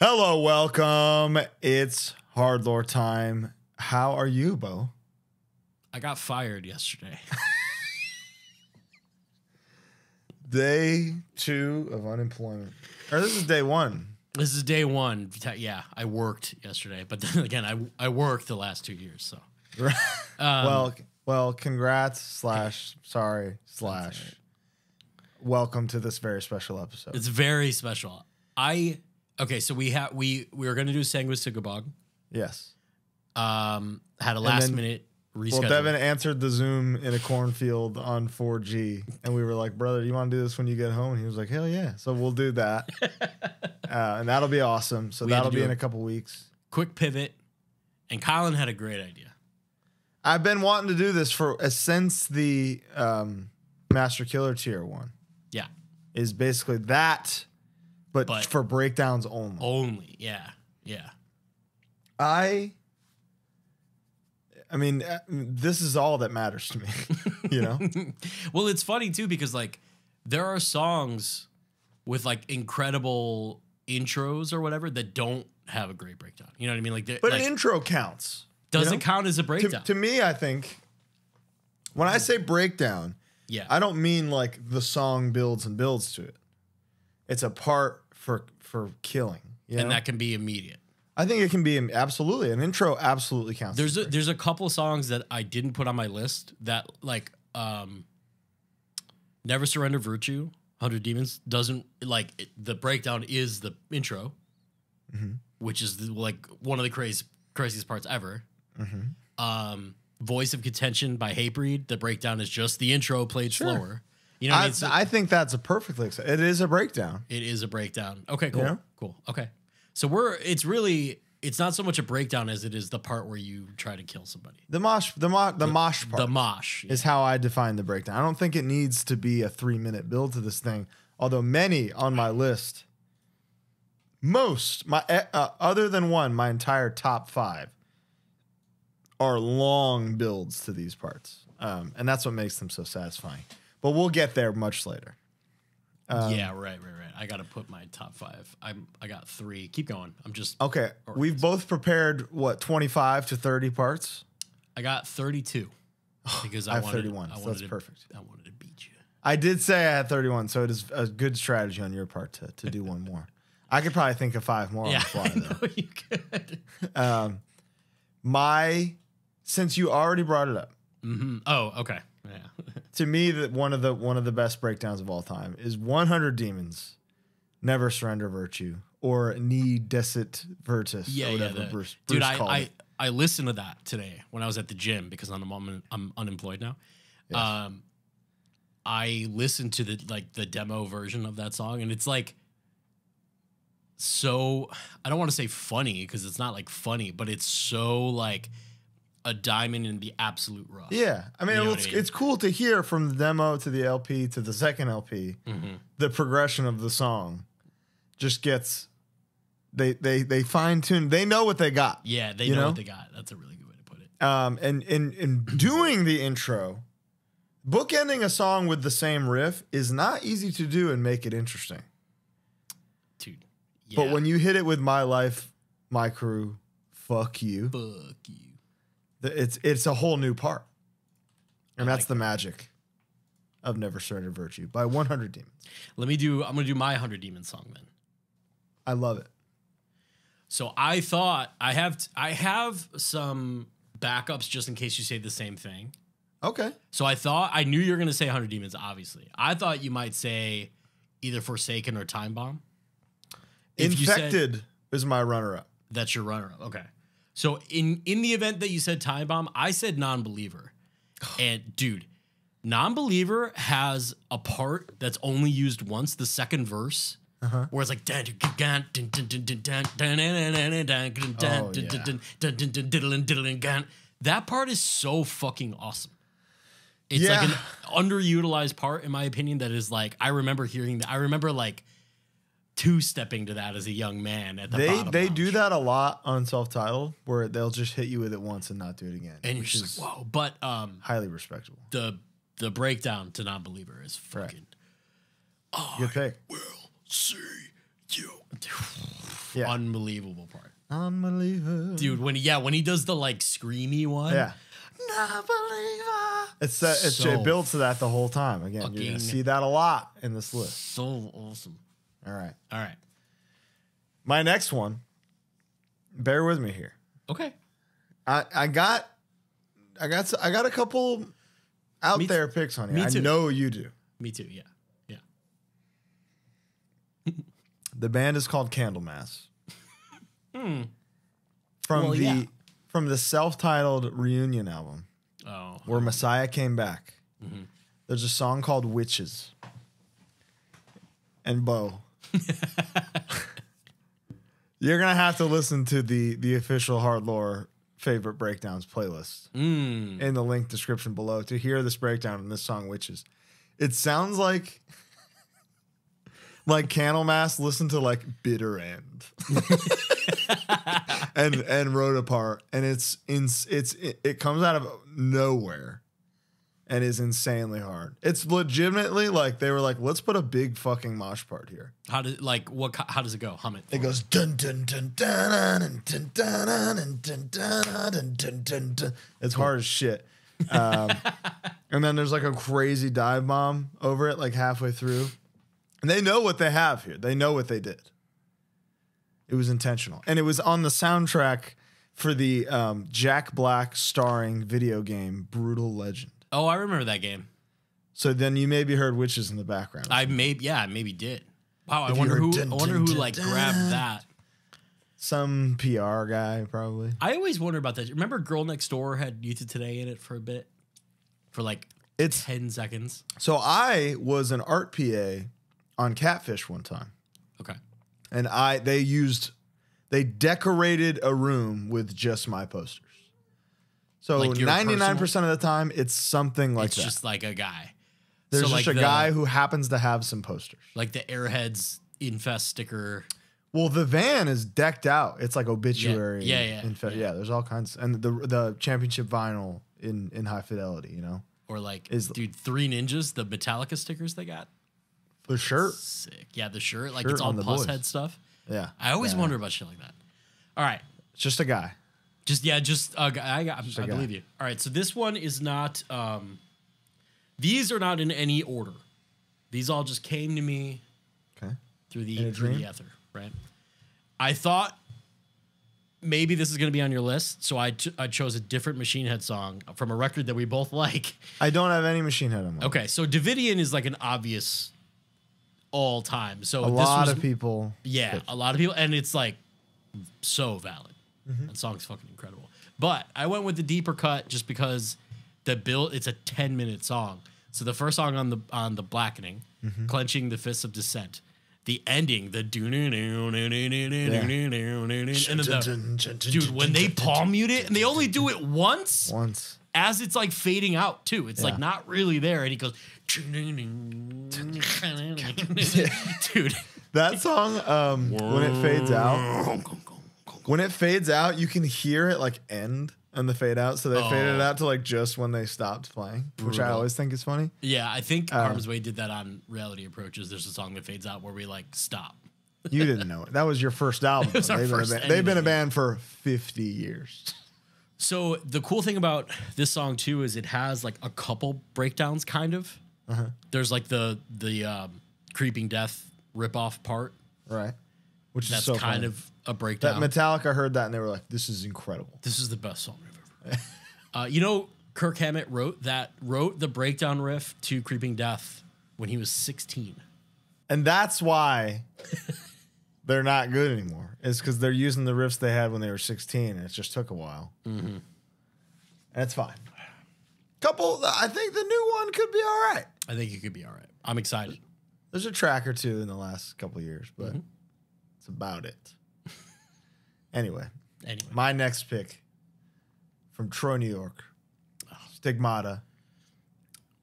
Hello, welcome. It's hard lore time. How are you, Bo? I got fired yesterday. Day two of unemployment. Or this is day one. this is day one. Yeah, I worked yesterday, but then again, I I worked the last two years. So Um, well, well, congrats slash sorry slash welcome to this very special episode. it's very special. I okay. So we had we we were gonna do Sanguisugabogg. yes. Um, had a last then- minute reschedule. Well, Devin answered the Zoom in a cornfield on 4G, and we were like, "Brother, do you want to do this when you get home?" And he was like, "Hell yeah!" So we'll do that, uh, and that'll be awesome. So We that'll be in a- a couple weeks. Quick pivot, and Colin had a great idea. I've been wanting to do this for uh, since the um, Master Killer tier one Yeah, is basically that, but, But- for breakdowns only. only. Yeah, yeah. I, I mean, uh, this is all that matters to me. you know, well, it's funny too because like there are songs with like incredible intros or whatever that don't have a great breakdown. You know what I mean? Like, but like an intro counts. does you it know? count as a To, breakdown? to me, I think when I say breakdown, yeah, I don't mean like the song builds and builds to it. It's a part for for killing. You and know? that can be immediate. I think it can be absolutely an intro. Absolutely counts. There's a there's a couple songs that I didn't put on my list that like um Never Surrender Virtue, 100 Demons doesn't like it, the breakdown is the intro, Mm-hmm. which is the, like one of the crazy craziest parts ever. Mm-hmm. Um Voice of Contention by Hatebreed, the breakdown is just the intro played Sure. slower. You know what I I, mean? So I think that's a perfectly. It is a breakdown. it is a breakdown. Okay, cool. Yeah. Cool. Okay. So we're it's really it's not so much a breakdown as it is the part where you try to kill somebody. The mosh, the mo- the mosh part The mosh. is how I define the breakdown. I don't think it needs to be a three minute build to this thing. Although many on my list, most my eh, uh, other than one, my entire top five are long builds to these parts, um, and that's what makes them so satisfying. But we'll get there much later. Um, yeah, right, right, right. I got to put my top five. I'm I got three. Keep going. I'm just. Okay, we've both prepared what twenty five to thirty parts. I got 32 because I, I have wanted, 31, I so that's to, perfect. I wanted to beat you. I did say I had 31, so it is a good strategy on your part to, to do one more. I could probably think of five more yeah, on the fly. I though. you could. Um, my, since you already brought it up, hmm Oh, okay. Yeah. to me that one of the one of the best breakdowns of all time is 100 demons, never surrender virtue, or ni decit virtus, yeah, or yeah. whatever the- Bruce, dude, Bruce I, called I. I listened to that today when I was at the gym because I'm I'm, I'm unemployed now. Yes. Um, I listened to the like the demo version of that song, and it's like so. I don't want to say funny because it's not like funny, but it's so like a diamond in the absolute rough. Yeah, I mean, You know it's, I mean? it's cool to hear from the demo to the LP to the second LP. hmm the progression of the song just gets they they they fine tune. They know what they got. Yeah, they You know, know? what they got. That's a really good way to put it. Um, and in in doing the intro, bookending a song with the same riff is not easy to do and make it interesting. Dude. Yeah. But when you hit it with my life, my crew, fuck you, fuck you. It's it's a whole new part, and that's like the magic of Never Surrender Virtue by 100 Demons. Let me do I'm gonna do my hundred demon song then. I love it. So I thought I have t- I have some backups just in case you say the same thing. Okay. So I thought I knew you were gonna say hundred demons. Obviously, I thought you might say either Forsaken or Time Bomb. If you said- Infected is my runner up. That's your runner up. Okay. So in in the event that you said time bomb, I said non-believer. and dude, non-believer has a part that's only used once, the second verse. Uh-huh. Where it's like that part is so fucking awesome. It's yeah. like an underutilized part, in my opinion, that is like I remember hearing that. I remember like two stepping to that as a young man at the They bottom they lounge. do that a lot on self titled where they'll just hit you with it once and not do it again. and you're just is like, whoa. But um, highly respectable. the the breakdown to non-believer is fucking. Good pick. Will see you. Yeah. unbelievable part. Unbeliever. Dude, when he, yeah, when he does the like screamy one. Yeah. Non-believer. It's that it's So it builds to that the whole time. Again, you're gonna see that a lot in this list. So awesome. All right. All right. My next one. Bear with me here. Okay. I, I got I got I got a couple out Me t- there picks on me I know you do. Me too. Yeah. Yeah. The band is called Candlemass. From Hmm. Well, the yeah. from the self-titled reunion album Oh. where Messiah came back. Mm-hmm. There's a song called Witches. And Bo. You're gonna have to listen to the the official hard lore favorite breakdowns playlist Mm. in the link description below to hear this breakdown in this song Witches. It sounds like like Candlemass listened to like Bitter End and and wrote apart and it's ins it's it, it comes out of nowhere and is insanely hard. It's legitimately like they were like let's put a big fucking mosh part here. How does like what? How does it go? Hum it. It goes dun dun dun dun dun dun dun dun dun dun dun dun dun dun. It's hard as shit. Um, and then there's like a crazy dive bomb over it, like halfway through. And they know what they have here. They know what they did. It was intentional, and it was on the soundtrack for the um, Jack Black starring video game Brutal Legend. Oh, I remember that game. So then you maybe heard witches in the background. I maybe yeah, I maybe did. Wow, I If you wonder heard who. dun, I wonder dun, who dun, like dun. grabbed that. Some PR guy probably. I always wonder about that. Remember, Girl Next Door had Youth of Today in it for a bit, for like It's ten seconds. So I was an art PA on Catfish one time, Okay. and I they used they decorated a room with just my posters. So Like ninety nine percent of the time, it's something like it's that. just like a guy. There's so just like a the- guy who happens to have some posters. like the Airheads Infest sticker. Well, the van is decked out. It's like obituary. Yeah, yeah, in fa- yeah. yeah. There's all kinds, and the the championship vinyl in in high fidelity. You know, Or like, Is- dude, Three Ninjas, the Metallica stickers they got. the shirt. Sick. Yeah, the shirt. Like Shirt it's all plus boys. head stuff. Yeah, I always Yeah. wonder about shit like that. All right. It's just a guy. Just yeah, just uh, I, I, I believe you. All right, so this one is not. Um, these are not in any order. These all just came to me Okay. through the through the ether, right? I thought maybe this is going to be on your list, so I I chose a different Machine Head song from a record that we both like. I don't have any machine head on my. Okay, so Davidian is like an obvious all time. So A this lot was, of people. yeah, a lot of people, and it's like so valid. Mm-hmm. That song's fucking incredible. But I went with the deeper cut just because the build. It's a ten minute song. So the first song on the on the blackening, Mm-hmm. clenching the fists of dissent. The ending, the do and then the dude when they palm mute it, and they only do it once once. as it's like fading out too. It's like Yeah. not really there, and he goes, dude. That song, um, when it fades out, when it fades out, you can hear it like end and the fade out. So they faded it Oh. out to like just when they stopped playing, which I always think is funny. Yeah, I think Um, Harm's Way did that on Reality Approaches. There's a song that fades out where we like stop. You didn't know it. That was your first album. they've, first been a band, they've been a band for 50 years. So the cool thing about this song too is it has like a couple breakdowns, kind of. Uh-huh. There's like the the um, creeping death ripoff part. Right. Which is That's so kind funny. of a breakdown. That. Metallica heard that and they were like, this is incredible. this is the best song I've ever. heard. uh, you know, Kirk Hammett wrote that wrote the breakdown riff to Creeping Death when he was 16. And that's why they're not good anymore. It's because they're using the riffs they had when they were 16 and it just took a while. Mm-hmm. And it's fine. Couple, I think the new one could be all right. I think it could be all right. I'm excited. There's a track or two in the last couple years, but Mm-hmm. About it. anyway, Anyway, my next pick from Troy, New York, Stigmata,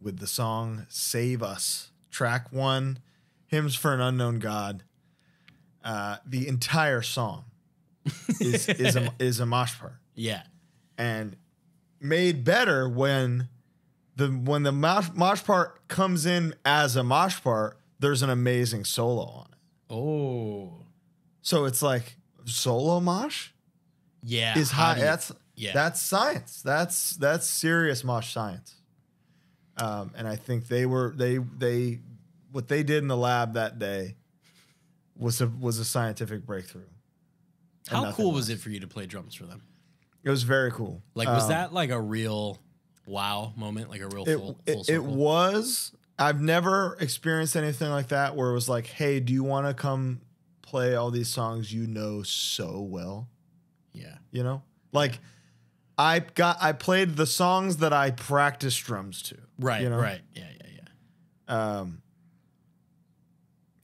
with the song "Save Us," track one, "Hymns for an Unknown God." Uh, the entire song is is a, is a mosh part, yeah. and made better when the when the mosh, mosh part comes in as a mosh part. There's an amazing solo on it. Oh, So it's like solo mosh Yeah. is high. That's yeah. that's science. That's that's serious mosh science. Um, and I think they were they they what they did in the lab that day was a was a scientific breakthrough. How cool was less. it for you to play drums for them? It was very cool. Like, was Um, that like a real wow moment? Like a real it, full, it, full it circle? was i've never experienced anything like that where it was like hey do you want to come play all these songs you know so well yeah. you know like i got i played the songs that i practiced drums to Right. you know? Right. Yeah. Yeah. Yeah. um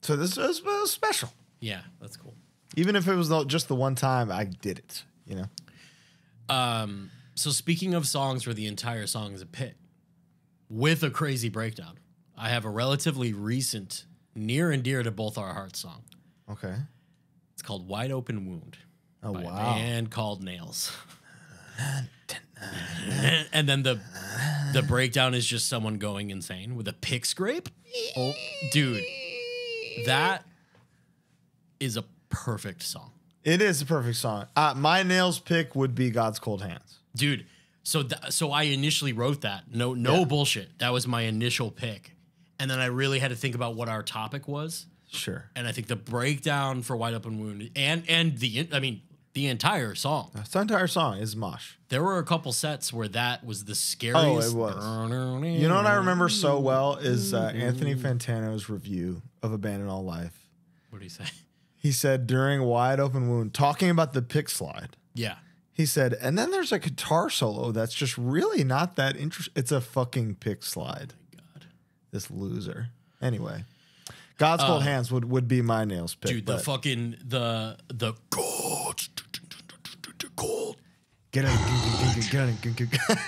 so this was, was special Yeah. That's cool. even if it was just the one time i did it you know Um, so speaking of songs where the entire song is a pit with a crazy breakdown, I have a relatively recent, near and dear to both our hearts song. Okay It's called Wide Open Wound oh by wow band called Nails. and then the the breakdown is just someone going insane with a pick scrape. Oh, dude, that is a perfect song. it is a perfect song uh, my nails pick would be god's cold hands dude. So so I initially wrote that. No no Yeah. bullshit. That was my initial pick, and then I really had to think about what our topic was. Sure And I think the breakdown for Wide Open Wound and and the I mean the entire song. The entire song is mosh There were a couple sets where that was the scariest. Oh, it was. You know what I remember so well is uh, Anthony Fantano's review of Abandon All Life. What do you say? He said during Wide Open Wound, talking about the pick slide, Yeah. he said, and then there's a guitar solo that's just really not that interesting. It's a fucking pick slide. God. This loser. Anyway, God's Cold Hands would, would be my nails pick. Dude, the but fucking the the gold gold. get it, get it, get it, get.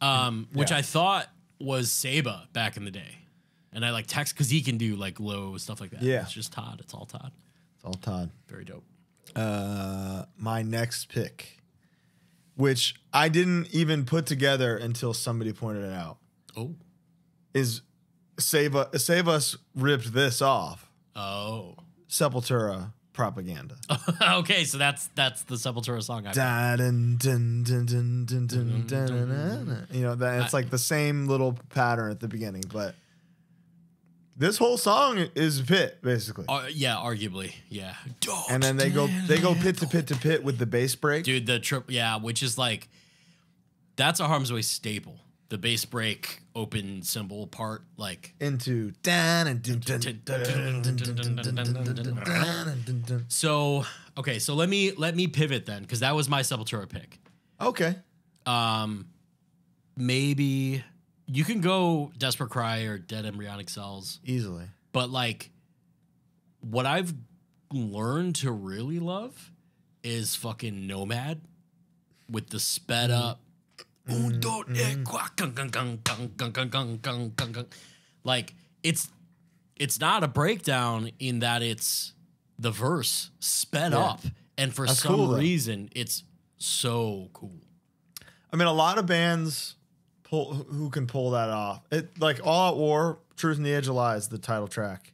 Um, which Yeah. I thought was Saba back in the day. And I like text because he can do like low stuff like that. Yeah. It's just Todd. It's all Todd. It's all Todd. Very dope. uh, my next pick, which I didn't even put together until somebody pointed it out, Oh. is save save us ripped this off. Oh, Sepultura propaganda. okay, so that's that's the Sepultura song. I You know that it's like the same little pattern at the beginning, but this whole song is pit basically. Uh, yeah, arguably, yeah. And then they go they go pit to pit to pit with the bass break, dude. The trip, yeah, which is like that's a harm's way staple the bass break open cymbal part like into so okay so let me let me pivot then because that was my sepultura pick okay um maybe you can go desperate cry or dead embryonic cells easily but like what i've learned to really love is fucking nomad with the sped up Mm-hmm. Mm-hmm. Like it's it's not a breakdown in that it's the verse sped Yeah. up, and for That's some cool, reason it's so cool. I mean, a lot of bands pull who can pull that off. It like All Out War, Truth and the Edge of Lies, the title track.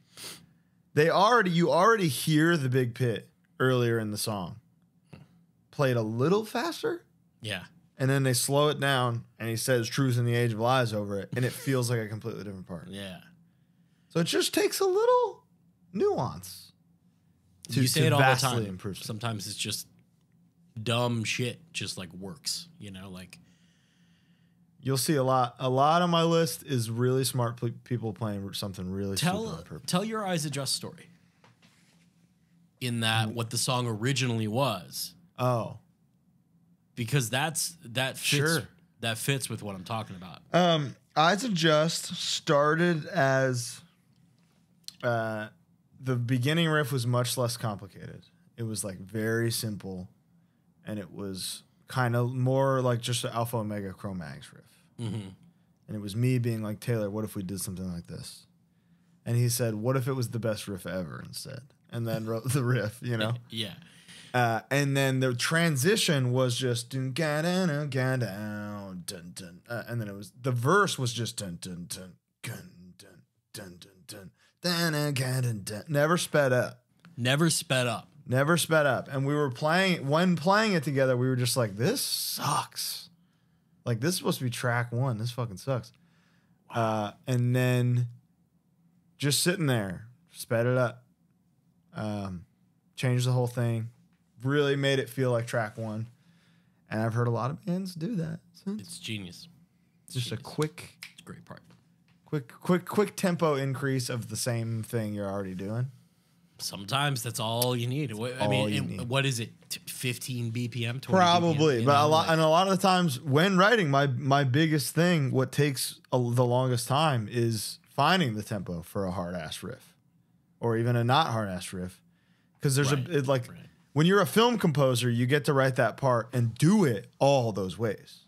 They already you already hear the big pit earlier in the song. Played a little faster, Yeah, and then they slow it down, and he says "Truth and the Age of Lies" over it, and it feels like a completely different part. yeah. So it just takes a little nuance. to- you say it all the time. improve it. Sometimes it's just dumb shit, just like works. You know, like You'll see a lot. A lot on my list is really smart pl- people playing something really stupid tell tell your eyes adjust story. In that, mm. what the song originally was, Oh, because that's that fits, Sure. that fits with what I'm talking about. Um, Eyes Adjust started as uh, the beginning riff was much less complicated. It was like very simple, and it was kind of more like just an Alpha Omega Cro-Mags riff. Mm-hmm. And it was me being like, Taylor, what if we did something like this? And he said, What if it was the best riff ever instead? And then wrote the riff, you know? Yeah, Uh, and then the transition was just dun, ga, dun, dun, ga, down, dun, dun, uh, and then it was the verse was just dun dun dun dun dun dun dun dun dun, dun, ga, dun, dun, never sped up. Never sped up. never sped up. And we were playing when playing it together, we were just like, this sucks. Like this is supposed to be track one. This fucking sucks. Uh, and then just sitting there, sped it up. Um, changed the whole thing. Really made it feel like track one. And I've heard a lot of bands do that. So It's genius. it's just a quick, It's a great part. quick, quick, quick tempo increase of the same thing you're already doing. Sometimes that's all you need. What, I All mean, you and need. what is it? T- 15 BPM? 20 Probably, BPM, you but a know, lot like- and a lot of the times when writing, my my biggest thing, what takes a, the longest time, is finding the tempo for a hard ass riff, or even a not hard ass riff, because there's Right, a it, like right. When you're a film composer, you get to write that part and do it all those ways.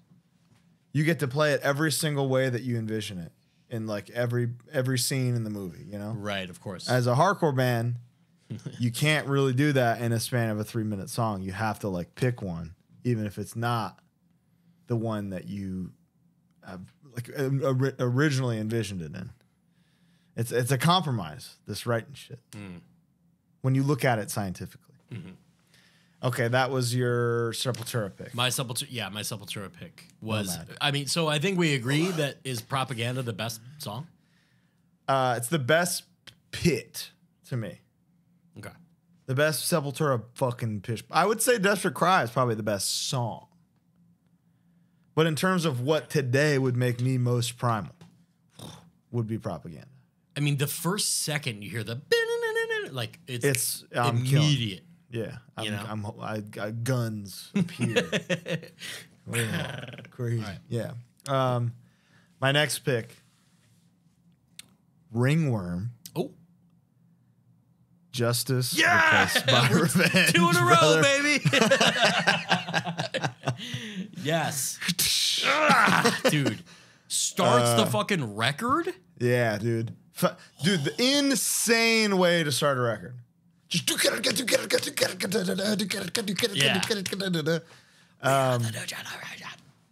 You get to play it every single way that you envision it in like every every scene in the movie. You know, Right, of course. as a hardcore band, you can't really do that in a span of a three minute song. You have to like pick one, even if it's not the one that you have like uh, originally envisioned it in. It's it's a compromise. This writing shit. When you look at it scientifically. Okay, that was your Sepultura pick. my Sepultura, yeah, my Sepultura pick was. Nomad. I mean, so I think we agree that is propaganda the best song. Uh, it's the best pit to me. Okay. The best Sepultura fucking pitch. I would say Desperate Cry is probably the best song. But in terms of what today would make me most primal, would be propaganda. I mean, the first second you hear the like it's It's I'm immediate. Yeah, I'm, You know? I'm I got guns. Yeah, crazy. Right. Yeah. Um, my next pick, Ringworm. Oh, Justice Yeah! by revenge. two in a row, brother. baby. yes, dude. Starts Uh, the fucking record. Yeah, dude. Dude, the insane way to start a record. Just get it, get it, get it, get it, get it, get it, get it, get it, get it, get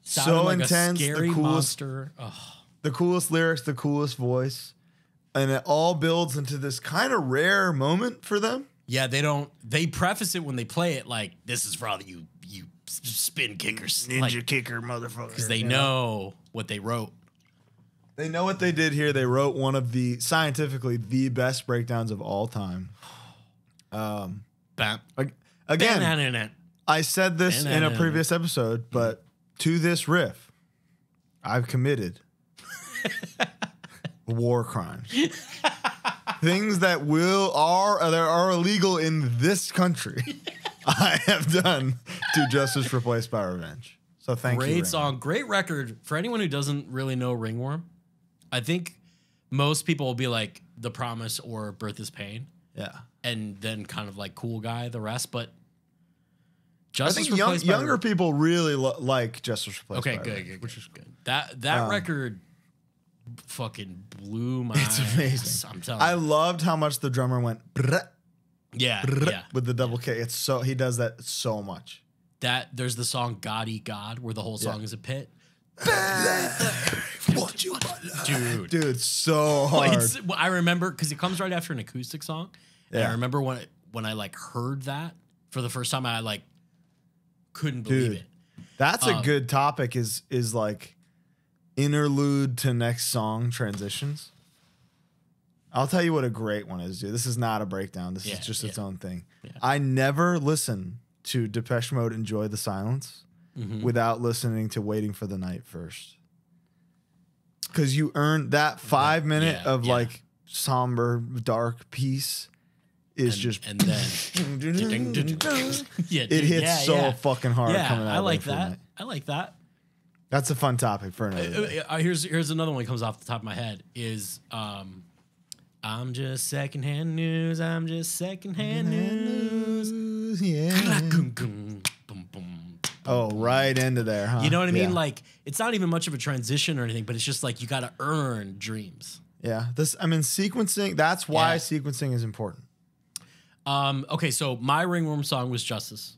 So intense, the coolest- the coolest lyrics, the coolest voice, and it all builds into this kind of rare moment for them. yeah, they don't. They preface it when they play it like, "This is for all you you s- spin kickers," ninja kicker motherfucker. because they know what they wrote. They know what they did here. They wrote one of the scientifically the best breakdowns of all time. Um, Bam. Ag- Again, Bam. I said this in a previous episode, but mm-hmm. to this riff, I've committed war crimes. Things that will are uh, that are illegal in this country. I have done to justice replaced by revenge. So thank you. Great song, great record. For anyone who doesn't really know Ringworm, I think most people will be like The Promise or Birth is Pain, Yeah. and then kind of like Cool Guy, the rest. But I think young, younger people really lo- like justice replaced Okay, good, good, which is good. That that Um, record fucking blew my. It's amazing. I'm telling. I you. loved how much the drummer went yeah, yeah. with the double K. It's so he does that so much. That there's the song "God Eat God" where the whole song Yeah. is a pit. What you Dude, dude, so hard. It's, I remember because it comes right after an acoustic song. And Yeah. I remember when it, when I like heard that for the first time, I like couldn't believe Dude. it. That's a Um, good topic. Is is like interlude to next song transitions. I'll tell you what a great one is, dude. This is not a breakdown. This Yeah, is just its yeah. own thing. I never listen to Depeche Mode "Enjoy the Silence" Mhm. without listening to "Waiting for the Night" first, because you earn that five minute yeah, of yeah. like somber, dark piece is And, just and then yeah, it hits yeah, so yeah. fucking hard Yeah, coming out. I like that. I like that. That's a fun topic for another. day. Uh, uh, here's here's another one that comes off the top of my head is um I'm just secondhand news. I'm just secondhand news. Yeah. Oh, right into there, huh? You know what I mean? Yeah. Like it's not even much of a transition or anything, but it's just like you got to earn dreams. yeah. This, I mean, sequencing. That's why Yeah. sequencing is important. Um, okay, so my ringworm song was Justice.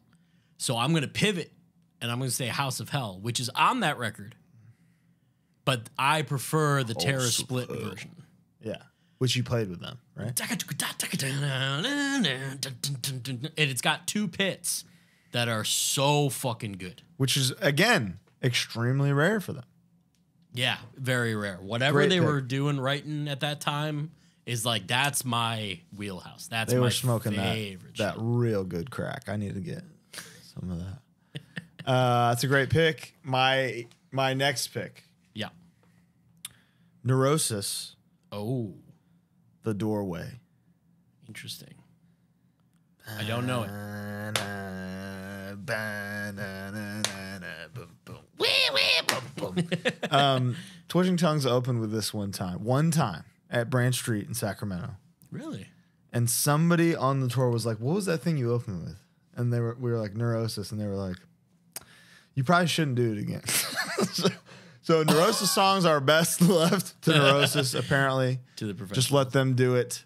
So I'm gonna pivot and I'm gonna say House of Hell, which is on that record. But I prefer the Terror Split version. Yeah. which you played with them, right? And it's got two pits that are so fucking good. Which is again extremely rare for them. Yeah, very rare. Whatever Great they pick. were doing writing at that time is like that's my wheelhouse. That's They my were smoking that favorite that real good crack. I need to get some of that. uh, that's a great pick. My my next pick, Yeah. Neurosis, Oh, The Doorway. interesting. I don't know it. um, Twitching Tongues opened with this one time, one time at Branch Street in Sacramento, Really? and somebody on the tour was like, "What was that thing you opened with?" And they were, we were like, "Neurosis," and they were like, "You probably shouldn't do it again." so, so Neurosis songs are best left to Neurosis. Apparently, To the professional. just let them do it.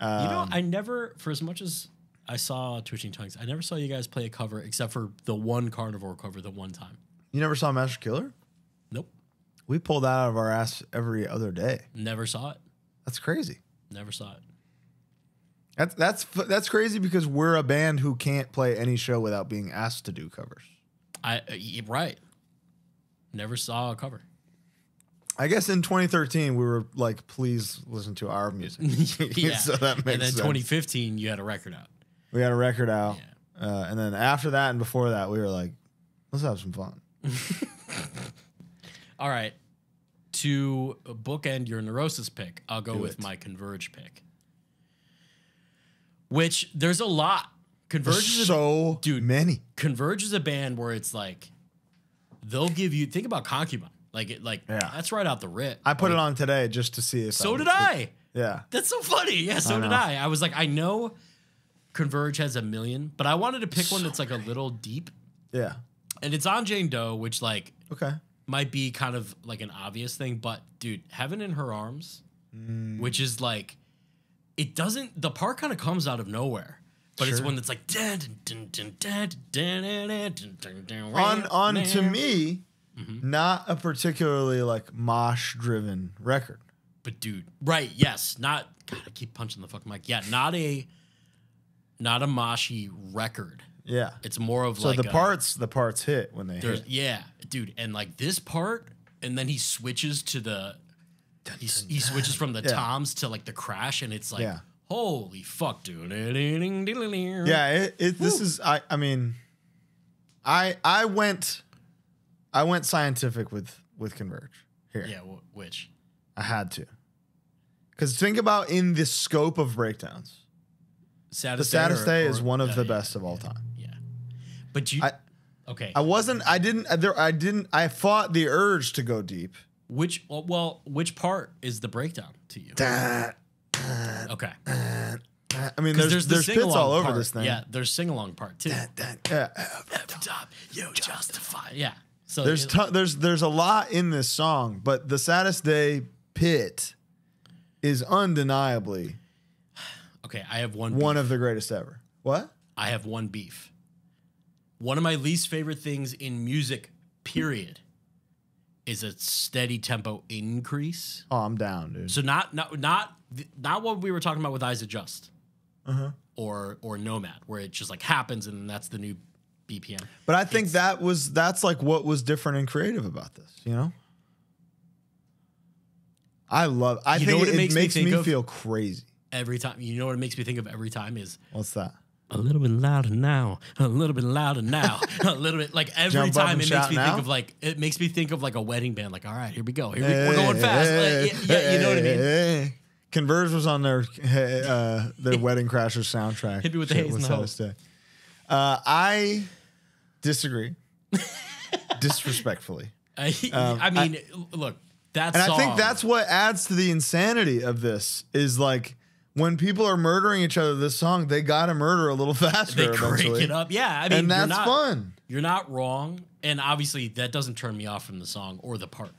you know, I never, for as much as I saw Twitching Tongues, I never saw you guys play a cover except for the one Carnivore cover the one time. you never saw Master Killer? Nope. We pulled that out of our ass every other day. Never saw it. That's crazy. Never saw it. That's that's that's crazy because we're a band who can't play any show without being asked to do covers. I uh, right. Never saw a cover. I guess in 2013 we were like, please listen to our music. yeah. so that makes and then sense. 2015, you had a record out. We got a record out, uh, and then after that and before that, we were like, let's have some fun. All right. To bookend your neurosis pick, I'll go Do with it. my converge pick. Which there's a lot. Converge is a, so dude. many. Converge is a band where it's like they'll give you think about Concubine. Like it like Yeah. that's right out the rip. I put it on today just to see if So did I. Yeah, That's so funny. Yeah, so did know. I. I was like, I know Converge has a million, but I wanted to pick so one that's like great. a little deep. Yeah. And it's on Jane Doe, which like okay might be kind of like an obvious thing, but dude, Heaven in Her Arms, mm. which is like it doesn't the part kind of comes out of nowhere. But sure. it's one that's like on on to me, mm-hmm. not a particularly like mosh driven record. But dude, right? Yes, not. God, I keep punching the fuck mic. Yeah, not a not a Mashi record. Yeah. It's more of like So like the a- parts the parts hit when they hit. yeah, dude, and like this part, and then he switches to the, he, he switches from the Yeah. toms to like the crash, and it's like, Yeah. holy fuck, dude. Yeah, it, it this is I I mean I I went I went scientific with with Converge here. yeah. wh- Which I had to. Cuz think about in the scope of breakdowns. The saddest Saddest or- Day is one of yeah, the yeah, best of all time. Yeah, but you, I- okay. I wasn't I didn't there I didn't I fought the urge to go deep. which well, which part is the breakdown to you? Da, Okay, I mean, there's the there's, pits all over part. this thing. Yeah, there's sing along part too. Yeah. Top, you justify. Yeah. So There's ton there's there's a lot in this song, but the saddest day pit is undeniably okay. I have one. one beef. of the greatest ever. What? I have one beef. One of my least favorite things in music, period, is a steady tempo increase. Oh, I'm down, dude. So not not not not what we were talking about with Eyes Adjust Uh-huh. or or Nomad, where it just like happens and that's the new BPM. But I think that was that's like what was different and creative about this, you know? I love I think it, it makes, makes me me, of? feel crazy. Every time, you know what it makes me think of every time is What's that? a little bit louder now, a little bit louder now, a little bit like every Jump up time and it makes shout me now? think of like it makes me think of like a wedding band. Like, all right, here we go, here we, we're going fast. Like, yeah, yeah, you know what I mean. mean? Converge was on their uh, their Wedding Crashers soundtrack. Hit me with the haze and the day. Uh, I disagree. Disrespectfully. I, I mean, look, that Um, And song. I think that's what adds to the insanity of this is like when people are murdering each other, this song, they got to murder a little faster they crank eventually. it up. Yeah, I mean, and you're that's not, fun. You're not wrong, and obviously that doesn't turn me off from the song or the part.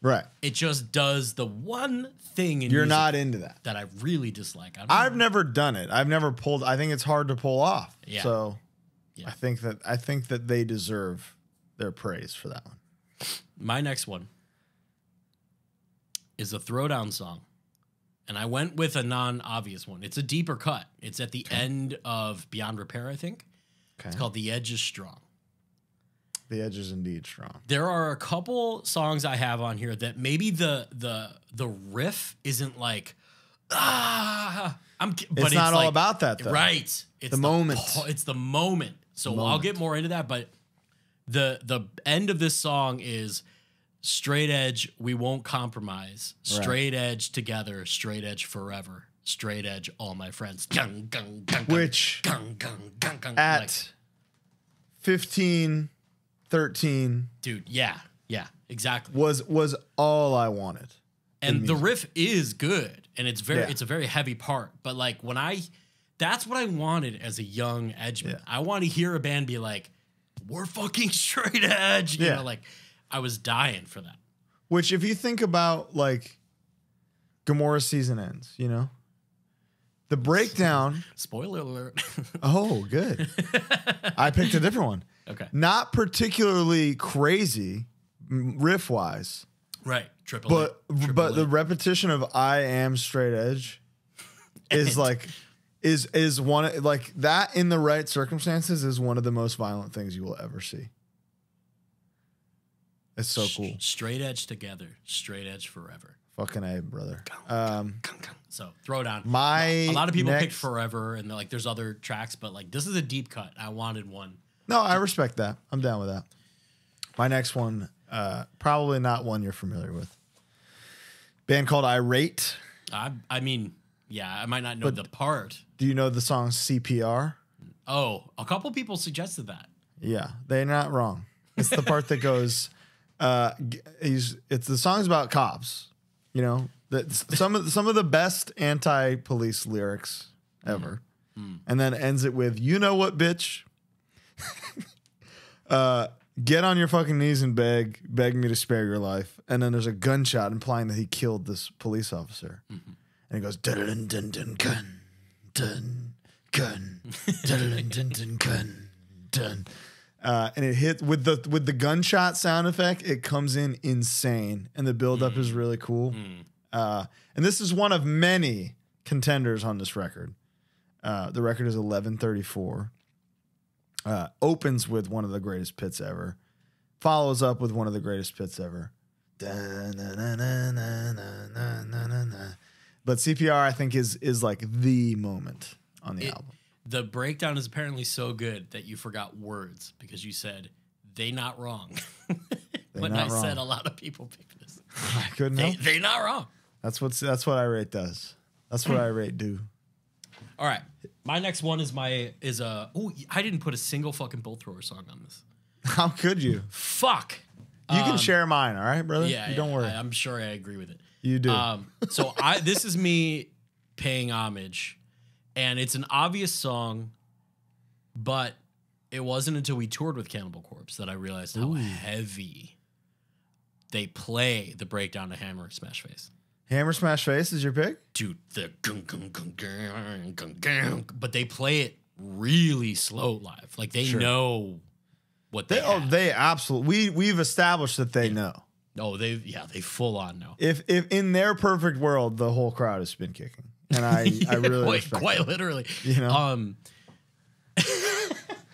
Right. It just does the one thing in You're not into that. that I really dislike. I know. never done it. I've never pulled I think it's hard to pull off. Yeah. So Yeah. I think that I think that they deserve their praise for that one. My next one is a throwdown song and I went with a non-obvious one. It's a deeper cut. It's at the end of Beyond Repair, I think. Okay. It's called The Edge is Strong. The edge is indeed strong. There are a couple songs I have on here that maybe the the the riff isn't like ah I'm but It's it's, not all about that, though. Right. It's The moment. po- It's the moment. So I'll get more into that, but the the end of this song is straight edge, we won't compromise. Right. Straight edge together, straight edge forever. Straight edge, all my friends. Gung, gung, gung, gung, Which gung, gung, gung, gung. at Like, 15, 13 dude, yeah, yeah, exactly. was was all I wanted. and the riff is good and it's very Yeah. it's a very heavy part but like when i that's what i wanted as a young edgeman Yeah. i want to hear a band be like we're fucking straight edge you Yeah. know like i was dying for that Which, if you think about like Gamora season ends, you know, the breakdown. spoiler alert oh, good. I picked a different one. okay Not particularly crazy riff wise, right triple but triple but the repetition of "I am straight edge" is like is is one of like that in the right circumstances is one of the most violent things you will ever see. It's so S- cool. straight edge together straight edge forever Fucking A, brother. Um, so throw it on my a lot of people picked forever and they're like there's other tracks but like this is a deep cut i wanted one No, I respect that. I'm down with that. My next one, uh, probably not one you're familiar with. Band called Irate. i i mean yeah i might not know the part Do you know the song CPR? Oh, a couple people suggested that. Yeah, they're not wrong. It's the part that goes. Uh, he's it's the song's about cops. You know that some of some of the best anti-police lyrics ever, and then ends it with "You know what, bitch." uh, get on your fucking knees and beg, beg me to spare your life. And then there's a gunshot implying that he killed this police officer, and he goes dun dun dun gun dun gun dun dun dun gun dun. Uh, and it hits with the with the gunshot sound effect. It comes in insane, and the buildup mm. is really cool. Mm. Uh, and this is one of many contenders on this record. Uh, the record is 1134. Uh, opens with one of the greatest pits ever. Follows up with one of the greatest pits ever. But CPR, I think, is is like the moment on the it, album. The breakdown is apparently so good that you forgot words because you said they not wrong. when not I said a lot of people picked this. I couldn't They, help. they not wrong. That's what's that's what irate does. That's what irate do. All right. My next one is my is a oh I didn't put a single fucking bolt thrower song on this. How could you? Fuck. You can share mine, all right, brother. Um, Yeah, you don't yeah, worry. I, am sure I agree with it. you do. Um, so I this is me paying homage, and it's an obvious song, but it wasn't until we toured with Cannibal Corpse that I realized how heavy they play the breakdown to Hammer Smash Face. Hammer Smash Face is your pick? Dude, the gung, gung, gung, gung, gung, gung, but they play it really slow live. Like they Sure. know what they. They, oh, have. they absolutely. We we've established that they know. oh, they yeah, they full on know. If if in their perfect world, the whole crowd is spin kicking, and I I really quite, quite that. literally. You know? Um,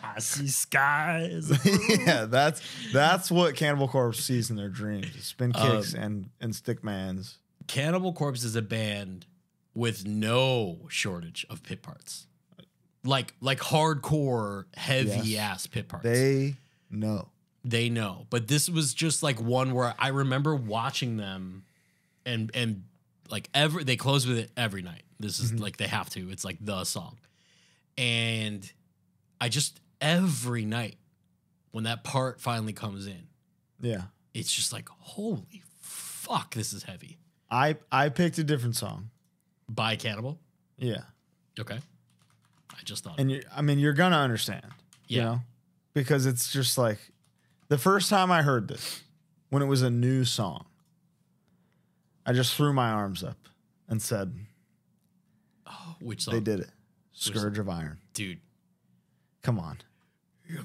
I see skies. yeah, that's that's what Cannibal Corpse sees in their dreams: spin Um, kicks and and stickmans. Cannibal Corpse is a band with no shortage of pit parts, like like hardcore heavy Yes. ass pit parts. They know. they know, but this was just like one where I remember watching them, and and like every they close with it every night. This is mm-hmm. like they have to. It's like the song, and I just every night when that part finally comes in, Yeah, it's just like holy fuck, this is heavy. I I picked a different song. By Cannibal. Yeah, Okay. I just thought. and you, I mean you're gonna understand. You Yeah. know, because it's just like the first time I heard this when it was a new song. I just threw my arms up and said, oh, which song? "They did it." Scourge of Iron. Dude. Come on.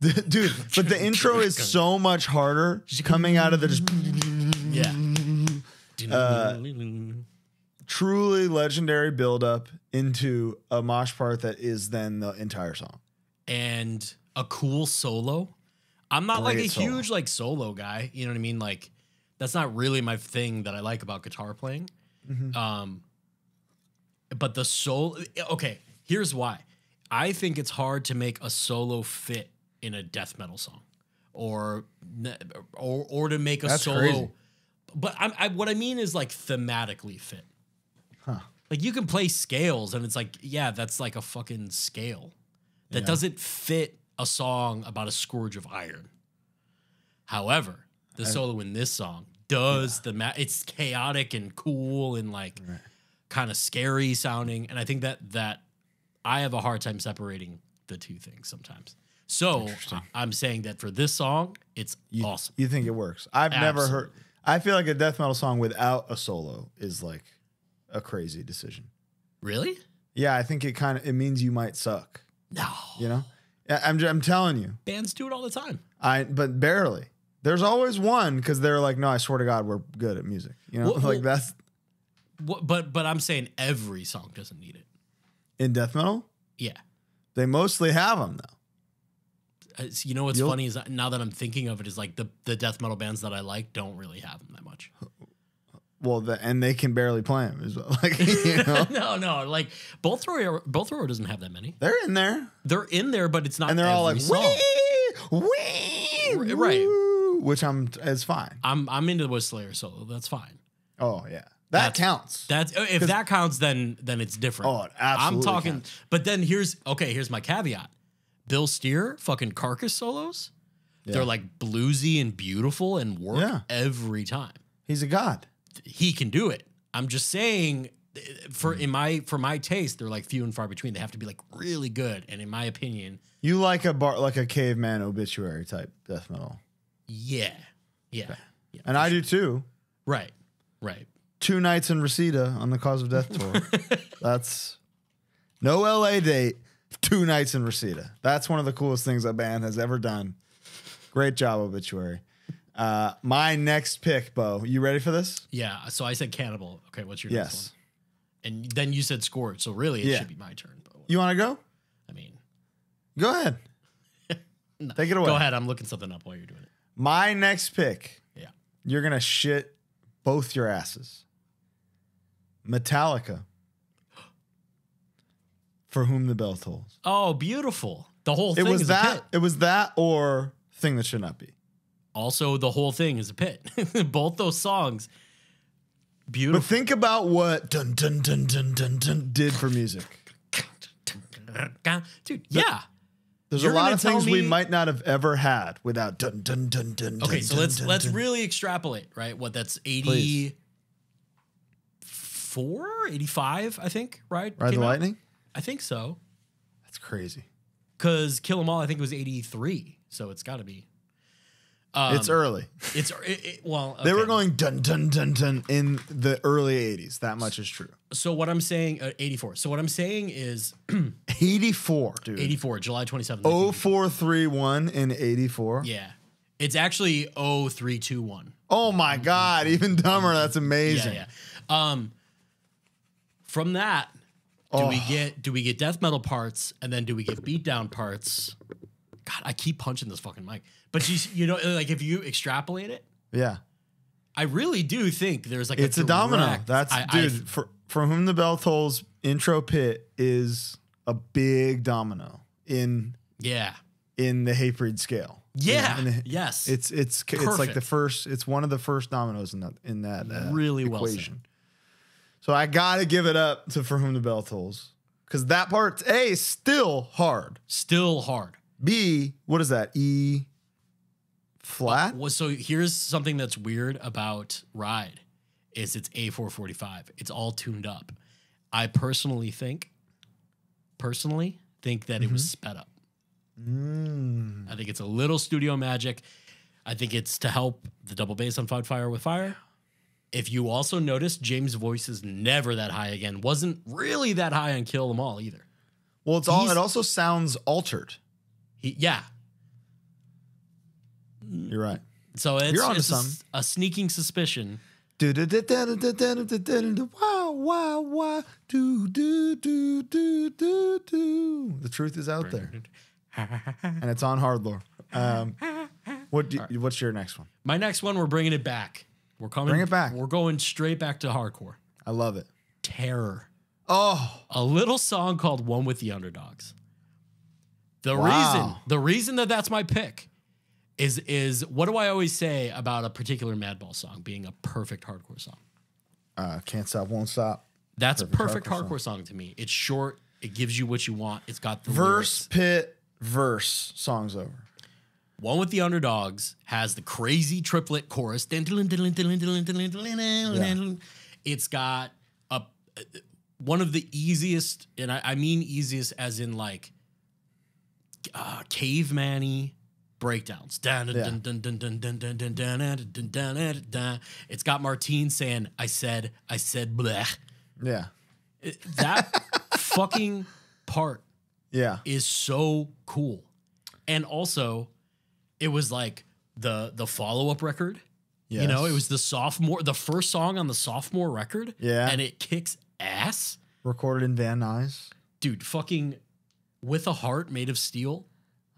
Dude, but the intro is so much harder coming out of the just Yeah. Uh, truly legendary buildup into a mosh part that is then the entire song. and a cool solo. I'm not like a solo. huge like solo guy. You know what I mean? Like that's not really my thing that I like about guitar playing. Mm-hmm. Um, but the solo. Okay, here's why. I think it's hard to make a solo fit in a death metal song, or or or to make a That's solo. crazy. But I'm, I, what I mean is like thematically fit. Huh. Like you can play scales, and it's like, yeah, that's like a fucking scale that Yeah. doesn't fit a song about a scourge of iron. However, the solo in this song does the ma- it's chaotic and cool and like kind of scary sounding, and I think that that I have a hard time separating the two things sometimes. So I'm saying that for this song, it's You, awesome. You think it works? I've never heard. I feel like a death metal song without a solo is like a crazy decision. Really? Yeah, I think it kind of it means you might suck. No. You know, I'm I'm telling you, Bands do it all the time. I but barely. There's always one because they're like, no, I swear to God, we're good at music. You know, Well, like well- that's What, but but I'm saying every song doesn't need it. in death metal. Yeah. They mostly have them though. Uh, you know what's You'll- funny is that now that I'm thinking of it is like the the death metal bands that I like don't really have them that much. Well, the, and they can barely play them. Is what- like you know, no, no, like both row both row doesn't have that many. they're in there, They're in there, but it's not. and they're all like, song. wee, wee, R- right. Woo," which I'm it's fine. I'm I'm into the Slayer solo. That's fine. Oh yeah, that That's- counts. That's if that counts, then then it's different. Oh, it absolutely I'm talking, counts. but then here's okay. Here's my caveat: Bill Steer, fucking Carcass solos. Yeah. They're like bluesy and beautiful and work Yeah. every time. He's a god. He can do it. I'm just saying, for in my for my taste, they're like few and far between. They have to be like really good. And in my opinion, You like a bar like a caveman obituary type death metal, yeah, yeah, yeah. and I do too. Right, right. Two nights in Reseda on the Cause of Death tour. That's no LA date. Two nights in Reseda. That's one of the coolest things a band has ever done. Great job, obituary. Uh, my next pick, Bo. You ready for this? Yeah. So I said cannibal. Okay, what's your next Yes. one? And then you said Scourge. So really, it Yeah. should be my turn. But You want to go? I mean, Go ahead. no. Take it away. Go ahead. I'm looking something up while you're doing it. My next pick. Yeah. You're gonna shit both your asses. Metallica. For whom the bell tolls. Oh, beautiful. The whole It thing was is a that. pit. It was that or thing that should not be. Also, the whole thing is a pit. Both those songs, Beautiful. But think about what dun dun dun dun dun dun did for music. Dude, yeah. There's You're a lot of things tell we might not have ever had without dun dun dun dun. Okay, dun, so dun, let's dun, let's really extrapolate, right? What that's 84, 85, I think, right? Ride Came the out? lightning. I think so. That's crazy. Cuz Kill 'Em All I think it was 83, so it's got to be. Um, it's early. It's it, it- well, They were going dun dun dun dun in the early '80s. That much is true. So what I'm saying uh, 84. So what I'm saying is 84, dude. 84, July 27th. Oh four three one in 84. Yeah. It's actually 0321. Oh my God, even dumber. That's amazing. Yeah, yeah. Um, from that, do we Oh. get do we get death metal parts and then do we get beatdown parts? God, I keep punching this fucking mic. But you you know, like if you extrapolate it, Yeah. I really do think there's like It's a domino. That's I- I- dude. for for whom the bell tolls, intro pit is a big domino in yeah, in the Hatebreed scale. yeah, In the- yes. It's it's it's like the first. It's one of the first dominoes in that in that uh, Really well said. So I gotta give it up to for whom the bell tolls because that part a still hard. still hard. B what is that E flat? Well, so here's something that's weird about Ride is it's A445. It's all tuned up. I personally think, personally think that it was sped up. Mm. I think it's a little studio magic. I think it's to help the double bass on Fight Fire with Fire. If you also notice, James' voice is never that high again. Wasn't really that high on Kill 'Em All either. Well, it's all. It also sounds altered. He, yeah. You're right. So it's, You're onto it's a, sneaking suspicion. Wow, wah, wah, wah, do, do, do, do, do, do. The truth is out there. and it's on Hardlore. Um, what do you, what's your next one? My next one, we're bringing it back. We're coming. Bring it back. We're going straight back to hardcore. I love it. Terror. Oh, A little song called "One with the Underdogs." The Wow. reason, the reason that that's my pick, is is what do I always say about a particular Madball song being a perfect hardcore song? uh, can't stop, won't stop. That's Perfect a perfect hardcore hardcore, song. to me. It's short. It gives you what you want. It's got the Verse, lyrics. pit, verse. Song's over. One with the underdogs has the crazy triplet chorus. It's got a one of the easiest, and I, I mean easiest as in like uh, caveman-y breakdowns. It's got Martine saying, I said, I said, bleh. Yeah. That fucking part yeah. is so cool. And also, it was like the the follow up record. Yes. You know, it was the sophomore, the first song on the sophomore record. Yeah. And it kicks ass. Recorded in Van Nuys. Dude, fucking with a heart made of steel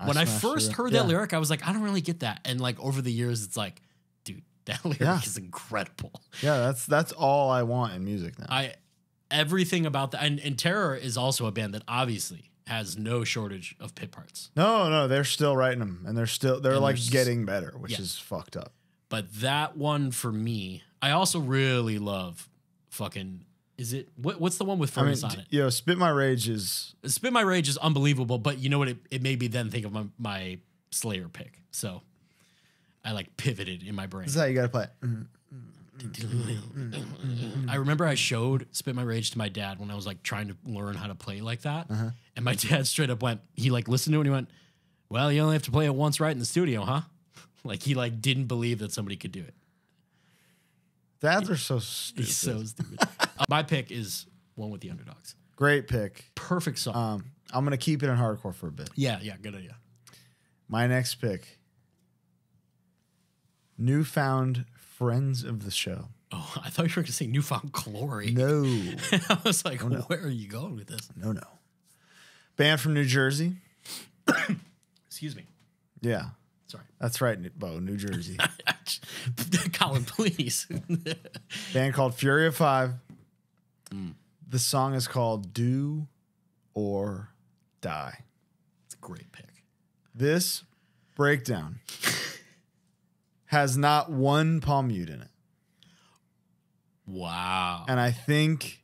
when I first heard Yeah. that lyric, I was like, I don't really get that. And like over the years, it's like, dude, that lyric Yeah. is incredible. Yeah, that's that's all I want in music now. I everything about that, and, and Terror is also a band that obviously has no shortage of pit parts. no, no, they're still writing them, and they're still they're And like getting better, which Yeah. is fucked up. But that one for me, I also really love fucking. Is it what, what's the one with I mean, on it? yo, spit my rage is Spit My Rage is unbelievable, but you know what? It, it made me then think of my, my Slayer pick. So I like pivoted in my brain. this is how you gotta play. Mm-hmm. I remember I showed Spit My Rage to my dad when I was like trying to learn how to play like that. Uh-huh. And my dad straight up went, he like listened to it and he went, Well, you only have to play it once right in the studio, huh? Like he like didn't believe that somebody could do it. Dads are so stupid. He's so stupid. Uh, my pick is one with the underdogs. Great pick. Perfect song. Um, I'm gonna keep it in hardcore for a bit. yeah, yeah, good idea. My next pick. Newfound friends of the show. Oh, I thought you were going to say Newfound Glory. No, I was like, where are you going with this? no, no. Band from New Jersey. Excuse me. Yeah, Sorry. that's right, Bo, New Jersey. Colin, please. Band called Fury of Five. Mm. The song is called Do or Die. it's a great pick. This breakdown has not one palm mute in it. Wow. And I think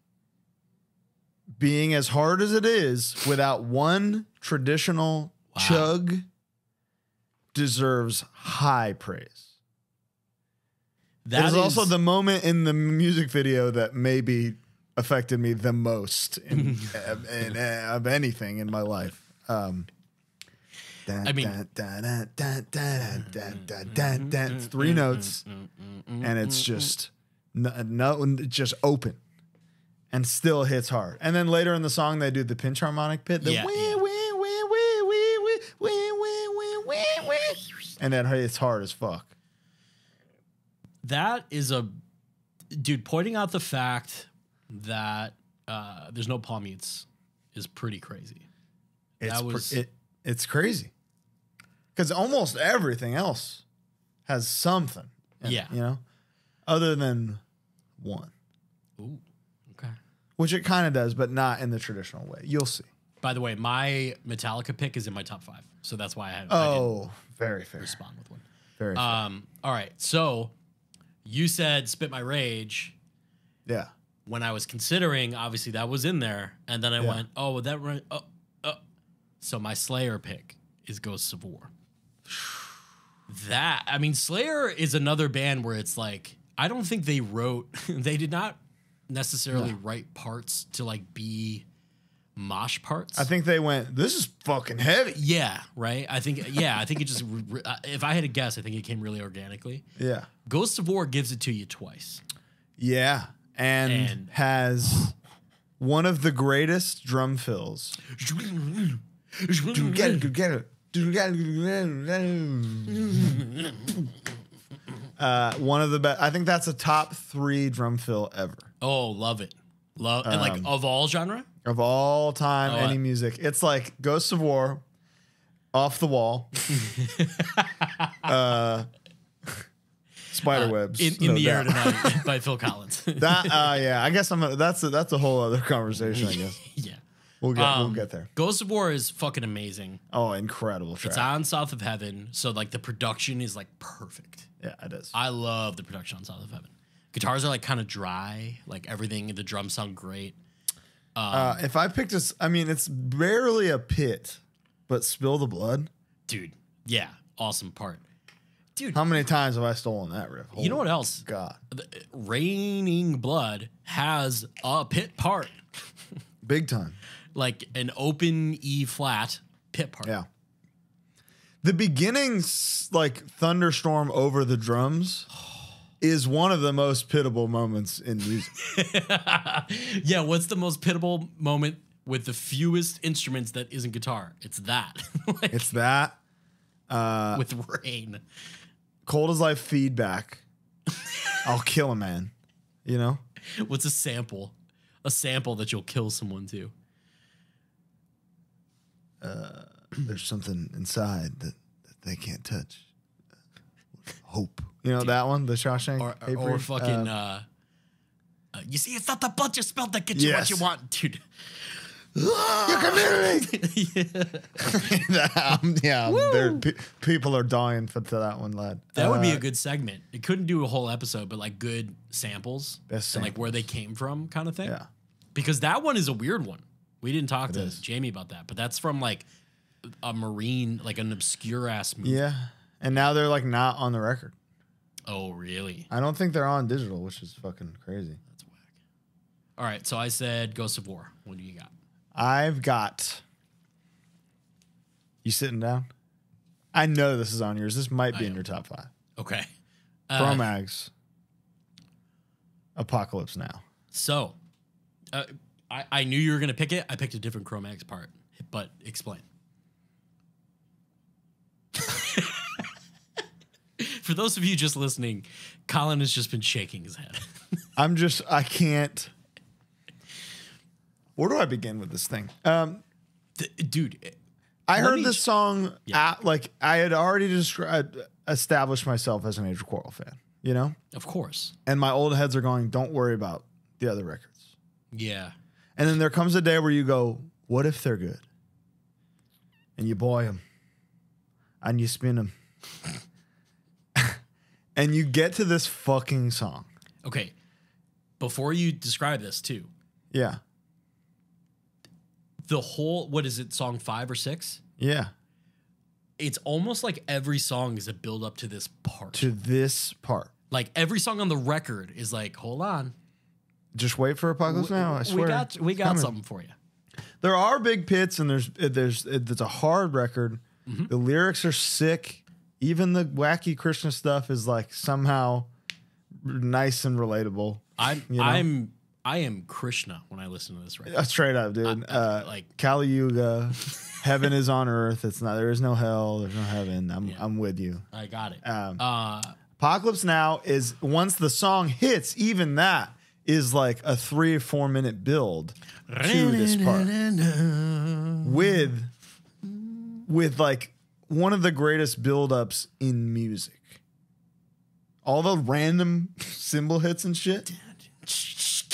being as hard as it is without one traditional Wow. chug deserves high praise. That it is, also the moment in the music video that maybe affected me the most in, in, in- of anything in my life. Um, I mean- three notes, and it's just no, no, just open, and still hits hard. And then later in the song, they do the pinch harmonic bit, the Yeah, wee, yeah. wee, wee, wee, wee, wee, wee, wee, wee, wee, wee, and then it's hard as fuck. that is a dude pointing out the fact that uh, there's no palm mutes is pretty crazy. It's That was- it, it's crazy because almost everything else has something. it, Yeah. you know, other than one, Ooh. Okay. which it kind of does, but not in the traditional way. You'll see. By the way, my Metallica pick is in my top five, so that's why I, had, I Oh, very fair. respond with one. Very fair. Um. All right. So you said "Spit My Rage." yeah. When I was considering, obviously that was in there, and then I Yeah. went, "Oh, that run?" Oh, oh. So my Slayer pick is Ghosts of War. That I mean, Slayer is another band where it's like I don't think they wrote, they did not necessarily write parts to like be mosh parts. I think they went, this is fucking heavy. yeah, right. I think yeah, I think it just uh, if I had to guess, I think it came really organically. Yeah. Ghosts of War gives it to you twice. Yeah. And, And- has one of the greatest drum fills. Get it, get it. Uh, one of the best. I think that's a top three drum fill ever. Oh, love it. Love and like of all genre. of all time, Oh, any I- music. It's like Ghosts of War, Off the Wall, uh, Spiderwebs. in, in no the air tonight by Phil Collins. That uh, yeah, I guess I'm. A, that's a, that's a whole other conversation. I guess yeah. we'll get we'll Um, get there. Ghost of War is fucking amazing. Oh, incredible track. It's on South of Heaven, so like the production is like perfect. yeah, it is. I love the production on South of Heaven. Guitars are like kind of dry, like everything. The drums sound great. Uh, if I picked this, I mean, it's barely a pit, but spill the blood. Dude, yeah, awesome part. Dude, How many times have I stolen that riff? you know what else? God, The- Raining Blood has a pit part, big time. like an open E flat pit part. Yeah. The beginnings, like thunderstorm over the drums, is one of the most pitiable moments in music. yeah, what's the most pitiable moment with the fewest instruments that isn't guitar? It's that. like, It's that uh, with rain. Cold as life feedback. I'll kill a man. You know? What's a sample? A sample that you'll kill someone to. There's something inside that, that they can't touch. Hope. You know that one? The Shawshank? Or, Hey, or fucking, Uh, uh, uh, you see, it's not the blood you spilled that gets you what you want, dude. Your community. Um, yeah, there- pe- people are dying for to that one, lad. That would be Uh, a good segment. It couldn't do a whole episode, but like good samples Best and like where they came from, kind of thing. Yeah. Because that one is a weird one. We didn't talk to is. Jamie about that, but that's from like a marine, like an obscure ass movie. Yeah. And now they're like not on the record. Oh, really? I don't think they're on digital, which is fucking crazy. That's whack. All right, so I said Ghost of War. What do you got? I've got. You sitting down? I know this is on yours. This might be I in am. your top five. Okay. Uh, Cro-Mags. Apocalypse Now. So, uh, I, I knew you were going to pick it. I picked a different Cro-Mags part, but explain. For those of you just listening, Colin has just been shaking his head. I'm just. I can't. Where do I begin with this thing? Um, Th- Dude, I heard this song. Yeah. At, like I had already described, established myself as an Age of Quarrel fan. You know, of course. and my old heads are going, "Don't worry about the other records." Yeah. And then there comes a day where you go, what if they're good? And you boy them and you spin them. and you get to this fucking song. Okay. Before you describe this, too, Yeah. The whole, what is it, song five or six? Yeah. It's almost like every song is a build up to this part. To this part. like every song on the record is like, hold on. Just wait for Apocalypse Now. I swear. We got we got coming. something for you. There are big pits and there's there's it's a hard record. Mm-hmm. The lyrics are sick. Even the wacky Krishna stuff is like somehow nice and relatable. I'm You know? I'm I am Krishna when I listen to this record. Uh, Straight up, dude. I- uh, like- Kali Yuga, heaven is on earth. It's not. There is no hell. There's no heaven. I'm. I'm with you. I got it. Um, uh Apocalypse Now is once the song hits, even that is like a three or four minute build to this part with with like one of the greatest build-ups in music. All the random cymbal hits and shit,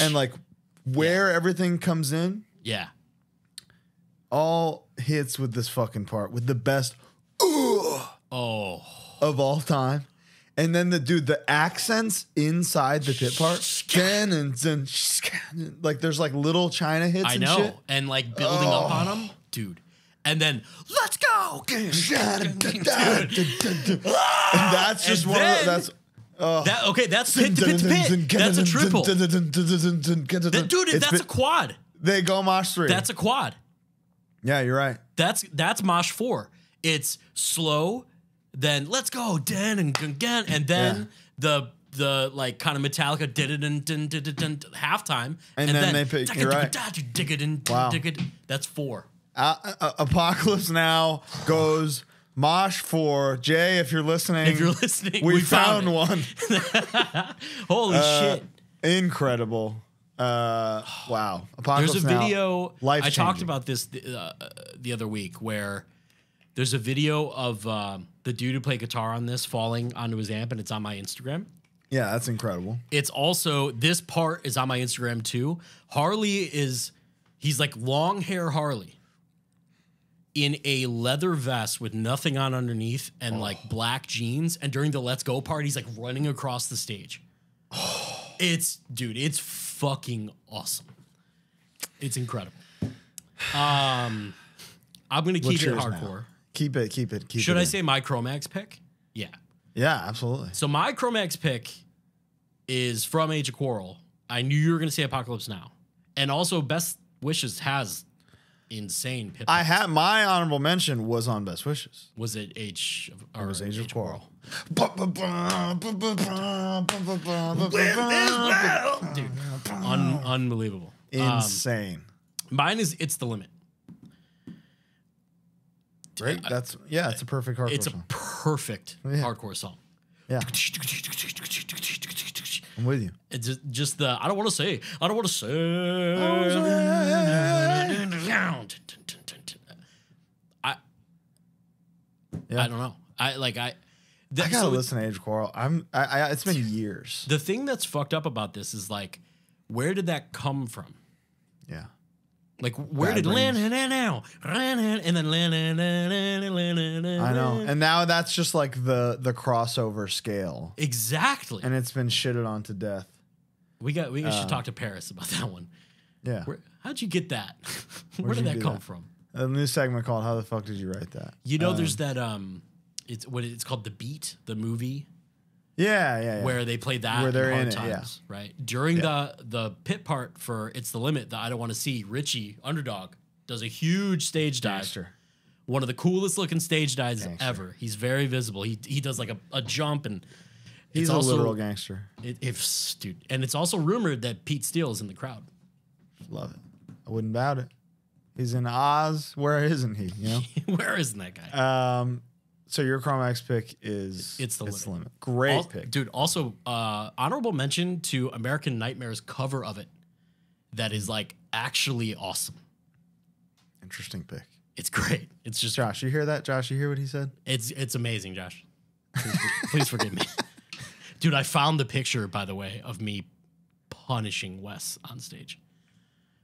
and like where everything comes in. Yeah. all hits with this fucking part with the best Oh. of all time. And then the dude, the accents inside the pit part, Ken and like there's like little China hits I and know. shit. And like building up on oh. them, dude. And then let's go. And that's just And one of then- the, that's That okay, that's pit to pit to pit. That's a triple. That- dude, It's that's a quad. they go mosh three. That's a quad. yeah, you're right. That's that's Mosh four. It's slow, then let's go, den and again, and then the the like kind of Metallica did it and halftime, And then they pick- you're right. Wow. That's four. Uh, uh, Apocalypse Now goes mosh for Jay, if you're listening, If you're listening, we, we found, found one. Holy Uh, shit! Incredible. Uh, wow. Apocalypse There's a Now. video. I life-changing. talked about this uh, the other week where there's a video of um, the dude who played guitar on this falling onto his amp, and it's on my Instagram. Yeah, that's incredible. It's also this part is on my Instagram too. Harley is he's like long hair Harley in a leather vest with nothing on underneath and like black jeans. And during the Let's Go part, he's like running across the stage. It's dude, it's fucking awesome. It's incredible. Um, I'm gonna keep it yours now? hardcore. Keep it, keep it, keep Should it. Should I in. say my Cro-Mags pick? Yeah. Yeah, absolutely. So my Cro-Mags pick is from Age of Quarrel. I knew you were going to say Apocalypse Now, and also Best Wishes has insane. Pip I had my honorable mention was on Best Wishes. was it Age of, or It was Age of Quarrel. Dude, un- unbelievable. Um, Insane. mine is It's the Limit. Right? That's yeah, it's a perfect hardcore It's a song. perfect Yeah. hardcore song. Yeah, I'm with you. It's just, just the I don't want to say I don't want to say. I Yeah. I don't know. I like I. the- I gotta so listen to Age of Quarrel. I'm. I, I. It's been years. The thing that's fucked up about this is like, where did that come from? Yeah. Like, where Bad did Brains. Lan now and then Lan I know. And now that's just like the the crossover scale, exactly. and it's been shitted on to death. we got we Uh, should talk to Paris about that one. Yeah. Where, how'd you get that? where did that come that? from? A new segment called "How the fuck did you write that?" You know, there's that um, it's what it's called, the Beat, the movie. Yeah, yeah, yeah. where they played that Where they're in in it, yeah. times, right? During the the pit part for "It's the Limit" that I don't want to see, Richie Underdog does a huge stage dive, Gangster. one of the coolest looking stage dives Gangster. ever. He's very visible. He he does like a, a jump and He's it's a also literal gangster. it, if dude, and it's also rumored that Pete Steele is in the crowd. Love it. I wouldn't doubt it. He's in Oz. Where isn't he? You know? Where isn't that guy? um. So your Cro-Mags pick is It's the limit. Great Al- pick. dude. Also, uh, honorable mention to American Nightmares cover of it. That is like actually awesome. Interesting pick. It's great. It's just Josh, you hear that? Josh, you hear what he said? It's it's amazing, Josh. Please, please forgive me, dude. I found the picture, by the way, of me punishing Wes on stage.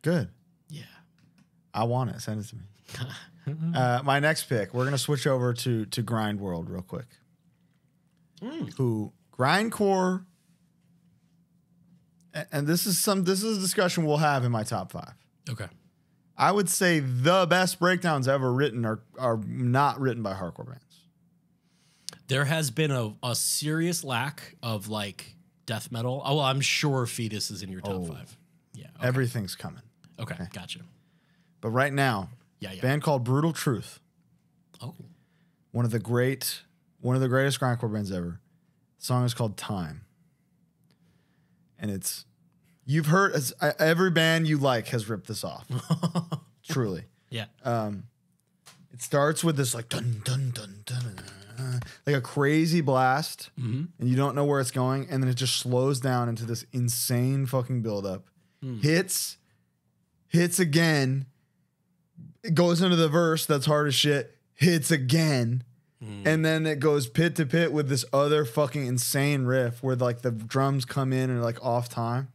Good. Yeah, I want it. Send it to me. uh, my next pick, we're gonna switch over to to Grind World real quick. Who Grindcore? And this is some this is a discussion we'll have in my top five. okay. I would say the best breakdowns ever written are are not written by hardcore bands. There has been a, a serious lack of like death metal. Oh, well, I'm sure Fetus is in your top Oh. five. Yeah. Okay. Everything's coming. okay. Gotcha. But right now, Yeah. Yeah. band called Brutal Truth, Oh. one of the great, one of the greatest grindcore bands ever. The song is called Time, and it's you've heard as every band you like has ripped this off. Truly, Yeah. um, it starts with this like dun dun dun dun, dun, dun, like a crazy blast, Mm-hmm. and you don't know where it's going, and then it just slows down into this insane fucking buildup. Hits, hits again. It goes into the verse that's hard as shit. Hits again. And then it goes pit to pit with this other fucking insane riff where like the drums come in and like off time.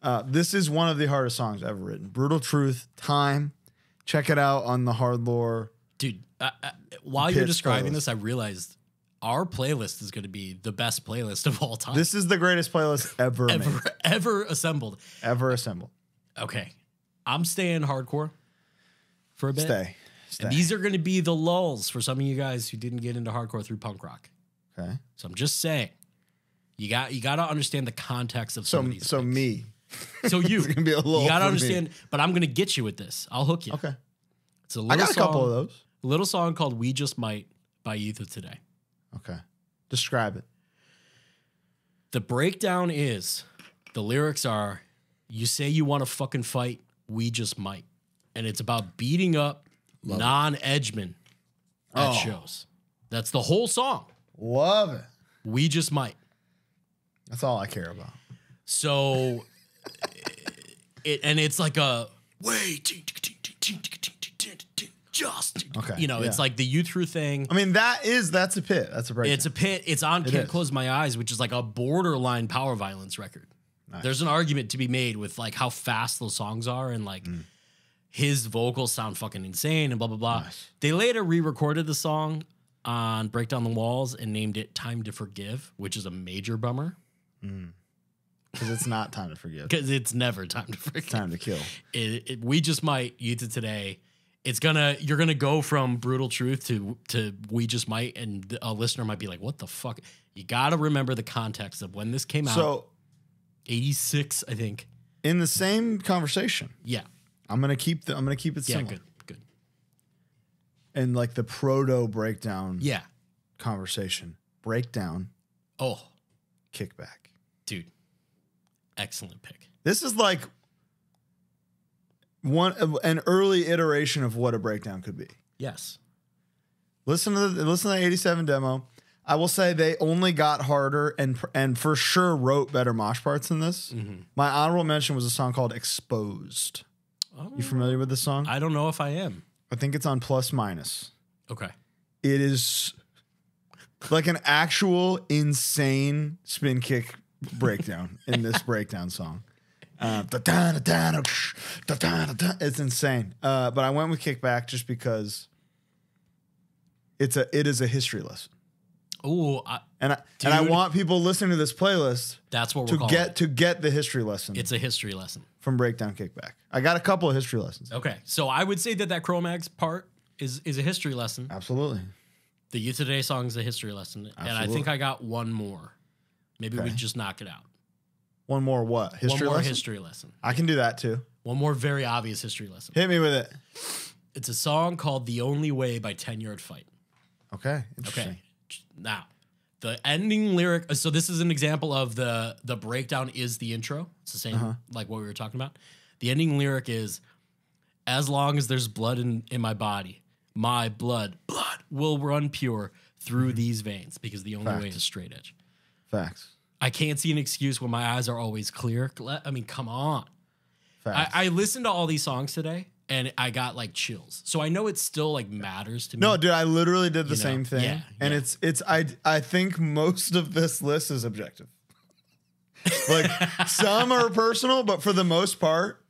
Uh, this is one of the hardest songs ever written. Brutal Truth, Time. Check it out on the Hard Lore. Dude, uh, uh, while you're describing playlist. this, I realized our playlist is going to be the best playlist of all time. This is the greatest playlist ever made, ever ever assembled. ever assembled. Okay. I'm staying hardcore for a bit. Stay. Stay. And these are going to be the lulls for some of you guys who didn't get into hardcore through punk rock. okay. So I'm just saying, you got you got to understand the context of some So of these. so things. me. so you gonna be a lull you got to for me. understand. But I'm going to get you with this. I'll hook you. Okay. It's a I little got a couple of those. a little song called "We Just Might" by Youth of Today. Okay. Describe it. The breakdown is the lyrics are you say you want to fucking fight, we just might. And it's about beating up non edgemen at Oh. shows. That's the whole song. Love it. We just might. That's all I care about. So it, and it's like a wait, just Okay, You know, it's like the you through thing. I mean, that is that's a pit. That's a breakdown. It's a pit. It's on Can't is. Close My Eyes, which is like a borderline power violence record. There's an argument to be made with like how fast those songs are and like Mm. His vocals sound fucking insane and blah blah blah. Nice. They later re-recorded the song on Break Down the Walls and named it Time to Forgive, which is a major bummer mm. because it's not time to forgive. because it's never time to forgive. Time to kill. It, it- we just might Youth of Today. It's gonna you're gonna go from brutal truth to to we just might, and a listener might be like, "What the fuck?" You got to remember the context of when this came out. So 86, I think. in the same conversation, Yeah. I'm gonna keep the I'm gonna keep it Yeah, similar. good. Good. And like the proto breakdown Yeah. conversation, breakdown, Oh, kickback. dude. Excellent pick. This is like one an early iteration of what a breakdown could be. Yes. Listen to the listen to the 87 demo. I will say they only got harder and and for sure wrote better mosh parts than this. Mm-hmm. My honorable mention was a song called Exposed. Oh, You familiar with this song? I don't know if I am. I think it's on plus minus. Okay. It is like an actual insane spin kick breakdown in this breakdown song. Uh. It's insane. Uh, but I went with kickback just because it's a it is a history lesson. Oh, And I and I want people listening to this playlist that's what we're to get it. to get the history lesson It's a history lesson. From breakdown kickback. I got a couple of history lessons. Okay. So I would say that that Cro-Mags part is is a history lesson. Absolutely. The Youth Today song is a history lesson. And I think I got one more. Maybe we just knock it out. One more what? History lesson? one more lesson? history lesson. I can do that too. One more very obvious history lesson. Hit me with it. It's a song called The Only Way by 10 Yard Fight. Okay. Interesting. Okay. Now, the ending lyric. So this is an example of the the breakdown is the intro. It's the same Uh-huh. like what we were talking about. The ending lyric is, "As long as there's blood in in my body, my blood blood will run pure through these veins because the only way Mm-hmm. Is straight edge." Facts. I can't see an excuse when my eyes are always clear. I mean, come on. I, Facts. I listened to all these songs today and I got like chills. So I know it still like matters to me. no, dude, I literally did the You know, same thing. yeah, and yeah. it's it's I I think most of this list is objective. like some are personal, but for the most part,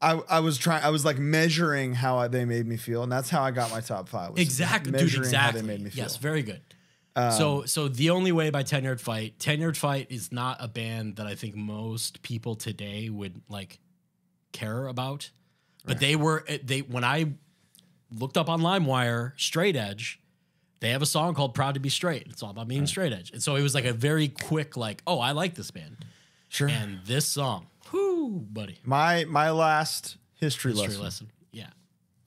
I I was trying I was like measuring how I, they made me feel, and that's how I got my top five. Exactly, dude. measuring Exactly. How they made me feel. Um, Yes, very good. so, so the only way by Ten Yard Fight. Ten Yard Fight is not a band that I think most people today would like care about, but they were eh, they when I looked up on LimeWire Straight Edge. They have a song called "Proud to Be Straight." It's all about being straight edge, and so it was like a very quick, like, "Oh, I like this band," Sure. and this song, whoo, buddy, my my last history, history lesson. lesson, yeah.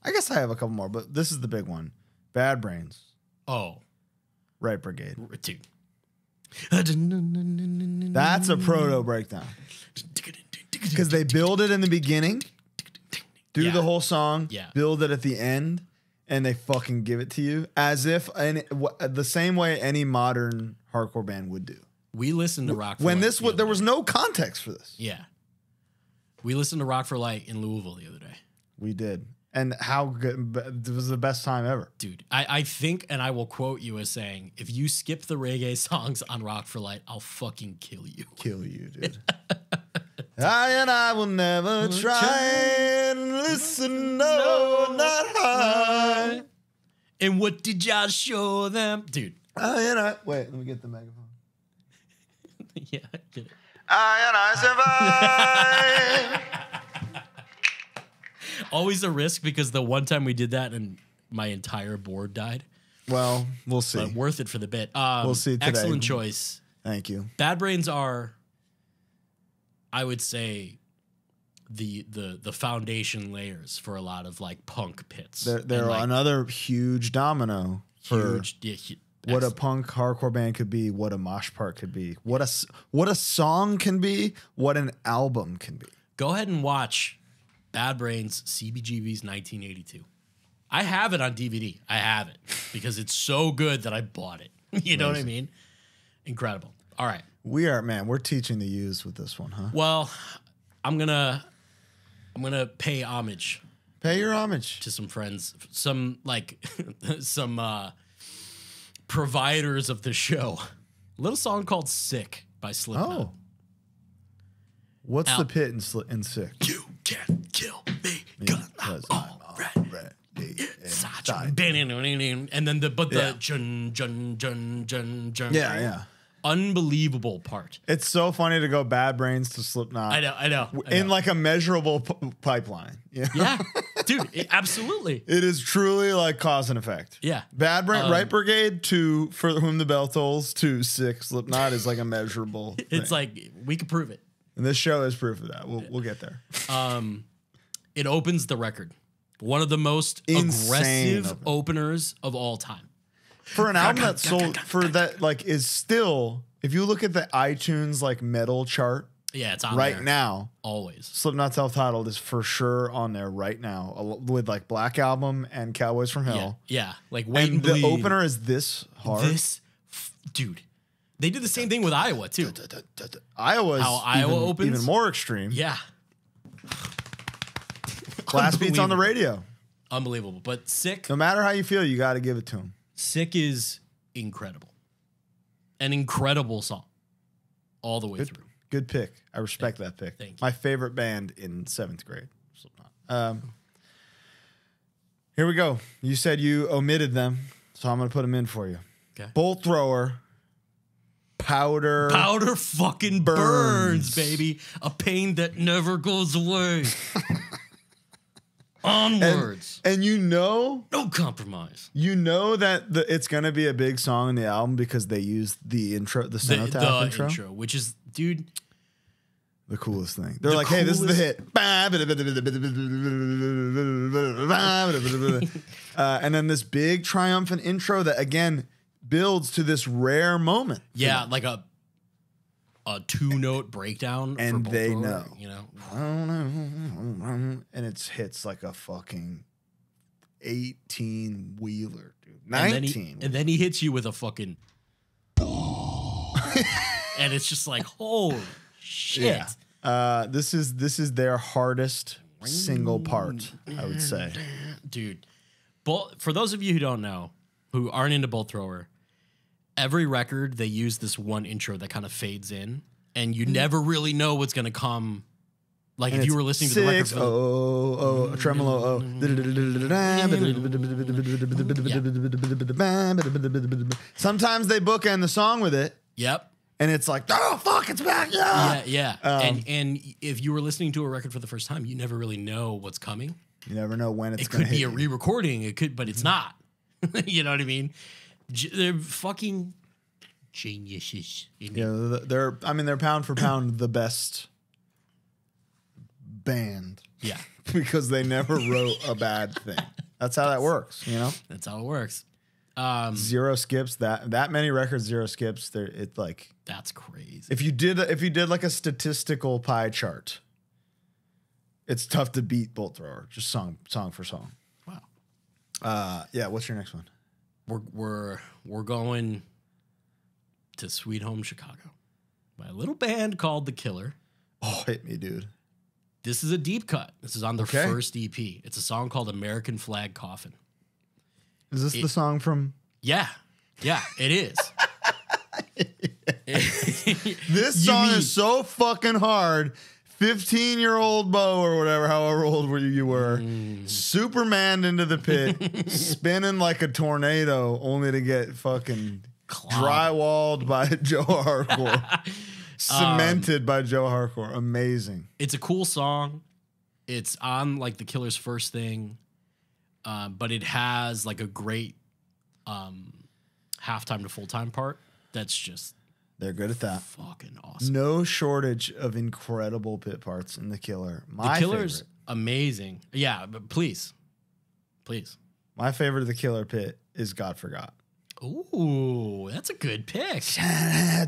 I guess I have a couple more, but this is the big one. Bad Brains, Oh, Right Brigade. dude, That's a proto breakdown because they build it in the beginning, do Yeah. the whole song, Yeah. build it at the end, and they fucking give it to you as if any, wh- the same way any modern hardcore band would do. we listened to Rock for When Light this was, there was no context for this. Yeah. We listened to Rock for Light in Louisville the other day. We did, and how good! It was the best time ever. Dude, I, I think, and I will quote you as saying, if you skip the reggae songs on Rock for Light, I'll fucking kill you. Kill you, dude. I and I will never try and listen, no, not high. And what did y'all show them? Dude. I and I wait. Let me get the megaphone. yeah, I get it. I and I survive. Always a risk because the one time we did that and my entire board died, well, we'll see. but worth it for the bit. Um, We'll see today. Excellent choice. Thank you. Bad Brains are, I would say, the the the foundation layers for a lot of like punk pits. They're, they're like, another huge domino for huge. Yeah, hu- what a punk hardcore band could be, what a mosh part could be, what a what a song can be, what an album can be. Go ahead and watch Bad Brains CBGB's 1982. I have it on DVD. I have it because it's so good that I bought it. You know what I mean? Incredible. All right. We are man, we're teaching the use with this one, huh? Well, I'm gonna I'm gonna pay homage Pay your homage. to some friends, some like some uh providers of the show. A little song called "Sick" by Slipknot. Oh. What's Al- the pit in, sli- in sick? You can kill me, 'cause I'm Because already ready such inside. a- And then the but the Yeah. jun jun jun jun jun. Yeah, yeah. Unbelievable part. It's so funny to go bad brains to Slipknot I know. I know. I in know. like a measurable p- pipeline. you know? yeah, dude. it- absolutely. It is truly like cause and effect. Yeah. Bad brain, Um, right brigade to for whom the bell tolls to six Slipknot is like a measurable. It's thing. like we could prove it. and this show is proof of that. We'll we'll get there. Um, it opens the record. One of the most Insane aggressive opening. openers of all time. For an album that sold for that like is still if you look at the iTunes like metal chart Yeah, it's on right there now, always. Slipknot self-titled is for sure on there right now with like Black Album and Cowboys from Hell. yeah. Like wait and, And the opener is this hard. This, dude. They did the same thing with Iowa too. Iowa's How Iowa even, opens? even more extreme. Yeah, Blast beats on the radio. unbelievable. But sick, No matter how you feel, you got to give it to him. sick is incredible. An incredible song, all the way Good, through. good pick. I respect that pick. Thank you. My favorite band in seventh grade. Um, here we go. You said you omitted them, so I'm going to put them in for you. Okay. Bolt thrower, powder. Powder fucking Burns. burns, baby. A pain that never goes away. Onwards. and you know, no compromise. you know that the, it's going to be a big song in the album because they used the intro, the The, cenotaph the intro. intro. which is, dude, The coolest thing. They're The like, hey, this is the hit. uh, and then this big triumphant intro that again builds to this rare moment. yeah, like a a two note breakdown. And they know. You know, And it hits like a fucking 18 wheeler, dude. and then, 19. he, and then he hits you with a fucking. and it's just like, holy shit. yeah. Uh, this is this is their hardest single part, I would say. dude. Bolt, for those of you who don't know, who aren't into Bolt Thrower, every record they use this one intro that kind of fades in, and you never really know what's gonna come. Like Mm. And if you were listening to the record, for the- oh, oh, tremolo, oh. Sometimes they bookend the song with it, yep, and it's like, oh fuck, it's back, yeah. yeah, yeah, Um, and and if you were listening to a record for the first time, you never really know what's coming. You never know when it's It could be a you. re-recording. It could, but it's not. you know what I mean? They're fucking geniuses. Yeah, they're. I mean, they're pound for pound the best band yeah. because they never wrote a bad thing. That's how that works, you know. That's how it works. Um, Zero skips. That that many records, zero skips. They're it like that's crazy. if you did if you did like a statistical pie chart, it's tough to beat Bolt Thrower just song song for song. Wow. Uh, yeah. What's your next one? We're we're we're going to Sweet Home Chicago by a little band called The Killer. Oh, hit me, dude. This is a deep cut. This is on their Okay. first EP. It's a song called American Flag Coffin. Is this the song from? Yeah. Yeah, it is. This song mean- is so fucking hard. 15 year old Bo or whatever, however old were you, you were, Mm. Superman into the pit, spinning like a tornado, only to get fucking drywalled by Joe Hardcore, Um, cemented by Joe Hardcore. Amazing. it's a cool song. It's on like the Killer's first thing, um, but it has like a great um, halftime to full time part. That's just They're good at that. fucking awesome. No shortage of incredible pit parts in the Killer. My the Killer's favorite, amazing. Yeah, but please, please. my favorite of the Killer pit is God Forgot. Ooh, that's a good pick. I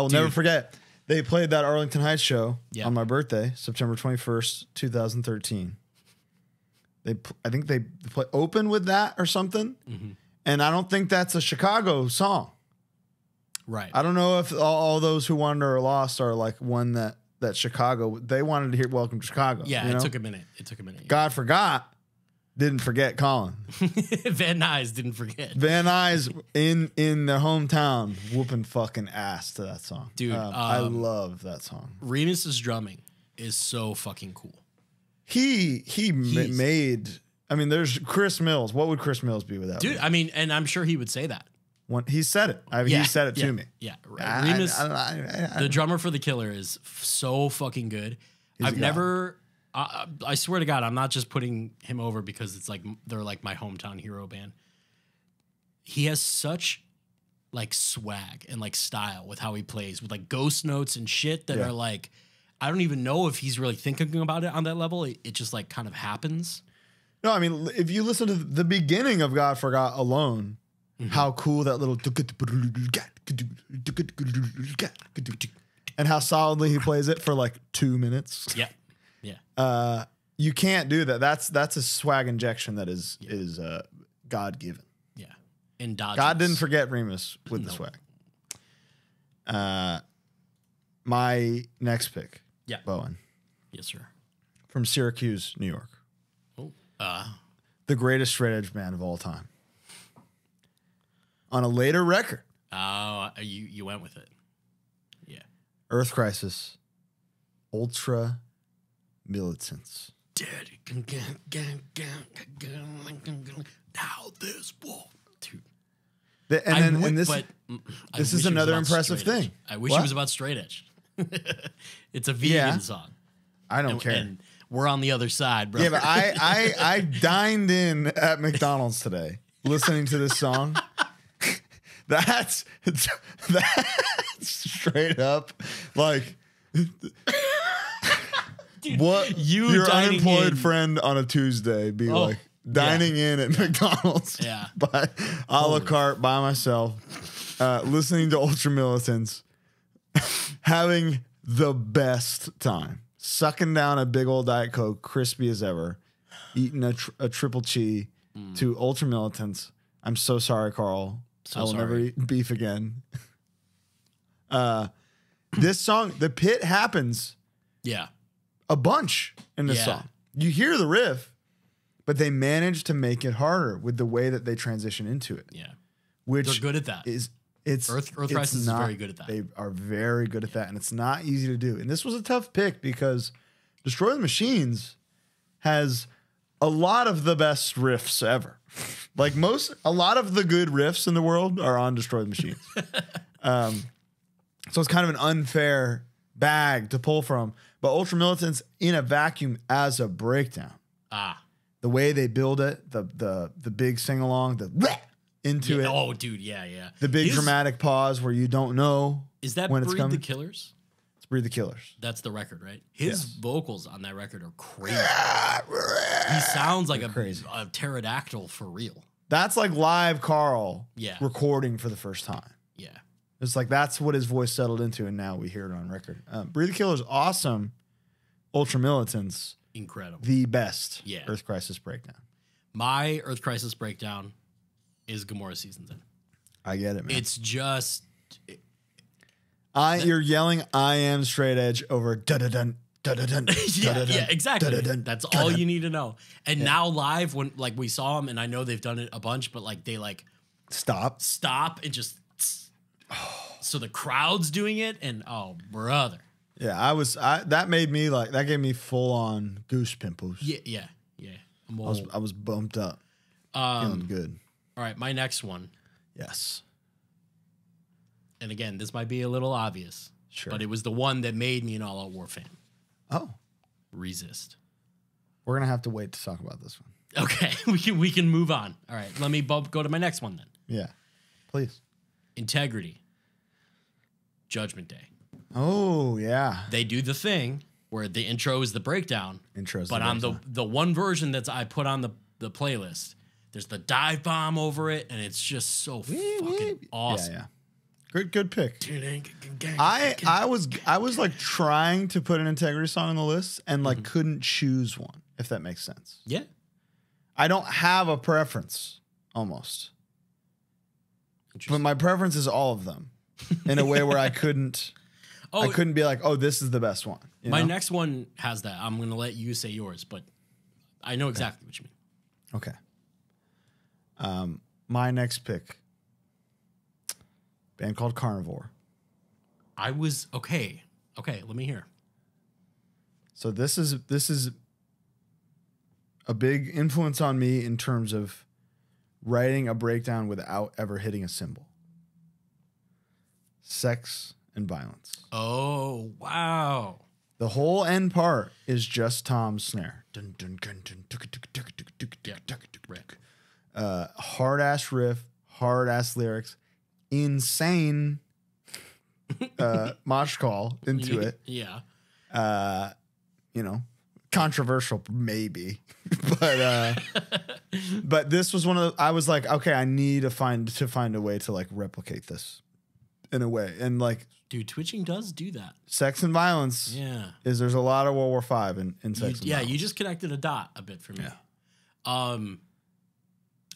will never forget. They played that Arlington Heights show Yeah. on my birthday, September 21st, 2013. They, I think they play open with that or something. Mm-hmm. And I don't think that's a Chicago song. Right. I don't know if all, all those who wander or lost are like one that that Chicago they wanted to hear "Welcome to Chicago." yeah, it know? took a minute. It took a minute. God forgot, didn't forget Colin. Van Nuys didn't forget. Van Nuys in in their hometown whooping fucking ass to that song, Dude, Um, I um, love that song. Remus's drumming is so fucking cool. He he ma- made. I mean, there's Chris Mills. What would Chris Mills be without? Dude, Remus? I mean, and I'm sure he would say that. One, he said it. I mean, Yeah, he said it yeah, to me. Yeah. I- Remus, I, I, the drummer for the Killer is f- so fucking good. He's I've never. I I swear to God, I'm not just putting him over because it's like they're like my hometown hero band. He has such like swag and like style with how he plays with like ghost notes and shit that Yeah. are like I don't even know if he's really thinking about it on that level. It, it just like kind of happens. No, I mean, if you listen to the beginning of God Forgot alone, Mm-hmm. how cool that little and how solidly he plays it for like two minutes. Yeah. Yeah. Uh, you can't do that. That's that's a swag injection that is is uh, God given. Yeah. And Dodgers. God didn't forget Remus with the swag. Uh, my next pick, Yeah. Bowen Yes, sir. from Syracuse, New York. Uh the greatest straight edge band of all time. On a later record, oh, you you went with it. Yeah. Earth Crisis, Ultra Militants. Now this wolf, dude. The- and then would- and this but mm, this is wish it was another impressive thing. I wish What? it was about straight edge. it's a vegan Yeah. song, I don't and, care. and we're on the other side, bro. yeah, but I, I I dined in at McDonald's today listening to this song. That's that's straight up like what you your unemployed in- friend on a Tuesday be Oh, like dining in at McDonald's Yeah. by a la carte by myself, uh, listening to ultramilitance, having the best time, sucking down a big old diet coke, crispy as ever, eating a, tr- a triple chi to ultramilitance. I'm so sorry, Carl. So I will never eat beef again. uh, this song, the pit happens yeah, a bunch in this Yeah. song. You hear the riff, but they manage to make it harder with the way that they transition into it, yeah. which They're good at that. is it's Earth- Earth it's Crisis is very good at that. They are very good at that, and it's not easy to do. And this was a tough pick because Destroy the Machines has a lot of the best riffs ever. like most, a lot of the good riffs in the world are on Destroy the Machines. um, so it's kind of an unfair bag to pull from. But Ultramilitance in a vacuum as a breakdown Ah, the way they build it, the the the big sing along, the into yeah. it, oh, dude, yeah, yeah. the big dramatic pause where you don't know Is that when it's Breed the. Killers? It's Breed the Killers. That's the record, right? His Yes. vocals on that record are crazy. he sounds like a, crazy. a pterodactyl for real. That's like live Carl Yeah. recording for the first time. Yeah. It's like that's what his voice settled into, and now we hear it on record. Um, Breed the Killers, awesome. Ultramilitance, Incredible. the best. Yeah. Earth Crisis breakdown. My Earth Crisis breakdown is Gomorrah's Season Ends. I get it, man. It's just I you're yelling I am straight edge over da da dun da da dun. yeah, yeah, exactly. dun-dun-dun, That's all dun-dun. you need to know. And now live, when like we saw them, and I know they've done it a bunch, but like they like Stop. stop and just. So the crowd's doing it, and oh brother, Yeah, I was. I that made me like that gave me full on goose pimples. yeah, yeah, yeah. I was I was bumped up, um, feeling good. All right, my next one, Yes, and again, this might be a little obvious, sure. but it was the one that made me an All Out War fan. oh, Resist. we're gonna have to wait to talk about this one. Okay, we can we can move on. All right, let me bump, go to my next one then. Yeah, please. Integrity. Judgment Day. Oh yeah, They do the thing where the intro is the breakdown, intros. but on the the one version that's I put on the the playlist, there's the dive bomb over it, and it's just so fucking awesome. Yeah, yeah. Good, good pick. I I I was I was like trying to put an integrity song on the list and Mm-hmm. like couldn't choose one if that makes sense. yeah. I don't have a preference almost, but my preference is all of them. in a way where I couldn't Oh, I couldn't be like, oh, this is the best one. you my know? next one has that. I'm gonna let you say yours, but I know exactly what you mean. Okay. Um, my next pick, band called Carnivore. I was okay. Okay, let me hear. So this is this is a big influence on me in terms of writing a breakdown without ever hitting a cymbal. Sex and violence. Oh wow. The whole end part is just Tom's snare. Dun, dun, dun, Yeah. Uh, hard ass riff, hard ass lyrics, insane uh, mosh call into it. Yeah. Uh, you know, controversial maybe, but uh, but this was one of the. I was like, okay, I need to find to find a way to like replicate this in a way, and like Dude, twitching does do that. sex and violence Yeah. is there's a lot of World War Five in, in You- sex. and yeah, violence. you just connected a dot a bit for me. Um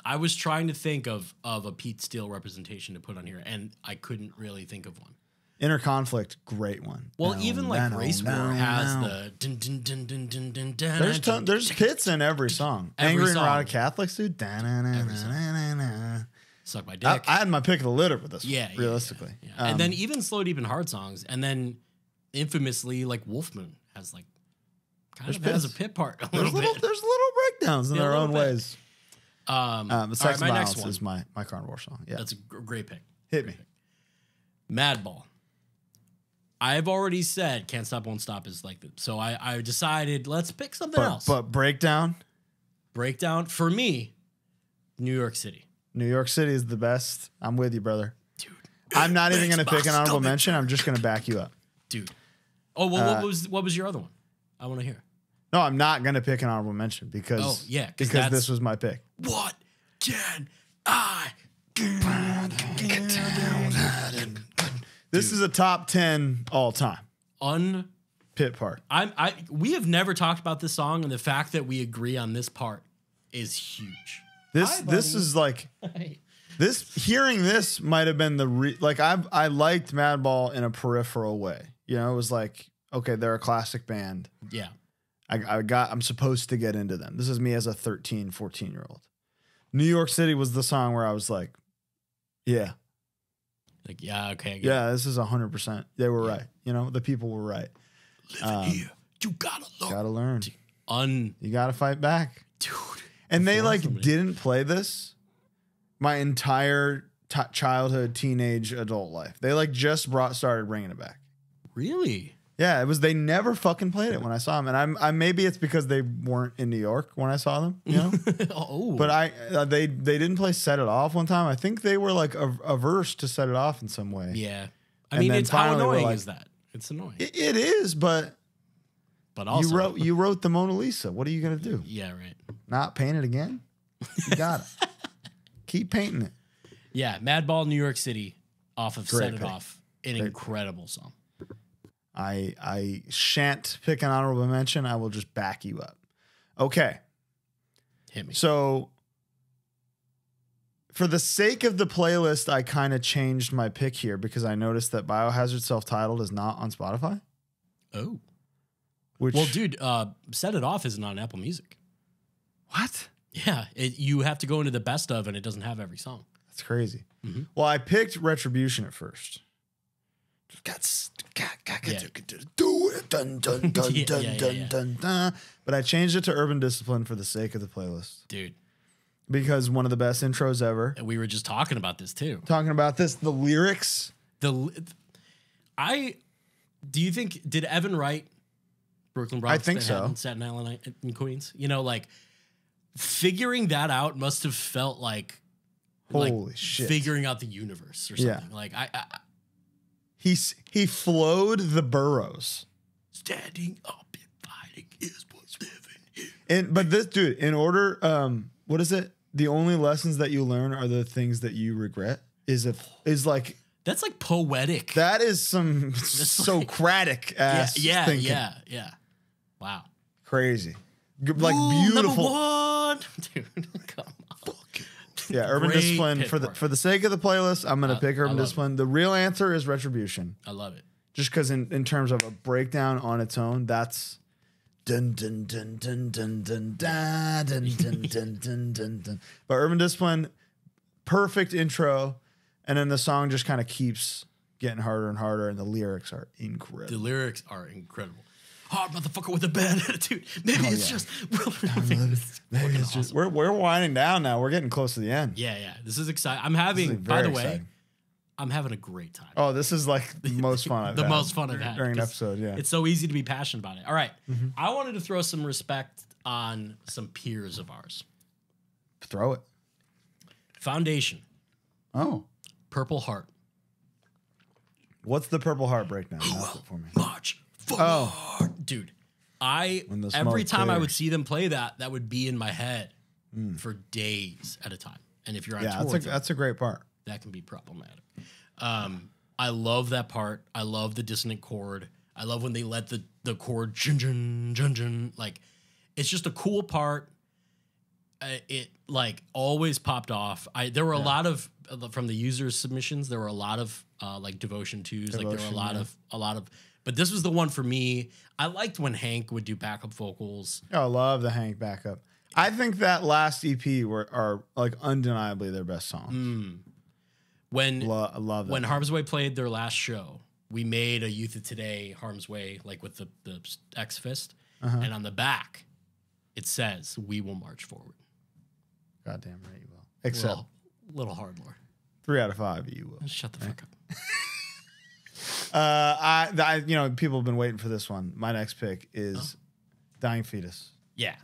I was trying to think of of a Pete Steele representation to put on here, and I couldn't really think of one. Inner conflict, great one. Well, No, even like no, Race no, War has no. the dun, dun, dun, dun, dun, dun, dun, There's ton, there's pits in every song. Every Angry and song. erotic Catholics, dude. Every song. Da-na-na-na-na-na. suck my I, dick. I had my pick of the litter with this. one, yeah, yeah, realistically. yeah, Um, and then even slow deep and hard songs, and then infamously like Wolfman has like kind There's of has a pits. pit part a there's little bit. there's little breakdowns in Yeah, their own bit. ways. Um, Um, all sex right, and my violence next one. is my my carnivore song. Yeah, That's a great pick. hit me. Madball. I've already said "Can't Stop, Won't Stop" is like the, so. I I decided let's pick something But else. but breakdown. Breakdown for me, New York City, New York City is the best. I'm with you, brother. dude. I'm not even gonna pick an honorable mention. I'm just gonna back you up. dude. Oh well, what Uh, was what was your other one? I want to hear. No, I'm not gonna pick an honorable mention because Oh, yeah, 'cause because this was my pick. What can I? Get? This is a top ten all time Un. pit part. I'm. I. We have never talked about this song, and the fact that we agree on this part is huge. This Hi, this is like this. Hearing this might have been the re, like I I liked Madball in a peripheral way. You know, it was like okay, they're a classic band. yeah. I, I got I'm supposed to get into them. This is me as a 13, 14 year old. New York City was the song where I was like, yeah, Like yeah. Okay. I get it. yeah, this is hundred percent. They were right. You know, the people were right. Living Um, here, you gotta look. Gotta learn. Un. You gotta fight back. Dude. And they like somebody- didn't play this my entire t- childhood, teenage, adult life. They like just brought started bringing it back. Really? Yeah, it was. They never fucking played it when I saw them, and I'm. I maybe it's because they weren't in New York when I saw them. You know. oh. But I uh, they they didn't play set it off one time. I think they were like a- averse to set it off in some way. yeah. I And mean, then it's how finally we're annoying like- is that? It's annoying. It, it is, but but also, you wrote you wrote the Mona Lisa. What are you gonna do? Yeah. Right. Not paint it again? You got it. Keep painting it. Yeah. Madball, New York City, off of Great Set It pick. Off. An incredible song. I I shan't pick an honorable mention. I will just back you up. Okay, Hit me. so for the sake of the playlist, I kind of changed my pick here because I noticed that Biohazard self-titled is not on Spotify. Oh. Which Well, dude, uh, Set It Off isn't on Apple Music. what? Yeah. It, you have to go into the best of, and it doesn't have every song. That's crazy. Mhm. Well, I picked Retribution at first. Got, got, got, Yeah. do it, dun dun dun Yeah, dun yeah, yeah, dun yeah. dun dun. But I changed it to Urban Discipline for the sake of the playlist Dude. because one of the best intros ever. And we were just talking about this too. Talking about this, the lyrics. The I do you think did Evan write Brooklyn Bronx think Manhattan, so. Staten Island and Queens? You know, like figuring that out must have felt like like Holy shit! figuring out the universe or Yeah. something. Like I, I I- He's he flowed the boroughs. standing up and fighting is what's living here. And but this dude, in order, um, what is it? The only lessons that you learn are the things that you regret. Is if is like That's like poetic. that is some Socratic yeah, ass yeah, thinking. yeah, yeah. Wow. Crazy. Like number beautiful. one. Dude, come. Yeah, Urban Great Discipline for the for the sake of the playlist, I'm gonna I- pick I Urban love it. Discipline. The real answer is Retribution. I love it. Just because in, in terms of a breakdown on its own, that's dun dun dun dun dun dun da, dun dun dun dun dun dun. But Urban Discipline, perfect intro, and then the song just kind of keeps getting harder and harder, and the lyrics are incredible. The lyrics are incredible. Hard motherfucker with a bad attitude. Maybe it's yeah. just. Maybe it's just we're we're winding down now. We're getting close to the end. yeah, yeah. This is exciting. I'm having. By the way. I'm having a great time. Oh, this is like the most fun I've the had most fun I've had during an episode. Yeah, It's so easy to be passionate about it. All right. Mm-hmm. I wanted to throw some respect on some peers of ours. throw it. Foundation, Oh, Purple Heart, What's the Purple Heart breakdown? It for me. March. Oh. Dude, I every time I would see them play that, that would be in my head for days at a time. And if you're on Yeah, tour, that's a them, that's a great part. that can be problematic. Um, I love that part. I love the dissonant chord. I love when they let the the chord jun jun jun jun like it's just a cool part. Uh, it like always popped off. I there were a lot of uh, from the users submissions. There were a lot of uh, like devotion twos. like there were a lot yeah. of a lot of. But this was the one for me. I liked when Hank would do backup vocals. Oh, I love the Hank backup. I think that last EP were are like undeniably their best songs. Mm. When Lo- I love when Harm's Way played their last show, we made a Youth of Today Harm's Way like with the the X Fist, Uh-huh. and on the back it says "We will march forward." Goddamn right you will. Except Little, little hard more. three out of five you will. Shut the fuck up. Uh, I, I you know people have been waiting for this one. My next pick is. Dying Fetus. Yeah,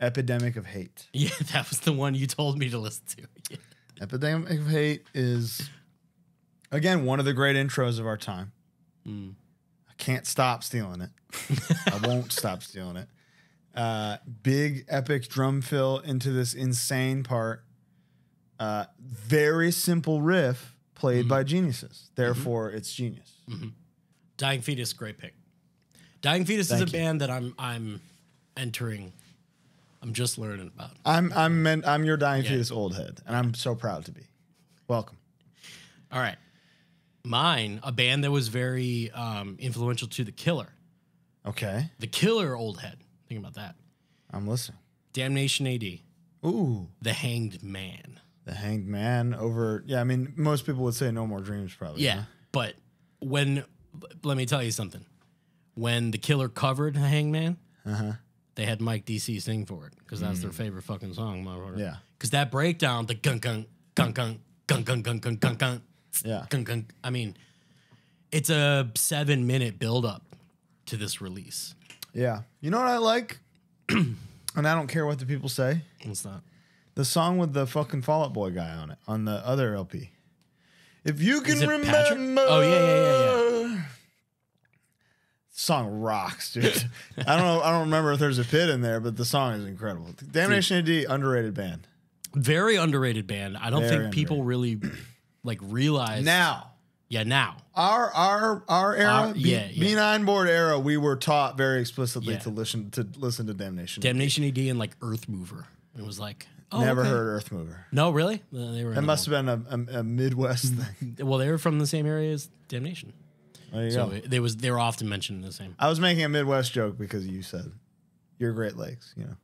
Epidemic of Hate. yeah, that was the one you told me to listen to. Yeah. Epidemic of Hate is again one of the great intros of our time. Mm. I can't stop stealing it. I won't stop stealing it. Uh, big epic drum fill into this insane part. Uh, very simple riff played by mm-hmm. geniuses. Mm-hmm. Therefore, it's genius. Mm-hmm. Dying Fetus, great pick. Dying Fetus is a you. band that I'm I'm entering. I'm just learning about. I'm I'm meant, I'm your dying Yeah. fetus old head, and I'm so proud to be. Welcome. All right, mine, a band that was very um, influential to the Killer. Okay, The Killer, old head. Think about that. I'm listening. Damnation AD, Ooh, The Hanged Man. The Hanged Man over. Yeah, I mean, most people would say No More Dreams, probably. Yeah, huh? but when let me tell you something. When the Killer covered The Hanged Man, Uh-huh. they had Mike DC sing for it because that's their favorite fucking song. motherfucker. Mm. Yeah. because that breakdown, the gun gun gun gun gun gun gun gun gun gun Yeah. gun gun. I mean, it's a seven minute build up to this release. Yeah. You know what I like? and I don't care what the people say. It's not. The song with the fucking Fall Out Boy guy on it, on the other LP. If you can Is it remember. Patrick? Oh, yeah, yeah, yeah, yeah. Song rocks, dude. I don't know. I don't remember if there's a pit in there, but the song is incredible. Damnation AD, underrated band. Very underrated band. I don't Very think people really like realize Now, Yeah, now. our our our era, Our- B, yeah, yeah. B9 board era, we were taught very explicitly Yeah. to listen to listen to Damnation. Damnation AD and like Earth Mover. It was like oh, Never okay. heard Earth Mover. No, really? Uh, They were. It must have been a, a, a Midwest thing. Well, they were from the same area as Damnation, There you so go. it, they was they were often mentioned in the same, I was making a Midwest joke because you said you're Great Lakes. You know.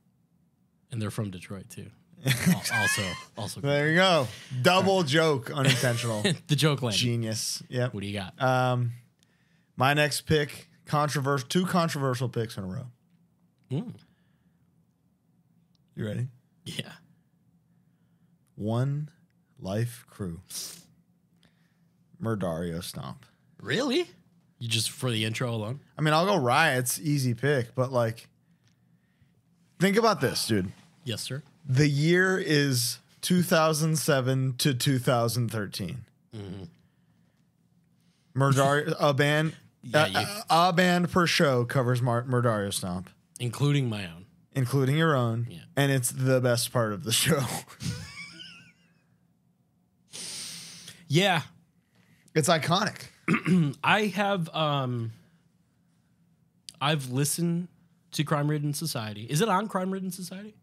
and they're from Detroit too. Also, also There you go. Double joke, unintentional. the joke landed. Genius. Yep. What do you got? Um, my next pick, controversial, two controversial picks in a row. Mm, You ready? yeah. One Life Crew. Murdario Stomp. Really? You just for the intro alone? I mean, I'll go Riot's easy pick, but like, think about this, dude. Yes, sir. The year is 2007 to 2013. Murdario, mm-hmm. a band, Yeah, a, you- a- a band per show covers Mar- Murdario Stomp, Including my own. including your own, Yeah. and it's the best part of the show. Yeah, it's iconic. I have. um I've listened to Crime Ridden Society. Is it on Crime Ridden Society?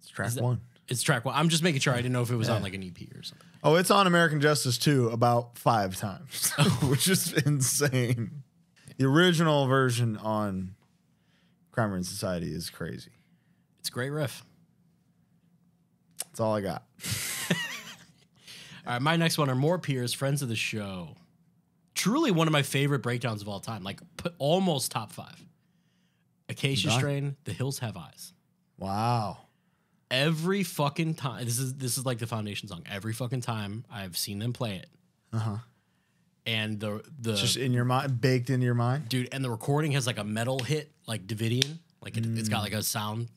It's track that- one. It's track one. I'm just making sure I didn't know if it was on like an EP or something. Oh, it's on American Justice too about five times, which is insane. The original version on Crime Ridden Society is crazy. It's a great riff. That's all I got. All right, my next one are more peers, friends of the show. Truly one of my favorite breakdowns of all time, like put almost top five. Acacia Done. Strain, The Hills Have Eyes. Wow. Every fucking time, this is this is like the foundation song. Every fucking time I've seen them play it, Uh huh. and the the It's just in your mind, baked into your mind. dude, and the recording has like a metal hit, like Davidian, like it, it's Mm. got like a sound,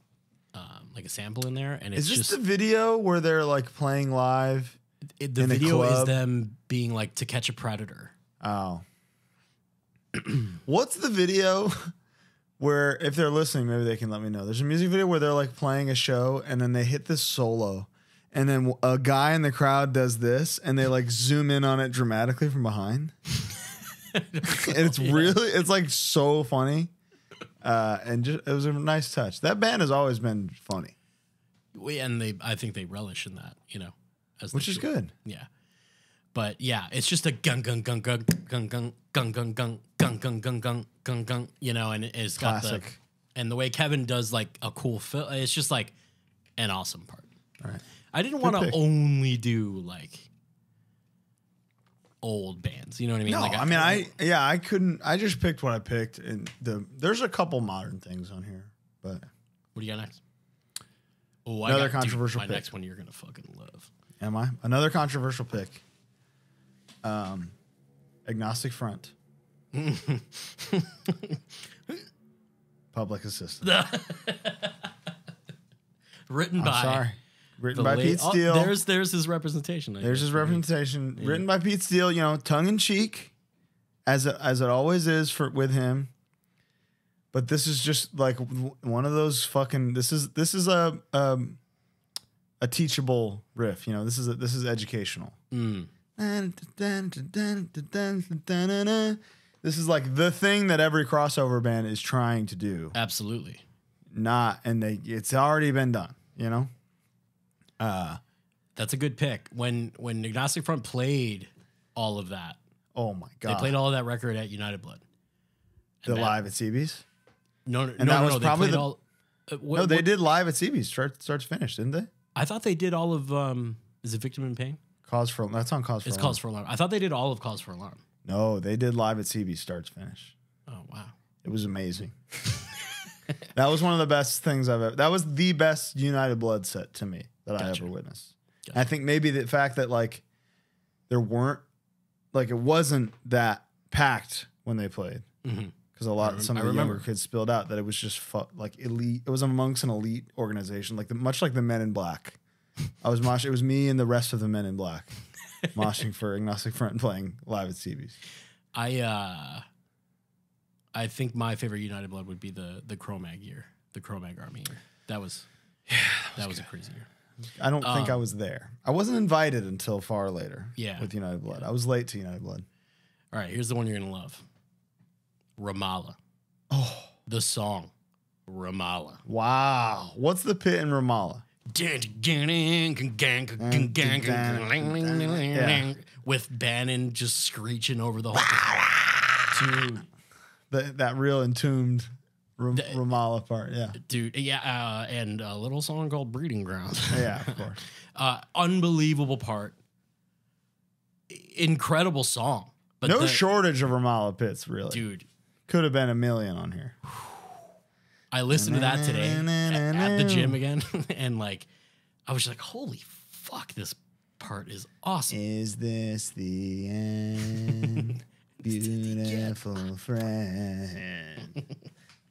um, like a sample in there, and it's Is this just the video where they're like playing live? It, the in video is them being like to catch a predator. Oh. What's the video where, if they're listening, maybe they can let me know. There's a music video where they're like playing a show and then they hit this solo. And then a guy in the crowd does this and they like zoom in on it dramatically from behind. and it's really, it's like so funny. Uh, and just, it was a nice touch. That band has always been funny, We, and they, I think they relish in that, you know, which is should. good. Yeah. But yeah, it's just a gun gun gun gun gun gun gun gun gun gun gun gun gun gun gun, you know, and it's got the Classic. and the way Kevin does like a cool fill, it's just like an awesome part. All right. I didn't want to only do like old bands, you know what I mean? No, like I mean, I yeah, I couldn't. I just picked what I picked, and the there's a couple modern things on here, but What do you got next? Oh, I Another got, dude, controversial my pick. next one you're gonna fucking love. Am I another controversial pick? Um, agnostic front, public assistance. Written I'm by sorry, written by late- Pete oh, Steele. there's there's his representation. I There's guess, his right? representation, written by Pete Steele. You know, tongue in cheek, as it, as it always is for with him. But this is just like one of those fucking. This is this is a um, a teachable riff. You know, this is a, this is educational. Mm. This is like the thing that every crossover band is trying to do. Absolutely. Not and they it's already been done. You know. Uh That's a good pick. When when Agnostic Front played all of that, oh my god. they played all of that record at United Blood. the that- live at CB's. No, no, And no, that no, was no, they probably played the- all. uh, what- No, they what- did live at CB's start start to finish, didn't they? I thought they did all of. um Is it Victim in Pain? Cause for that's on cause for It's alarm. Cause for Alarm. I thought they did all of Cause for Alarm. No, they did live at CB start to finish. Oh wow. It was amazing. that was one of the best things I've ever. That was the best United Blood set to me that I ever witnessed. Gotcha. I think maybe the fact that like there weren't like it wasn't that packed when they played Mhm. Because a lot rem- some of the younger kids spilled out that it was just fu- like elite. It was amongst an elite organization, like the, much like the Men in Black. I was mosh. It was me and the rest of the Men in Black moshing for Agnostic Front and playing live at CB's. I uh I think my favorite United Blood would be the the Cro-Mag year, the Cro-Mag Army year. That was yeah, that was, a crazy year. I don't think I Um, was there. I wasn't invited until far later. Yeah. with United Blood. I was late to United Blood. All right, here's the one you're gonna love. Ramallah. Oh The song Ramallah. wow! What's the pit in Ramallah? With Bannon just screeching over the whole dude, That that real entombed Ram- The- Ramallah part. Yeah, dude, yeah, uh, and a little song called "Breeding Ground." yeah, of course. uh, unbelievable part, incredible song, but no the- shortage of Ramallah pits. Really, dude. Could have been a million on here. I listened to that today at, at the gym again, and like, I was just like, "Holy fuck, this part is awesome." Is this the end, beautiful friend,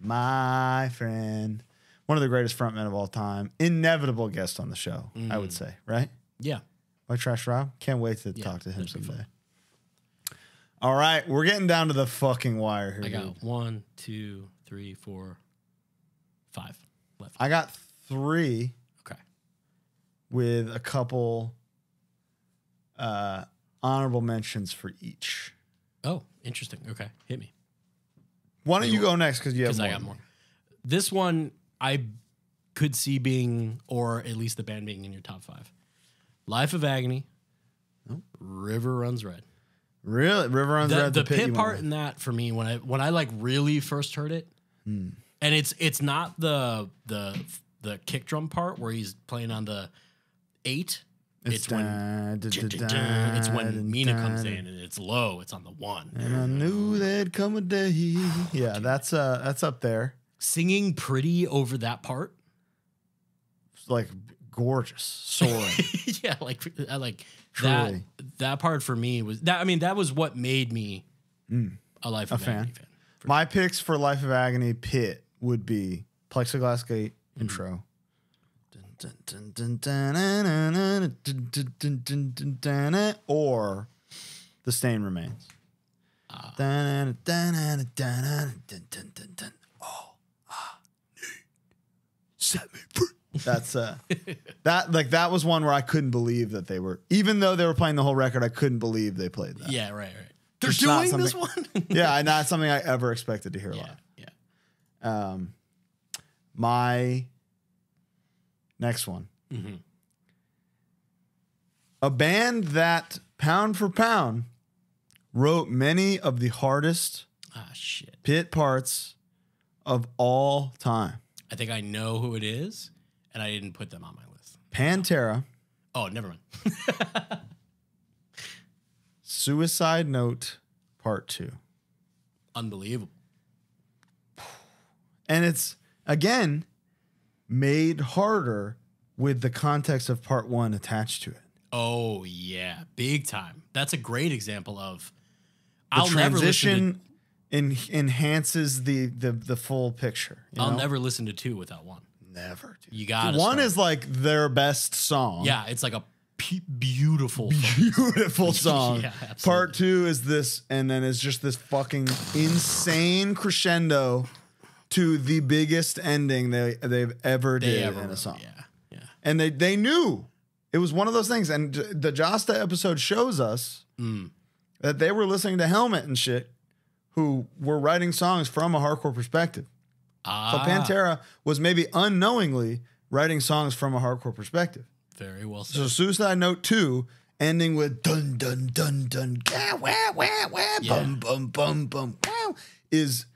my friend? One of the greatest frontmen of all time. Inevitable guest on the show, I Mm. would say. Right? Yeah, White Trash Rob. Can't wait to Yeah, talk to him someday. All right, we're getting down to the fucking wire here. I dude. got one, two, three, four, five left. I got three Okay, with a couple uh, honorable mentions for each. oh, interesting. Okay, hit me Why don't you go next because you have because more. I got more. This one I could see being, or at least the band being in your top five. Life of Agony, River Runs Red. Really, River Runs The, Red. the you pit went part in that for me when I when I like really first heard it, Hmm. and it's it's not the the the kick drum part where he's playing on the eight. It's, when it's when Mina comes in and it's low. It's on the one. And I knew there'd come a day. Yeah, that's uh, that's up there. Singing pretty over that part. Like gorgeous soaring. yeah, like like Truly. that that part for me was that. I mean, that was what made me mm. a Life of a Agony fan. My sure. picks for Life of Agony pit would be Plexiglass Gate mm. Mm-hmm. intro. Or the stain remains. Uh, oh, I need set me free. That's uh that like that was one where I couldn't believe that they were even though they were playing the whole record, I couldn't believe they played that. Yeah, right, right. They're not doing this one. Yeah, not something I ever expected to hear yeah, live. yeah. Um, my next one. Mhm. A band that, pound for pound, wrote many of the hardest Ah, shit. pit parts of all time. I think I know who it is, and I didn't put them on my list. Pantera, Oh, never mind. Suicide Note Part 2. Unbelievable. And it's, again, made harder with the context of Part 1 attached to it. Oh yeah, big time. That's a great example of. The I'll never listen. transition en- enhances the, the the full picture. You I'll know? never listen to two without one. Never. Dude. You got One is like their best song. yeah, it's like a p- beautiful. Beautiful song. Yeah, absolutely. Part two is this, and then it's just this fucking insane crescendo to the biggest ending they they've ever They did ever in a wrote, song. Yeah, yeah. And they they knew it was one of those things. And j- the Jasta episode shows us Mm. that they were listening to Helmet and shit, who were writing songs from a hardcore perspective. So Ah, Pantera was maybe unknowingly writing songs from a hardcore perspective. very well said. So Suicide Note 2 ending with dun dun dun dun wah, wah, wah, wah, Yeah. bum bum bum bum wow is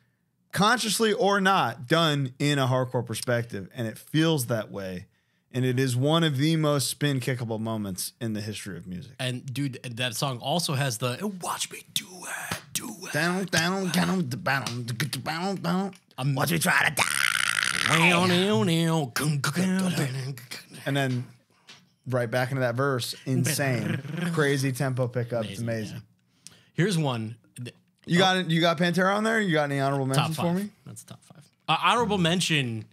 consciously or not done in a hardcore perspective and it feels that way and it is one of the most spin kickable moments in the history of music. And dude, that song also has the "Watch me do it, do it." Down down down down down down I'm- Watch me try to die. And then right back into that verse, insane, crazy tempo pickup. It's amazing. Here's one You got you got Pantera on there? You got any honorable mentions for me? That's top five. Uh, honorable mention: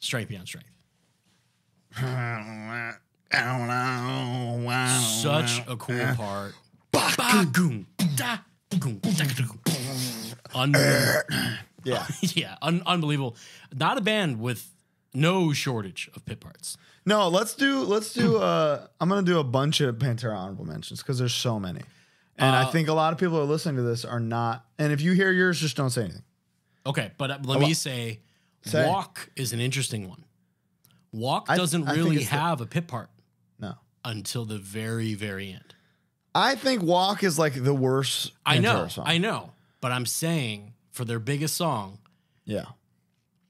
Strength Beyond Strength. Such a cool part. Ba-goom, da, goom, da, goom. Unbelievable. Yeah. yeah, un- unbelievable. Not a band with no shortage of pit parts. No, let's do let's do uh I'm gonna do a bunch of Pantera honorable mentions because there's so many. And I Uh, think a lot of people who are listening to this are not and if you hear yours, just don't say anything. Okay, but uh, let me say, Say. Walk is an interesting one. Walk doesn't I really it's the- have a pit part No. until the very, very end. I think Walk is like the worst I know, song. I know, but I'm saying for their biggest song, yeah.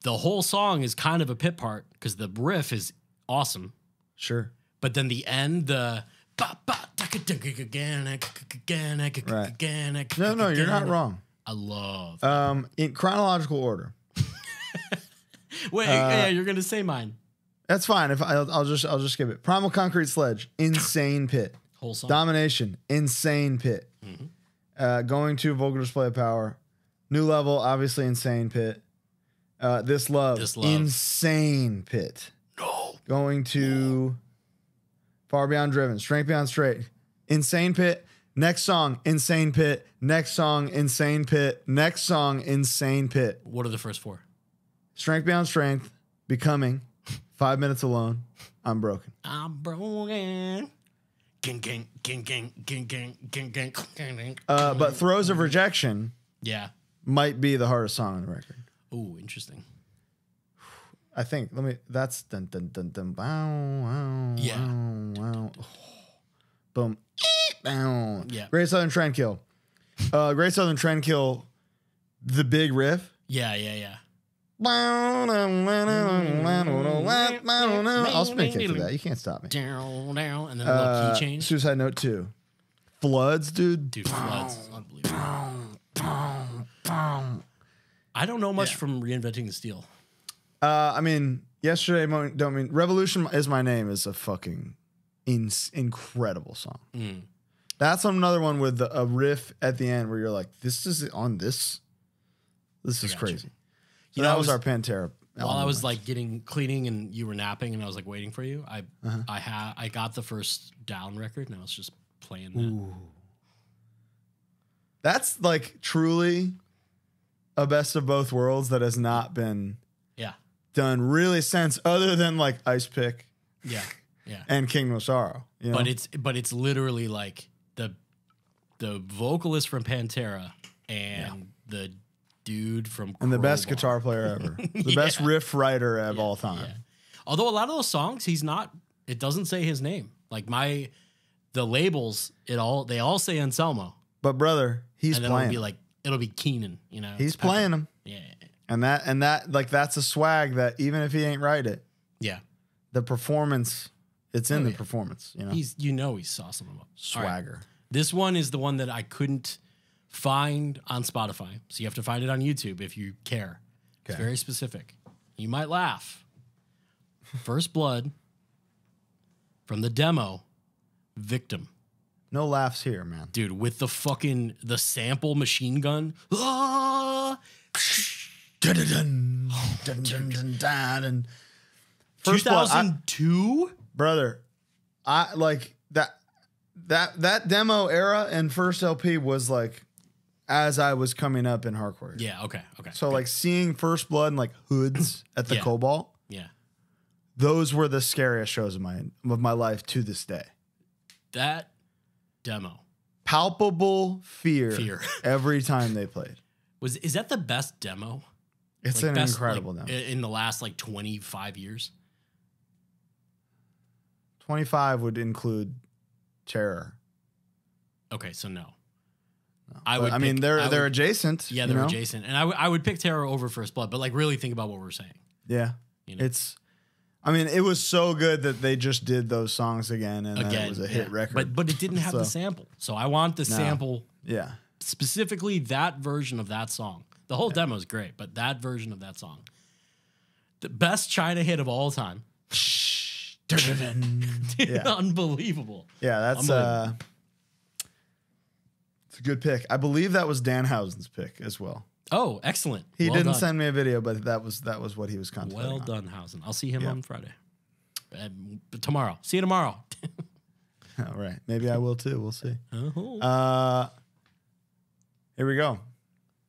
the whole song is kind of a pit part because the riff is awesome, Sure. but then the end, the ba- ba- taka- taka- gana- ka- gana- ka- Right. No, no, you're not wrong. I love. Um in chronological order. Wait, uh, yeah, you're gonna say mine. That's fine. If I'll, I'll just I'll just skip it. Primal Concrete Sledge, insane pit. Whole song. Domination, insane pit. Mm-hmm. Uh, going to Vulgar Display of Power, new level, obviously insane pit. Uh, this love, This Love. insane pit. no. Going to Far Beyond Driven, Strength Beyond Strength, insane pit. Next song, insane pit. Next song, insane pit. Next song, insane pit. What are the first four? Strength Beyond Strength, Becoming, Five Minutes Alone, I'm Broken. I'm broken. Gang, gang, gang, gang, gang, gang, gang, gang, gang, gang. Uh, but Throes of Rejection Yeah. might be the hardest song on the record. Oh, interesting. I think. Let me. That's dun dun dun dun. Bow, wow, Yeah. Wow, wow. Boom. Bow. Yeah. Great Southern Trendkill. Uh, Great Southern Trendkill. The big riff. Yeah, yeah, yeah. I'll spin kick to that. You can't stop me. Down, down, and then a little Uh, key change. Suicide Note 2. Floods, dude. Dude, floods unbelievable. I don't know much from reinventing the steel. Uh, I mean, yesterday don't mean Revolution is my name is a fucking in- incredible song. Mm. That's another one with the, a riff at the end where you're like, this is on this. This is crazy. you. You know, that I was, was- our Pantera. While I was like getting cleaning and you were napping and I was like waiting for you, I Uh-huh. I had I got the first down record and I was just playing that. that's like truly a best of both worlds that has not been Yeah. done really since other than like Ice Pick Yeah. Yeah. and Kingdom of Sorrow. You know? But it's but it's literally like the the vocalist from Pantera and the dude from and the best guitar player ever, the best riff writer of all time. Yeah. Although a lot of those songs, he's not. It doesn't say his name. Like my, the labels, it all they all say Anselmo, But brother, he's and playing. it'll be like it'll be Keenan. You know, he's Pepper. playing them, Yeah, and that and that like that's a swag that even if he ain't write it, yeah. the performance, it's in Oh, the yeah. performance. You know, He's you know he's saucing them up. All right. swagger. This one is the one that I couldn't find on Spotify, so you have to find it on YouTube if you care. It's very specific. You might laugh. First Blood from the demo, Victim. No laughs here, man. dude, with the fucking the sample machine gun. Ah! Dun-dun-dun, dun-dun-dun-dun, and First Blood, I- 2002? brother, I like that that that demo era and first LP was like as I was coming up in hardcore. Yeah, okay, okay. So like seeing First Blood and like hoods at the Yeah. Cobalt, yeah. those were the scariest shows of my of my life to this day. That demo Palpable fear, Fear. every time they played. was is that the best demo? It's Like, an best, incredible like, demo. in the last like 25 years. 25 would include Terror. Okay, so no. I I would I mean pick- they're I they're would- adjacent. Yeah, they're know? adjacent. And I would- I would pick Terror over First Blood, but like really think about what we're saying. Yeah. You know? It's I mean, it was so good that they just did those songs again and Again, it was a hit yeah. record. But but it didn't have the sample. So I want the sample yeah. specifically that version of that song. The whole demo is great, but that version of that song, the best China hit of all time, Yeah. unbelievable. Yeah, that's uh It's a good pick. I believe that was Dan Danhausen's pick as well. Oh, excellent! He Well didn't done. send me a video, but that was that was what he was contemplating. Well on. done, Hausen. I'll see him on Friday. Um, tomorrow. See you tomorrow. All right. Maybe I will too. We'll see. Uh-huh. Uh here we go.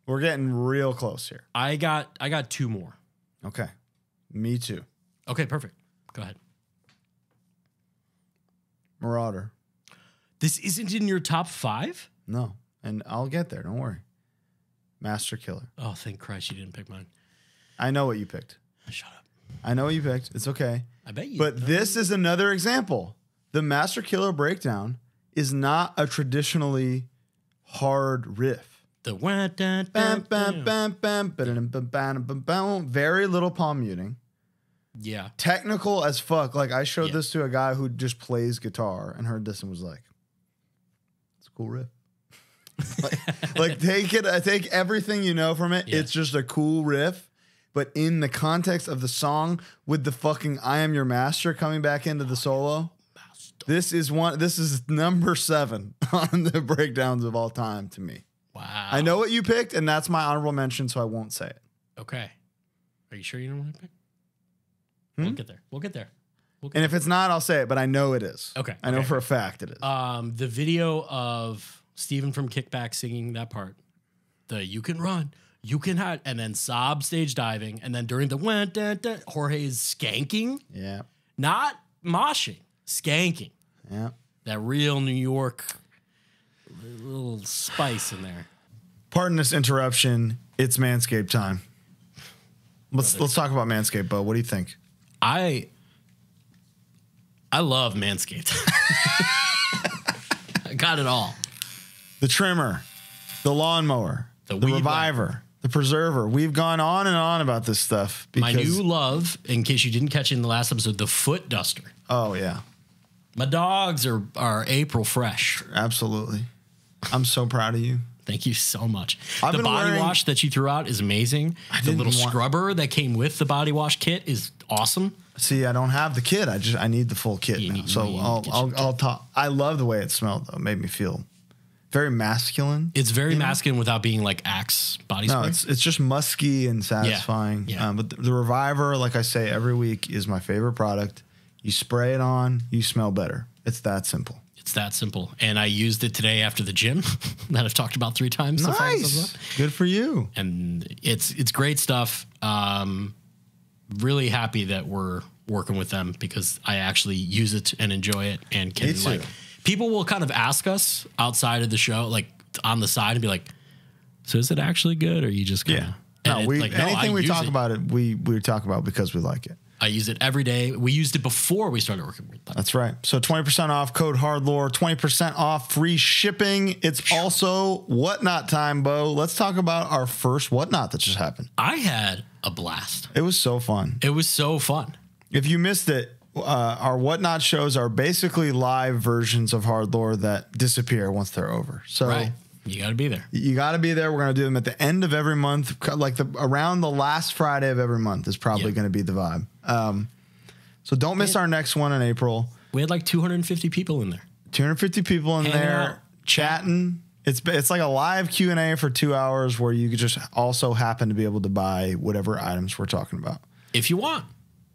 We're getting real close here. I got I got two more. Okay. Me too. Okay, perfect. Go ahead. Merauder. This isn't in your top five? No. And I'll get there. Don't worry. Master Killer. Oh, thank Christ you didn't pick mine. I know what you picked. Shut up. I know what you picked. It's okay. I bet you. But this is another example. The Master Killer breakdown is not a traditionally hard riff. the wah, da, da, Bam, bam, da. bam, bam, ba-da-dum, bam, bam, bam, bam. Very little palm muting. Yeah. Technical as fuck. Like I showed Yeah. this to a guy who just plays guitar and heard this and was like, "It's a cool riff." like, like take it, uh, take everything you know from it. Yeah. It's just a cool riff, but in the context of the song, with the fucking "I Am Your Master" coming back into the solo, this is one. This is number seven on the breakdowns of all time to me. Wow. I know what you picked, and that's my honorable mention, so I won't say it. Okay. Are you sure you don't want to pick? Hmm? We'll get there. We'll get there. We'll get And if it's not, I'll say it, but I know it is. Okay, I know okay. for a fact it is. um, the video of Steven from Kickback singing that part, the "You can run, you can hide," and then sob stage diving, and then during the da, da, Jorge is skanking, yeah. not moshing, skanking. Yeah. That real New York little spice in there. Pardon this interruption. It's Manscaped time. Let's let's talk about Manscaped, Bo. What do you think? I I love Manscaped. I got it all. The trimmer, the lawnmower, The the, reviver, the preserver. We've gone on and on about this stuff My new love, in case you didn't catch it in the last episode, the foot duster. oh yeah, My dogs are are April fresh. absolutely. I'm so proud of you. Thank you so much. I've the body wearing- wash that you threw out is amazing. The little want- scrubber that came with the body wash kit is awesome. See, I don't have the kit. I just I need the full kit You now. need- so you need to I'll I'll, I'll talk. I love the way it smelled though. It made me feel very masculine. It's very masculine without being like Axe body No, spray. it's it's just musky and satisfying. yeah. Um, but the, the Reviver, like I say every week, is my favorite product. You spray it on, you smell better. It's that simple. It's that simple. And I used it today after the gym that I've talked about three times. Nice, good for you. And it's it's great stuff. Um, really happy that we're working with them because I actually use it and enjoy it and can like people will kind of ask us outside of the show, like on the side and be like, So is it actually good or you just kinda No, we like, no, I anything we talk it. about it, we we talk about because we like it. I use it every day. We used it before we started working with them. That's right. So 20% off code hardlore, 20% off free shipping. It's also whatnot time, Bo. Let's talk about our first whatnot that just happened. I had a blast. It was so fun. It was so fun. If you missed it, uh, our whatnot shows are basically live versions of hardlore that disappear once they're over. So Right. You got to be there. you got to be there. We're going to do them at the end of every month, like the around the last Friday of every month is probably Yeah. going to be the vibe. Um, so don't miss our next one in April. We had like 250 people in there. 250 people in Hanging there out. chatting. It's it's like a live Q and A for two hours where you could just also happen to be able to buy whatever items we're talking about. If you want.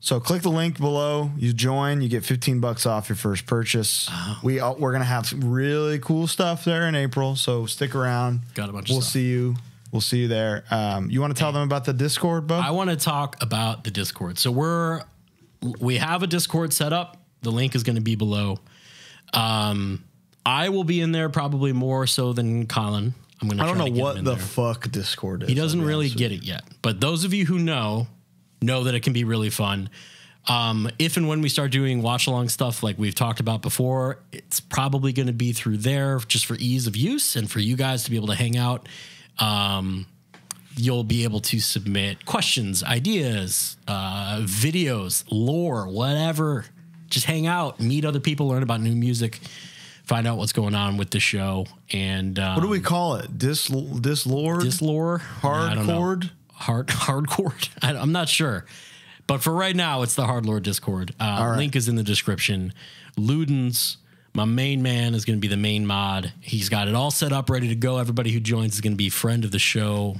So click the link below. You join. You get 15 bucks off your first purchase. Oh. We all, we're gonna have some really cool stuff there in April. So stick around. Got a bunch We'll stuff. see you. We'll see you there. Um, you want to tell them about the Discord, Bo? I want to talk about the Discord. So we're we have a Discord set up. The link is going to be below. Um, I will be in there probably more so than Colin. I'm going to. I don't try know to get him what the there. fuck Discord is. He doesn't really get it yet. But those of you who know, know that it can be really fun. Um, if and when we start doing watch along stuff like we've talked about before, it's probably going to be through there just for ease of use and for you guys to be able to hang out. Um, you'll be able to submit questions, ideas, uh, videos, lore, whatever. Just hang out, meet other people, learn about new music, find out what's going on with the show. And um, What do we call it? Dis Dislord? this lore? I don't. Hardcore? Hard hardcore. I, I'm not sure, but for right now, it's the Hardlore Discord. Uh, right. Link is in the description. Ludens, my main man, is going to be the main mod. He's got it all set up, ready to go. Everybody who joins is going to be friend of the show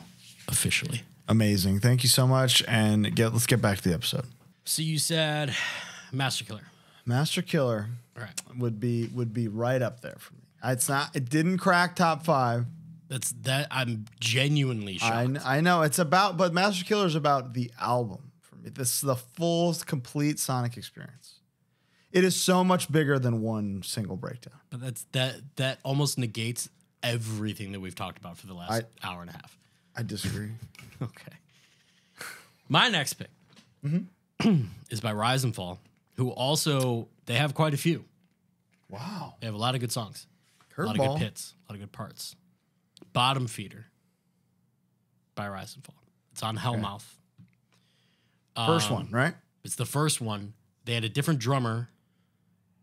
officially. Amazing. Thank you so much. And get let's get back to the episode. So you said Master Killer. Master Killer All right, would be would be right up there for me. It's not. It didn't crack top five. That's that. I'm genuinely shocked. I, I know it's about, but Master Killer is about the album for me. This is the full, complete Sonic experience. It is so much bigger than one single breakdown. but that's that. That almost negates everything that we've talked about for the last hour and a half. I disagree. Okay. My next pick mm-hmm. is by Rise and Fall, who also they have quite a few. wow, They have a lot of good songs, a lot of good pits, a lot of good parts. Bottom Feeder by Rise and Fall. It's on Hellmouth. Okay. First um, one, right? It's the first one. They had a different drummer.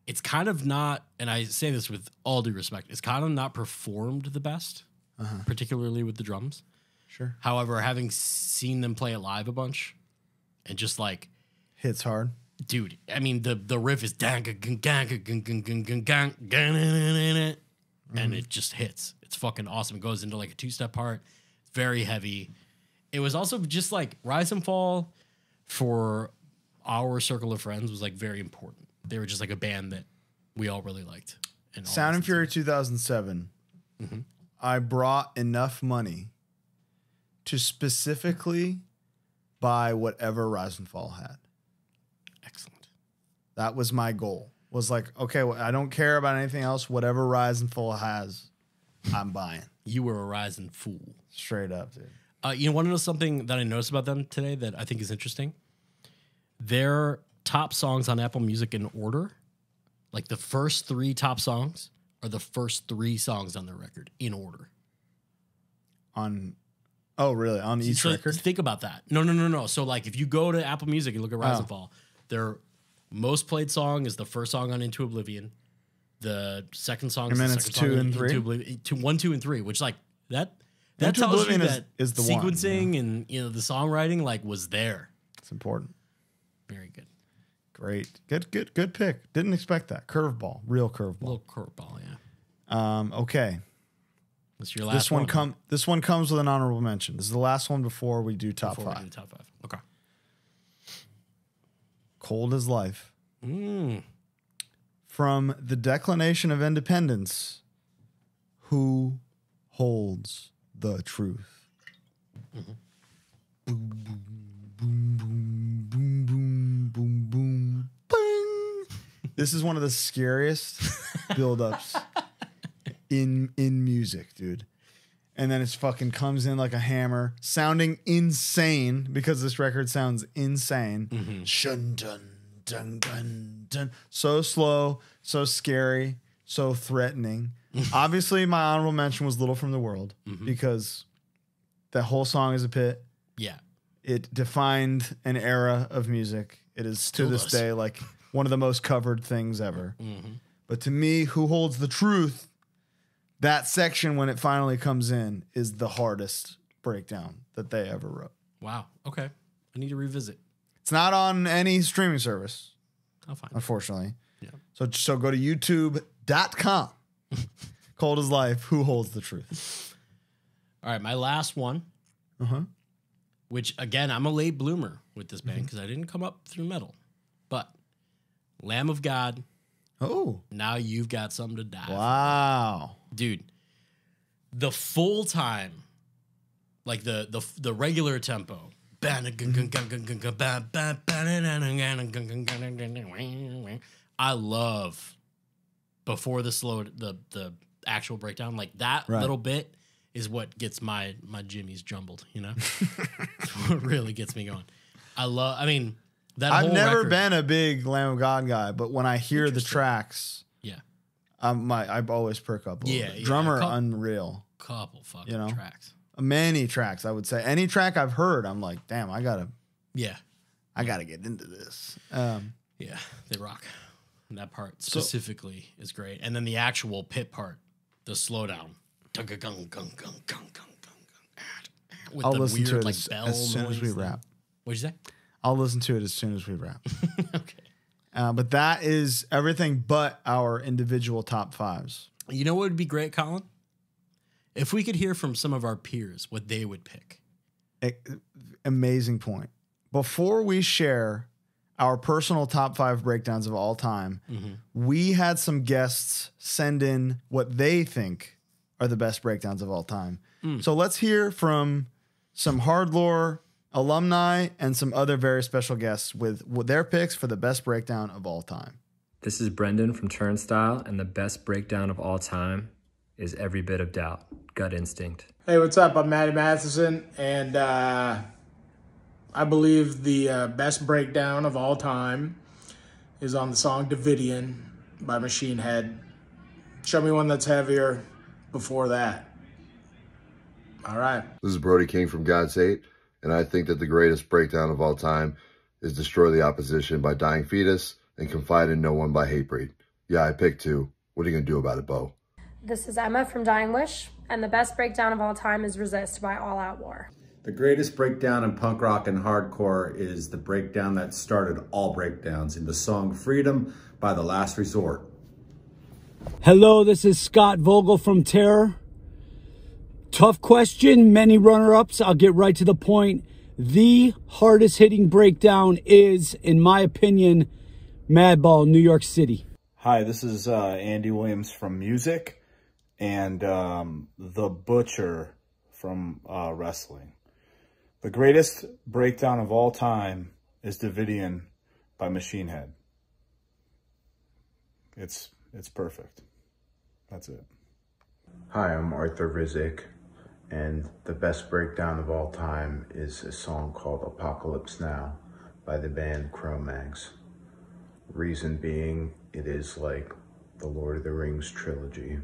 It's kind of not, and I say this with all due respect, it's kind of not performed the best, uh-huh. particularly with the drums. Sure. However, having seen them play it live a bunch and just like hits hard. Dude, I mean the the riff is and it just hits. It's fucking awesome. It goes into like a two step part. It's very heavy. It was also just like Rise and Fall for our circle of friends was like very important. They were just like a band that we all really liked. And Sound and. Fury 2007. Mm-hmm. I brought enough money to specifically buy whatever Rise and Fall had. Excellent. That was my goal. Was like, okay, well, I don't care about anything else. Whatever Rise and Fall has, I'm buying. You were a rising fool. Straight up, dude. Uh, you want to know something that I noticed about them today that I think is interesting? Their top songs on Apple Music in order, like the first three top songs, are the first three songs on their record in order. On oh really on each So record? think about that. No, no, no, no. So like if you go to Apple Music and look at Rise Oh. and Fall, their most played song is the first song on Into Oblivion. The second song is And the it's second song two and three? Oblivion- two, one, two, and three, which like that that Into tells you Oblivion is- that is the one, sequencing and you know the songwriting like was there. It's important. Very good. Great. Good good good pick. Didn't expect that. Curveball. Real curveball. little curveball, yeah. Um okay. That's your last This one one. come this one comes with an honorable mention. This is the last one before we do top before we five. do top five. Okay. Cold as life. Mm from the Declaration of Independence Who holds the truth? Mm-hmm. Boom, boom, boom, boom, boom, boom, boom, boom. this is one of the scariest buildups in in music, dude. And then it's fucking comes in like a hammer, sounding insane because this record sounds insane. Mm-hmm dun dun dun. So slow, so scary, so threatening. Obviously, my honorable mention was "Little from the World" because that whole song is a pit. Yeah. It defined an era of music. It is Still to this does. Mm-hmm. day like one of the most covered things ever. But to me, who holds the truth? That section when it finally comes in is the hardest breakdown that they ever wrote. Wow. Okay. I need to revisit. It's not on any streaming service, I'll find it. unfortunately. Yeah. So so go to youtube.com. Cold as life, who holds the truth? All right, my last one, Uh-huh. which again, I'm a late bloomer with this Mm-hmm. band because I didn't come up through metal. But Lamb of God, Oh. now you've got something to die. for. Wow. Dude, the full time, like the the the regular tempo. I love before the slow the the actual breakdown like that Right. little bit is what gets my my jimmies jumbled you know what really gets me going i love i mean that I've never record- been a big Lamb of God guy, but when I hear the tracks, yeah um, my I always perk up. A little Yeah, yeah. drummer Cou- unreal. couple fucking You know? tracks Many tracks, I would say. Any track I've heard, I'm like, damn, I gotta, yeah I gotta get into this. Um, yeah they rock and that part specifically is great and then the actual pit part the slowdown with I'll the listen to weird it like as, bell as soon as we noise thing. wrap. what'd you say I'll listen to it as soon as we wrap. okay Uh, but that is everything but our individual top fives. You know what would be great, Colin? If we could hear from some of our peers what they would pick. A- amazing point. Before we share our personal top five breakdowns of all time, mm-hmm. we had some guests send in what they think are the best breakdowns of all time. Mm. So let's hear from some hard lore alumni and some other very special guests with, with their picks for the best breakdown of all time. This is Brendan from Turnstile, and the best breakdown of all time is Every Bit of Doubt, Gut Instinct. Hey, what's up? I'm Matty Matheson, and uh, I believe the uh, best breakdown of all time is on the song Davidian by Machine Head. Show me one that's heavier before that. All right. This is Brody King from God's Hate, and I think that the greatest breakdown of all time is Destroy the Opposition by Dying Fetus and Confide in No One by Hatebreed. Yeah, I picked two. What are you going to do about it, Bo? This is Emma from Dying Wish, and the best breakdown of all time is Resist by All Out War. The greatest breakdown in punk rock and hardcore is the breakdown that started all breakdowns in the song Freedom by The Last Resort. Hello, this is Scott Vogel from Terror. Tough question, many runner ups. I'll get right to the point. The hardest hitting breakdown is, in my opinion, Madball, New York City. Hi, this is uh, Andy Williams from Music and um, The Butcher from uh, Wrestling. The greatest breakdown of all time is Davidian by Machine Head. It's it's perfect. That's it. Hi, I'm Arthur Rizk, And the best breakdown of all time is a song called Apocalypse Now by the band Cro-Mags. Reason being, it is like the Lord of the Rings trilogy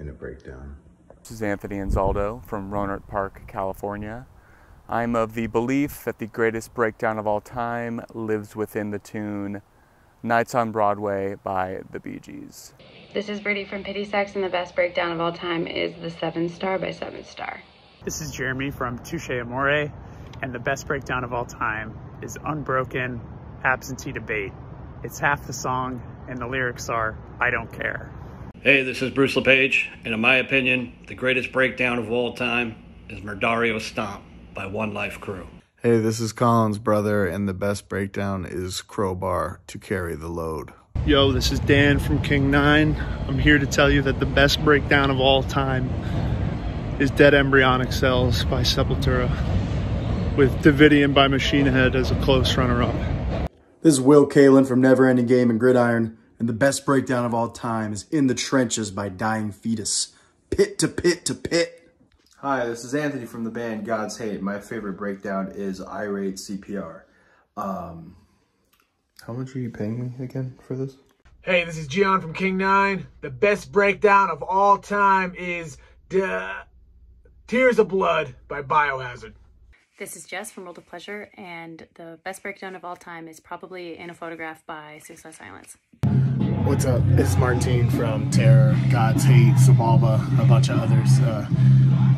in a breakdown. This is Anthony Anzaldo from Rohnert Park, California. I'm of the belief that the greatest breakdown of all time lives within the tune Nights on Broadway by the Bee Gees. This is Brittany from Pity Sex, and the best breakdown of all time is The Seven Star by Seven Star. This is Jeremy from Touche Amore, and the best breakdown of all time is Unbroken Absentee Debate. It's half the song, and the lyrics are I don't care. Hey, this is Bruce LePage, and in my opinion, the greatest breakdown of all time is Murdario Stomp by One Life Crew. Hey, this is Colin's brother, and the best breakdown is Crowbar to carry the load. Yo, this is Dan from King 9. I'm here to tell you that the best breakdown of all time is Dead Embryonic Cells by Sepultura, with Davidian by Machine Head as a close runner up. This is Will Kalen from Never Ending Game and Gridiron, and the best breakdown of all time is In the Trenches by Dying Fetus. Pit to pit to pit. Hi, this is Anthony from the band God's Hate. My favorite breakdown is Irate CPR. Um, how much are you paying me again for this? Hey, this is Gian from King 9. The best breakdown of all time is Duh, Tears of Blood by Biohazard. This is Jess from World of Pleasure, and the best breakdown of all time is probably In a Photograph by Suicide Silence. What's up? It's Martine from Terror, God's Hate, Zabalba, a bunch of others. Uh,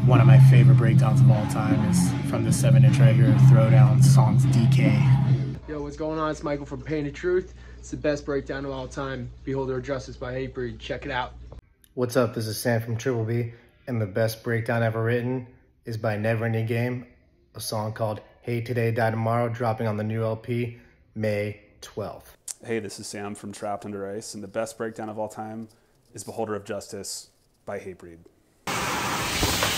one of my favorite breakdowns of all time is from the 7 inch right here, Throwdown, songs DK. Yo, what's going on? It's Michael from Pain of Truth. It's the best breakdown of all time. Beholder of Justice by Hatebreed. Check it out. What's up? This is Sam from Triple B, and the best breakdown ever written is by Never Ending Game, a song called Hey Today, Die Tomorrow, dropping on the new LP May 12th. Hey, this is Sam from Trapped Under Ice, and the best breakdown of all time is Beholder of Justice by Hatebreed.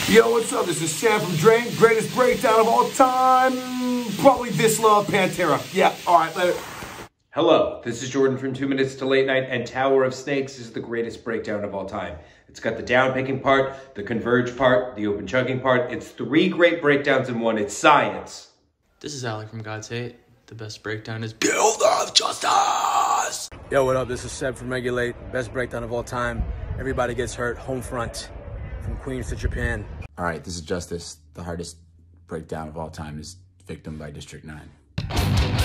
Yo, what's up? This is Sam from Drain. Greatest breakdown of all time. Probably This Love Pantera. Yeah, alright, later. Hello, this is Jordan from Two Minutes to Late Night, and Tower of Snakes is the greatest breakdown of all time. It's got the down picking part, the converge part, the open chugging part. It's three great breakdowns in one. It's science. This is Alec from God's Hate. The best breakdown is Beholder of Justice! Yo, what up? This is Seb from Regulate. Best breakdown of all time. Everybody gets hurt. Home front. From Queens to Japan. All right, this is Justice. The hardest breakdown of all time is Victim by District 9.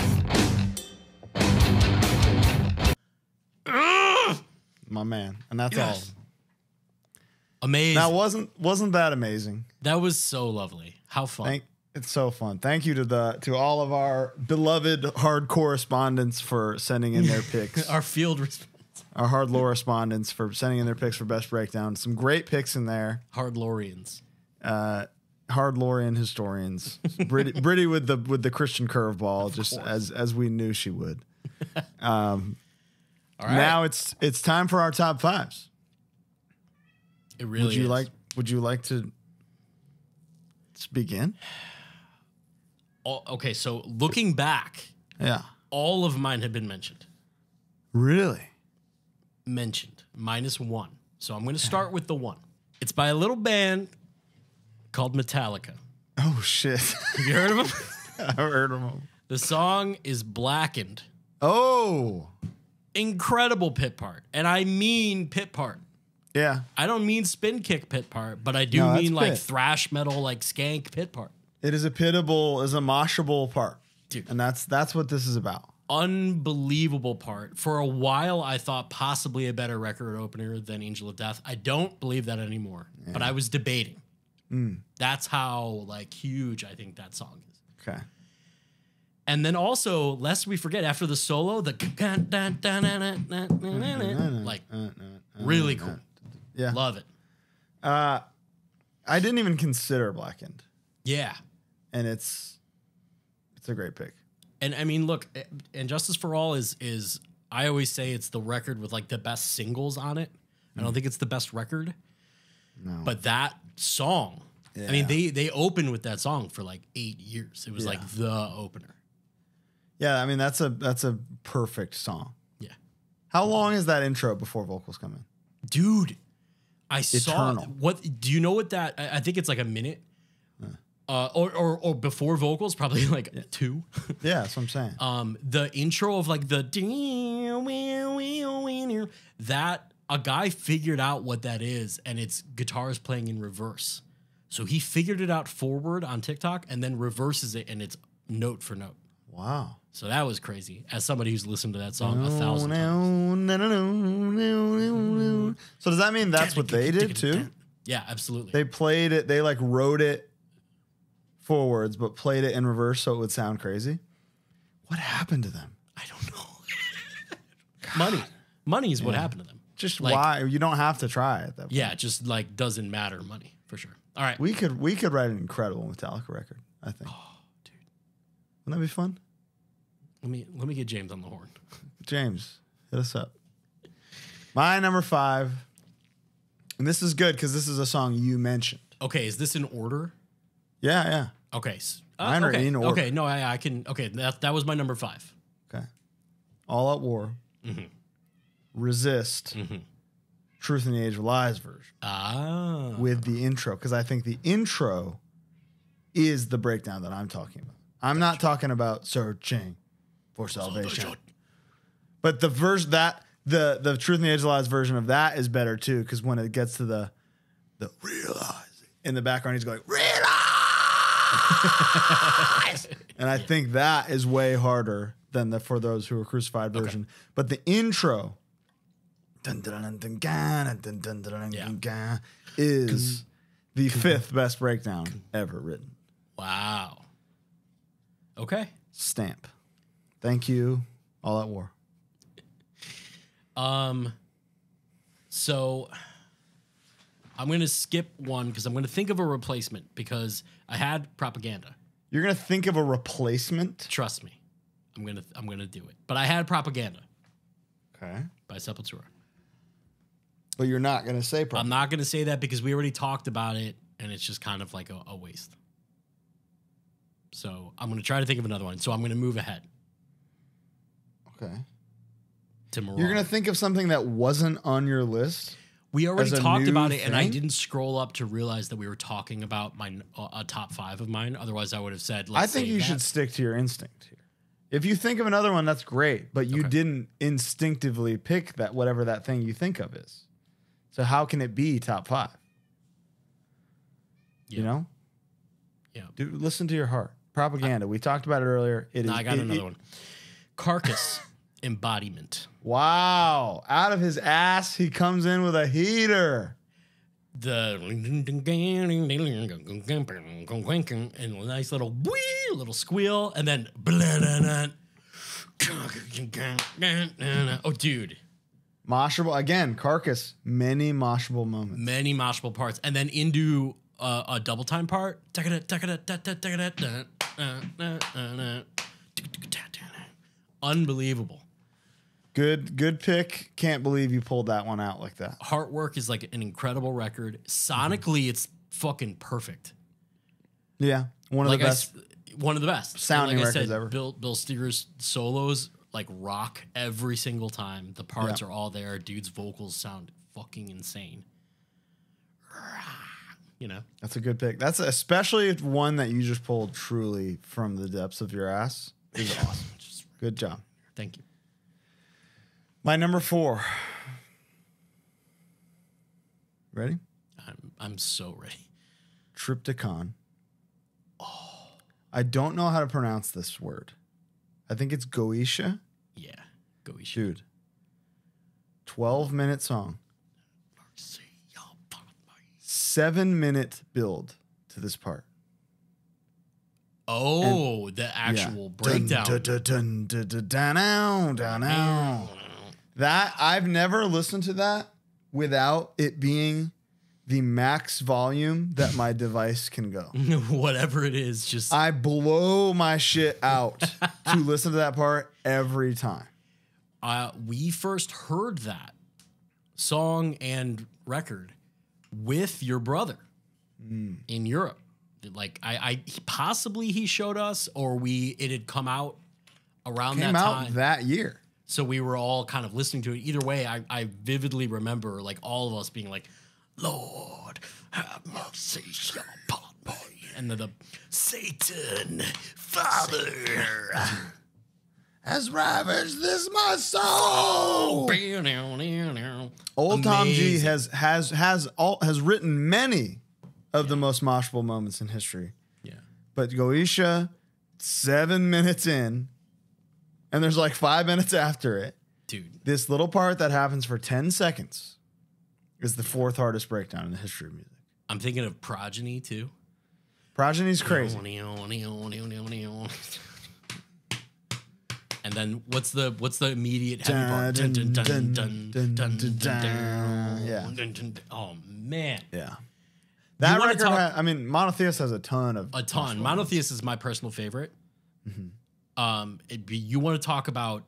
Ah! My man. And that's Yes. all. Amazing. That wasn't wasn't that amazing. That was so lovely. How fun. Thank it's so fun. Thank you to the to all of our beloved hard correspondents for sending in their picks. Our field response. our hard lore respondents for sending in their picks for best breakdown. Some great picks in there. Hard Lorians. Uh hard Lorian historians. Britty, Britty with the with the Christian curveball, just as as we knew she would. Um All right. now it's it's time for our top fives. It really would you is. like would you like to begin? All- okay, so looking back, Yeah. all of mine have been mentioned. Really? Mentioned. Minus one. So I'm going to start with the one. It's by a little band called Metallica. Oh shit. Have you heard of them? I've heard of them. The song is Blackened. Oh. Incredible pit part. And I mean pit part. Yeah. I don't mean spin kick pit part, but I do No, mean like pit. thrash metal, like skank pit part. It is a pitable, is a moshable part. Dude. And that's that's what this is about. Unbelievable part. For a while, I thought possibly a better record opener than Angel of Death. I don't believe that anymore, but I was debating. Mm. That's how like huge I think that song is. Okay. And then also, lest we forget, after the solo, the like really cool. Yeah. Love it. Uh I didn't even consider Blackened. Yeah. And it's it's a great pick. And I mean, look, and Justice for All is is I always say it's the record with like the best singles on it. I don't mm. think it's the best record, No. but that song. I mean, they they opened with that song for like eight years. It was Yeah. like the opener. Yeah, I mean that's a that's a perfect song. Yeah. How long is that intro before vocals come in? Dude, I saw Eternal. what do you know what that I I think it's like a minute. Uh, or, or or before vocals, probably like two. Yeah, that's what I'm saying. um, the intro of like the that a guy figured out what that is, and it's guitars playing in reverse. So he figured it out forward on TikTok and then reverses it, and it's note for note. Wow. So that was crazy. As somebody who's listened to that song a thousand times. So does that mean that's what they did too? Yeah, absolutely. They played it. They like wrote it forwards, but played it in reverse so it would sound crazy. What happened to them? I don't know. Money. Money is what Yeah. happened to them. Just Like, why you don't have to try it. That Yeah, it just like doesn't matter money for sure. All right. we could we could write an incredible Metallica record. I think. Oh, dude, wouldn't that be fun? Let me let me get James on the horn. James, hit us up. My number five, and this is good because this is a song you mentioned. Okay, is this in order? Yeah, yeah. Okay. uh, Mine are okay. in order. Okay, no, I, I can. Okay, that that was my number five. Okay. All Out War, Mm-hmm. Resist, Truth in the Age of Lies version Ah. with the intro because I think the intro is the breakdown that I'm talking about. I'm not talking about searching for salvation, but the version that the the Truth in the Age of Lies version of that is better too because when it gets to the the realize in the background, he's going realize, and I think that is way harder than the for those who were crucified version. Okay. But the intro is the fifth best breakdown ever written. Wow. Okay. Stamp. Thank you. All at war. Um so I'm going to skip one because I'm going to think of a replacement because I had propaganda. You're gonna think of a replacement. Trust me, I'm gonna I'm gonna do it. But I had propaganda Okay. by Sepultura. But you're not gonna say pro- I'm not gonna say that because we already talked about it, and it's just kind of like a, a waste. So I'm gonna try to think of another one. So I'm gonna move ahead Okay. to. You're gonna think of something that wasn't on your list. We already talked about it, and I didn't scroll up to realize that we were talking about my uh, a top five of mine. Otherwise, I would have said. I think you that. should stick to your instinct here. If you think of another one, that's great, but you didn't instinctively pick that whatever that thing you think of is. So how can it be top five? You know? Yeah. Dude, listen to your heart. Propaganda. we talked about it earlier. It is. No, I got it- another it- one. Carcass embodiment. Wow. Out of his ass, he comes in with a heater. The and a nice little wee, little squeal, and then oh, dude, Moshable again, carcass. Many moshable moments. many moshable parts, and then into uh, a double time part. Unbelievable. Good, good pick. Can't believe you pulled that one out like that. Heartwork is like an incredible record. Sonically, it's fucking perfect. Yeah, one of like the best. s- one of the best sounding like I records said, ever. Bill Bill Steer's solos like rock every single time. The parts Yeah. are all there. Dude's vocals sound fucking insane. You know, That's a good pick. That's especially one that you just pulled truly from the depths of your ass. Is awesome. Good job. thank you. My number four. Ready? I'm I'm so ready. Triptychon. Oh. I don't know how to pronounce this word. I think it's Goetia. Yeah, Goetia. Dude. 12 minute song. Seven minute build to this part. Oh, the actual Yeah. breakdown. Dun, dun, dun, dun, dun, dun, down, down, down. That I've never listened to that without it being the max volume that my device can go. Whatever it is, just I blow my shit out to listen to that part every time. uh, we first heard that song and record with your brother Hmm. in Europe. Like I, I he- possibly he showed us, or we it had come out around Came that out time. that year. So we were all kind of listening to it. Either way, I, I vividly remember like all of us being like, Lord, have mercy upon me. And then the Satan, Father. Has ravaged this my soul. Oh, Old Tom G Amazing. has has has all has written many of the most moshable moments in history. Yeah. But Goetia, seven minutes in, and there's like five minutes after it. Dude. This little part that happens for 10 seconds is the fourth hardest breakdown in the history of music. I'm thinking of Progeny too. Progeny's crazy. And then what's the what's the immediate heavy part? Yeah. Oh man. Yeah. That record, talk, ha- I mean, Monotheist has a ton of. A ton. Monotheist is my personal favorite. Mm-hmm. Um, it'd be, you want to talk about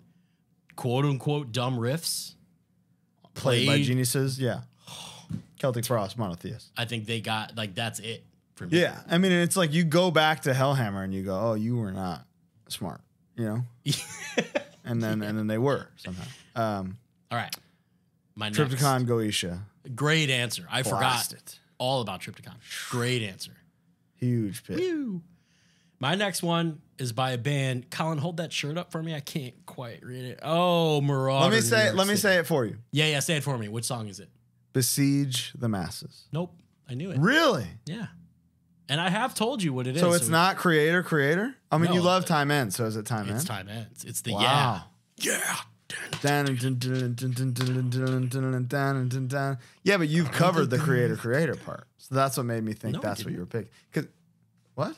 quote unquote dumb riffs played by geniuses. Yeah. Celtic Frost, Monotheist. I think they got like that's it for me. Yeah. I mean, it's like you go back to Hellhammer and you go, oh, you were not smart, you know? and then and then they were somehow. Um, All right. My next. Triptychon Goetia. Great answer. I forgot Blasted. all about Triptychon. Great answer. Huge pit. Woo. My next one is by a band. Colin, hold that shirt up for me. I can't quite read it. Oh, Merauder. Let me say York let me say it for you. Yeah, yeah, say it for me. Which song is it? Besiege the masses. Nope. I knew it. Really? Yeah. And I have told you what it is. So it's not creator creator? I mean, No, you love time ends, so is it time It's ends? time ends. It's the Wow. yeah. Yeah. Yeah, but you've covered the creator creator part. So that's what made me think No, that's what you were picking. 'Cause- what?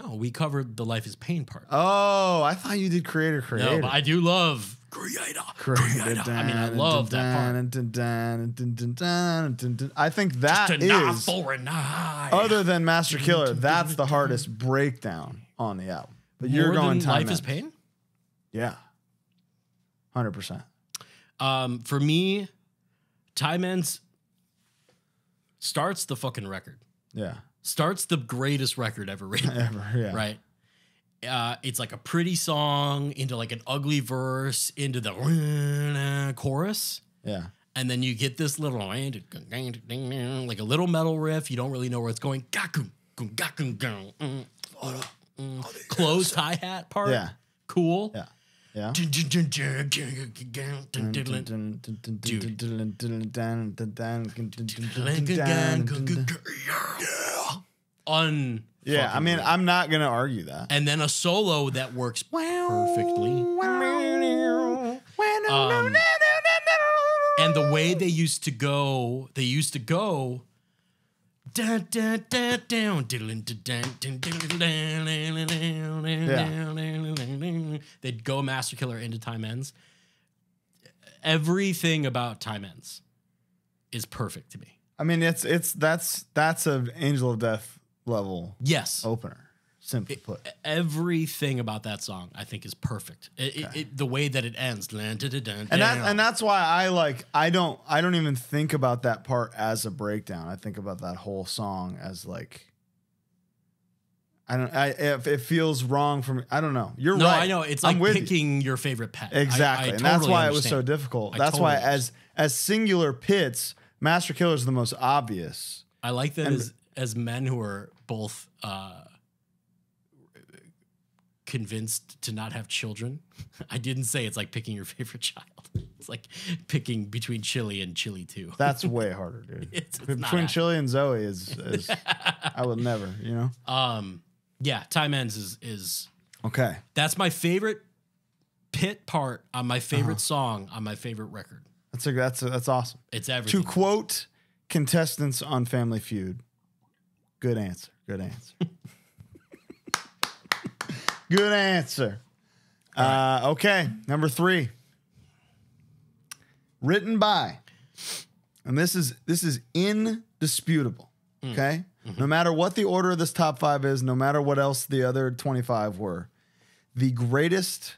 No, we covered the life is pain part. Oh, I thought you did creator creator. No, but I do love creator. Creator. I mean, I love that part. I think that is, for a night. other than Master Killer, that's the hardest breakdown on the album. But you're going time Life is Pain? Yeah. 100%. Um, for me, Time Ends starts the fucking record. Yeah. Starts the greatest record ever written. Ever, yeah. Right. Uh, it's like a pretty song into like an ugly verse into the chorus. Yeah. And then you get this little like a little metal riff. You don't really know where it's going. Gakum, gum, gakum, gum, mm, mm, mm. Closed hi hat part. Yeah. Cool. Yeah. Yeah. Un. Yeah, I mean, I'm not gonna argue that. And then a solo that works perfectly. Um, and the way they used to go, they used to go. They'd go Master Killer into Time Ends. Everything about Time Ends is perfect to me. I mean, it's it's that's that's an Angel of Death level Yes. opener. Simply put. Everything about that song, I think, is perfect. It, it, it, the way that it ends, and and that and that's why I like I don't I don't even think about that part as a breakdown. I think about that whole song as like I don't I if it feels wrong for me. I don't know. You're no, right. I know it's I'm like with you. picking your favorite pet. Exactly. I and that's totally why it was so difficult. I that's why totally as as singular pits, Master Killer is the most obvious. I like that And- as as men who are both uh, convinced to not have children. I didn't say it's like picking your favorite child. It's like picking between Chili and Chili Two. That's way harder, dude. It's- it's Between. Chili and Zoe is, is I would never, you know? Um, yeah, Time Ends is is Okay. that's my favorite pit part on my favorite Uh-huh. song on my favorite record. That's a, that's a, that's awesome. It's everything. To quote contestants on Family Feud, good answer. Good answer. good answer. Uh, okay, number three. Written by, and this is this is indisputable. Mm. Okay, mm-hmm. no matter what the order of this top five is, no matter what else the other twenty five were, the greatest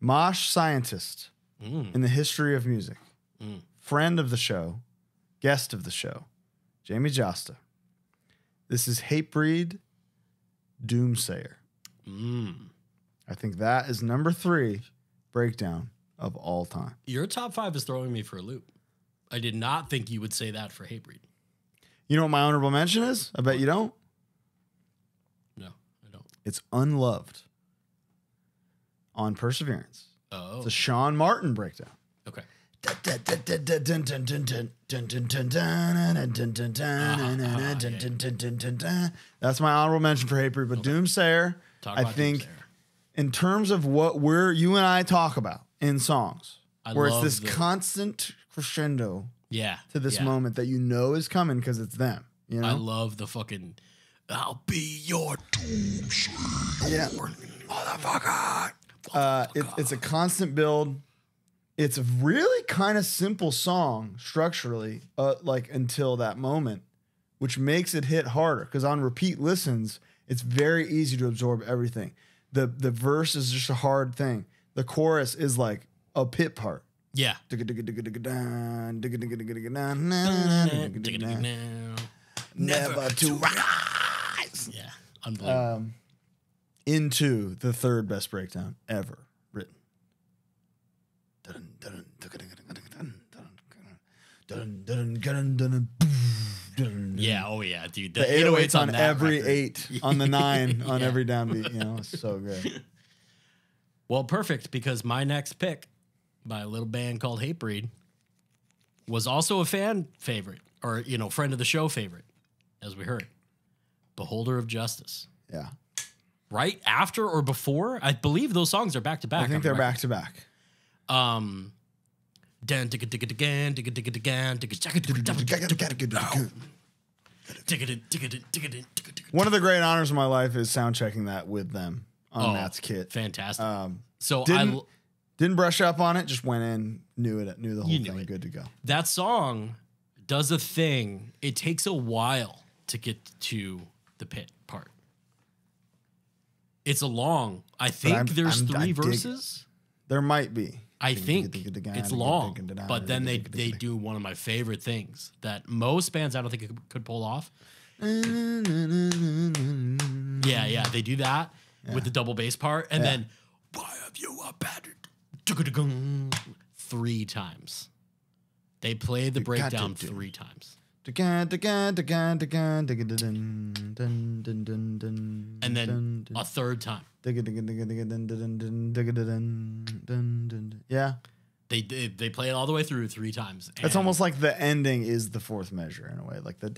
mosh scientist mm. in the history of music, mm. friend of the show, guest of the show, Jamie Jasta. This is Hatebreed Doomsayer. Mm. I think that is number three breakdown of all time. Your top five is throwing me for a loop. I did not think you would say that for Hatebreed. You know what my honorable mention is? I bet you don't. No, I don't. It's Unloved on Perseverance. Oh. It's a Sean Martin breakdown. Okay. That's my honorable mention for Hatebreed. But Doomsayer, Talk I think, in terms of what we're you and I talk about in songs, I where it's this the- constant crescendo Yeah. to this yeah. moment that you know is coming because it's them. You know, I love the fucking. I'll be your doomsayer. Yeah. motherfucker. Uh, it, it's a constant build. It's a really kind of simple song structurally, uh, like until that moment, which makes it hit harder. Because on repeat listens, it's very easy to absorb everything. the The verse is just a hard thing. The chorus is like a pit part. Yeah. Never to rise. Yeah. Unbelievable. Um, into the third best breakdown ever. Yeah. Oh yeah, dude. The 808s on, that every record. eight, on the nine, on Yeah. every downbeat. You know, it's so good. Well, perfect because my next pick by a little band called Hatebreed was also a fan favorite or you know friend of the show favorite, as we heard. Beholder of Justice. Yeah. Right after or before, I believe those songs are back to back. I think they're back to back. Um, One of the great honors of my life is sound checking that with them on Oh, Matt's kit. Fantastic. Um, So I didn't, l- didn't brush up on it. Just went in, knew it, knew the whole knew thing. it. Good to go. that song does a thing. It takes a while to get to the pit part. It's a long. I think I'm- there's I'm- I three dig verses. There might be. I think it's long, but then they they do one of my favorite things that most bands I don't think could, pull off. Yeah, yeah, they do that with the double bass part, and then why have you abandoned three times? They play the You got to breakdown three times, And then a third time. Yeah. They, they they play it all the way through three times. It's almost like the ending is the fourth measure in a way. Like the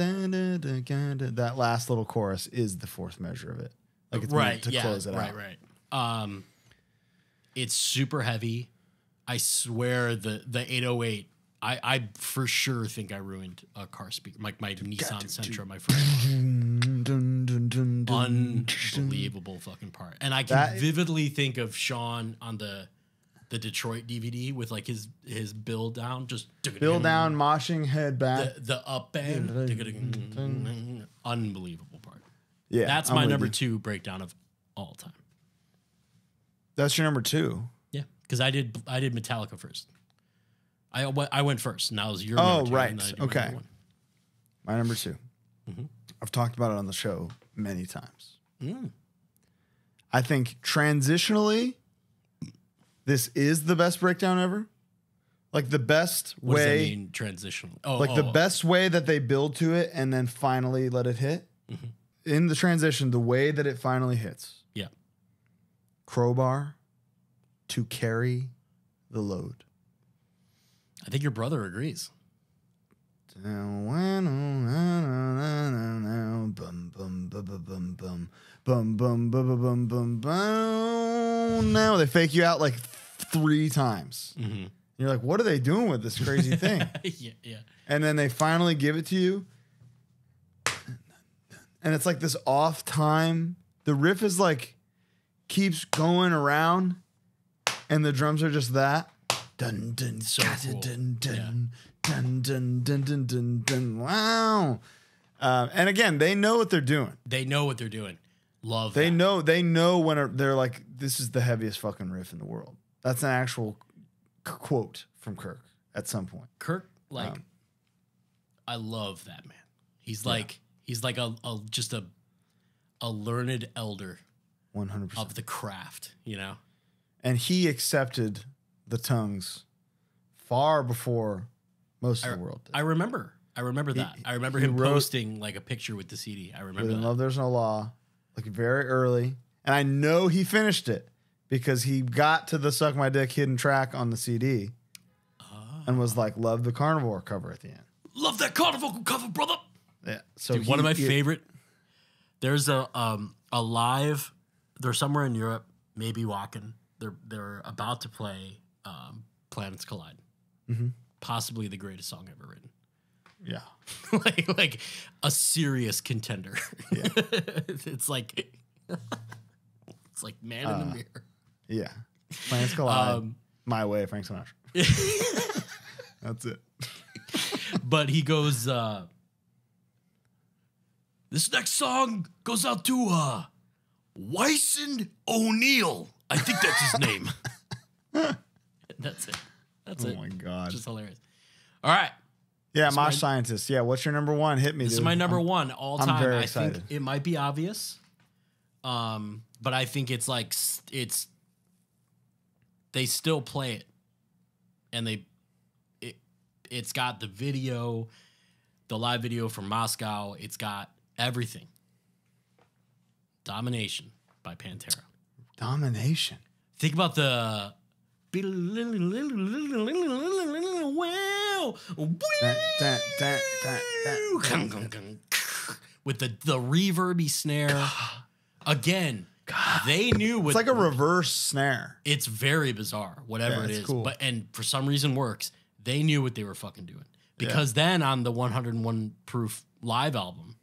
that last little chorus is the fourth measure of it. Like it's right to yeah, close it right, out. Right, Um, it's super heavy. I swear the the 808. I I for sure think I ruined a car speaker, like my Nissan Sentra, my first. Unbelievable fucking part, and I can That- vividly think of Sean on the the Detroit DVD with like his his bill down, just Bill down, moshing, head back. the, the up band, unbelievable part. Yeah, that's I'm my number you. two breakdown of all time. That's your number two. Yeah, because I did I did Metallica first. I went I went first. Now it's your Oh, number two, right. and then I do my Okay. number. My number 2 Mhm. I've talked about it on the show many times. Mm. I think transitionally, this is the best breakdown ever. Like the best What does way, mean? Transitional. Oh, like oh, the oh. best way that they build to it and then finally let it hit. Mm-hmm. In the transition, the way that it finally hits. Yeah. Crowbar to carry the load. I think your brother agrees. Now they fake you out like three times. Mm-hmm. You're like, what are they doing with this crazy thing? yeah, yeah. And then they finally give it to you. And it's like this off time. The riff is like keeps going around, and the drums are just that dun dun so cool. dun dun yeah. dun dun dun dun dun dun wow. Uh, and again, they know what they're doing. They know what they're doing. Love. They that. know. They know when they're like, "This is the heaviest fucking riff in the world." That's an actual quote from Kirk at some point. Kirk, um, like, um, I love that man. He's like, yeah. he's like a, a just a a learned elder 100% of the craft you know and he accepted the tongues far before most of the world. did. I remember I remember He- that. I remember him wrote- posting like a picture with the CD. I remember that. Love There's No Law, like very early. And I know he finished it because he got to the Suck My Dick hidden track on the CD and was like, Love the Carnivore cover at the end. Love that Carnivore cover, brother. Yeah. So Dude, one of my he- favorite. There's a um a live. They're somewhere in Europe, maybe walking. They're they're about to play um, Planets Collide. Mhm. Possibly the greatest song ever written. Yeah. like like a serious contender. Yeah. it's like it's like man in the Uh, mirror. Yeah. Planets Collide. Um, My Way, Frank Sinatra. That's it. but he goes uh this next song goes out to uh Wyson O'Neill. I think that's his name. That's it. That's Oh it. Oh my God. Just hilarious. All right. Yeah, This my- Scientist. Yeah, what's your number one? Hit me, This is my number I'm- one all time. I'm very I excited. think it might be obvious. Um, but I think it's like it's they still play it. And they it it's got the video, the live video from Moscow. It's got everything. Domination by Pantera. Domination. Think about the with the the reverby snare. Again, they knew what It's like a reverse snare. it's very bizarre, whatever Yeah, it's cool. But and for some reason works. They knew what they were fucking doing. Because then on the 101 proof live album,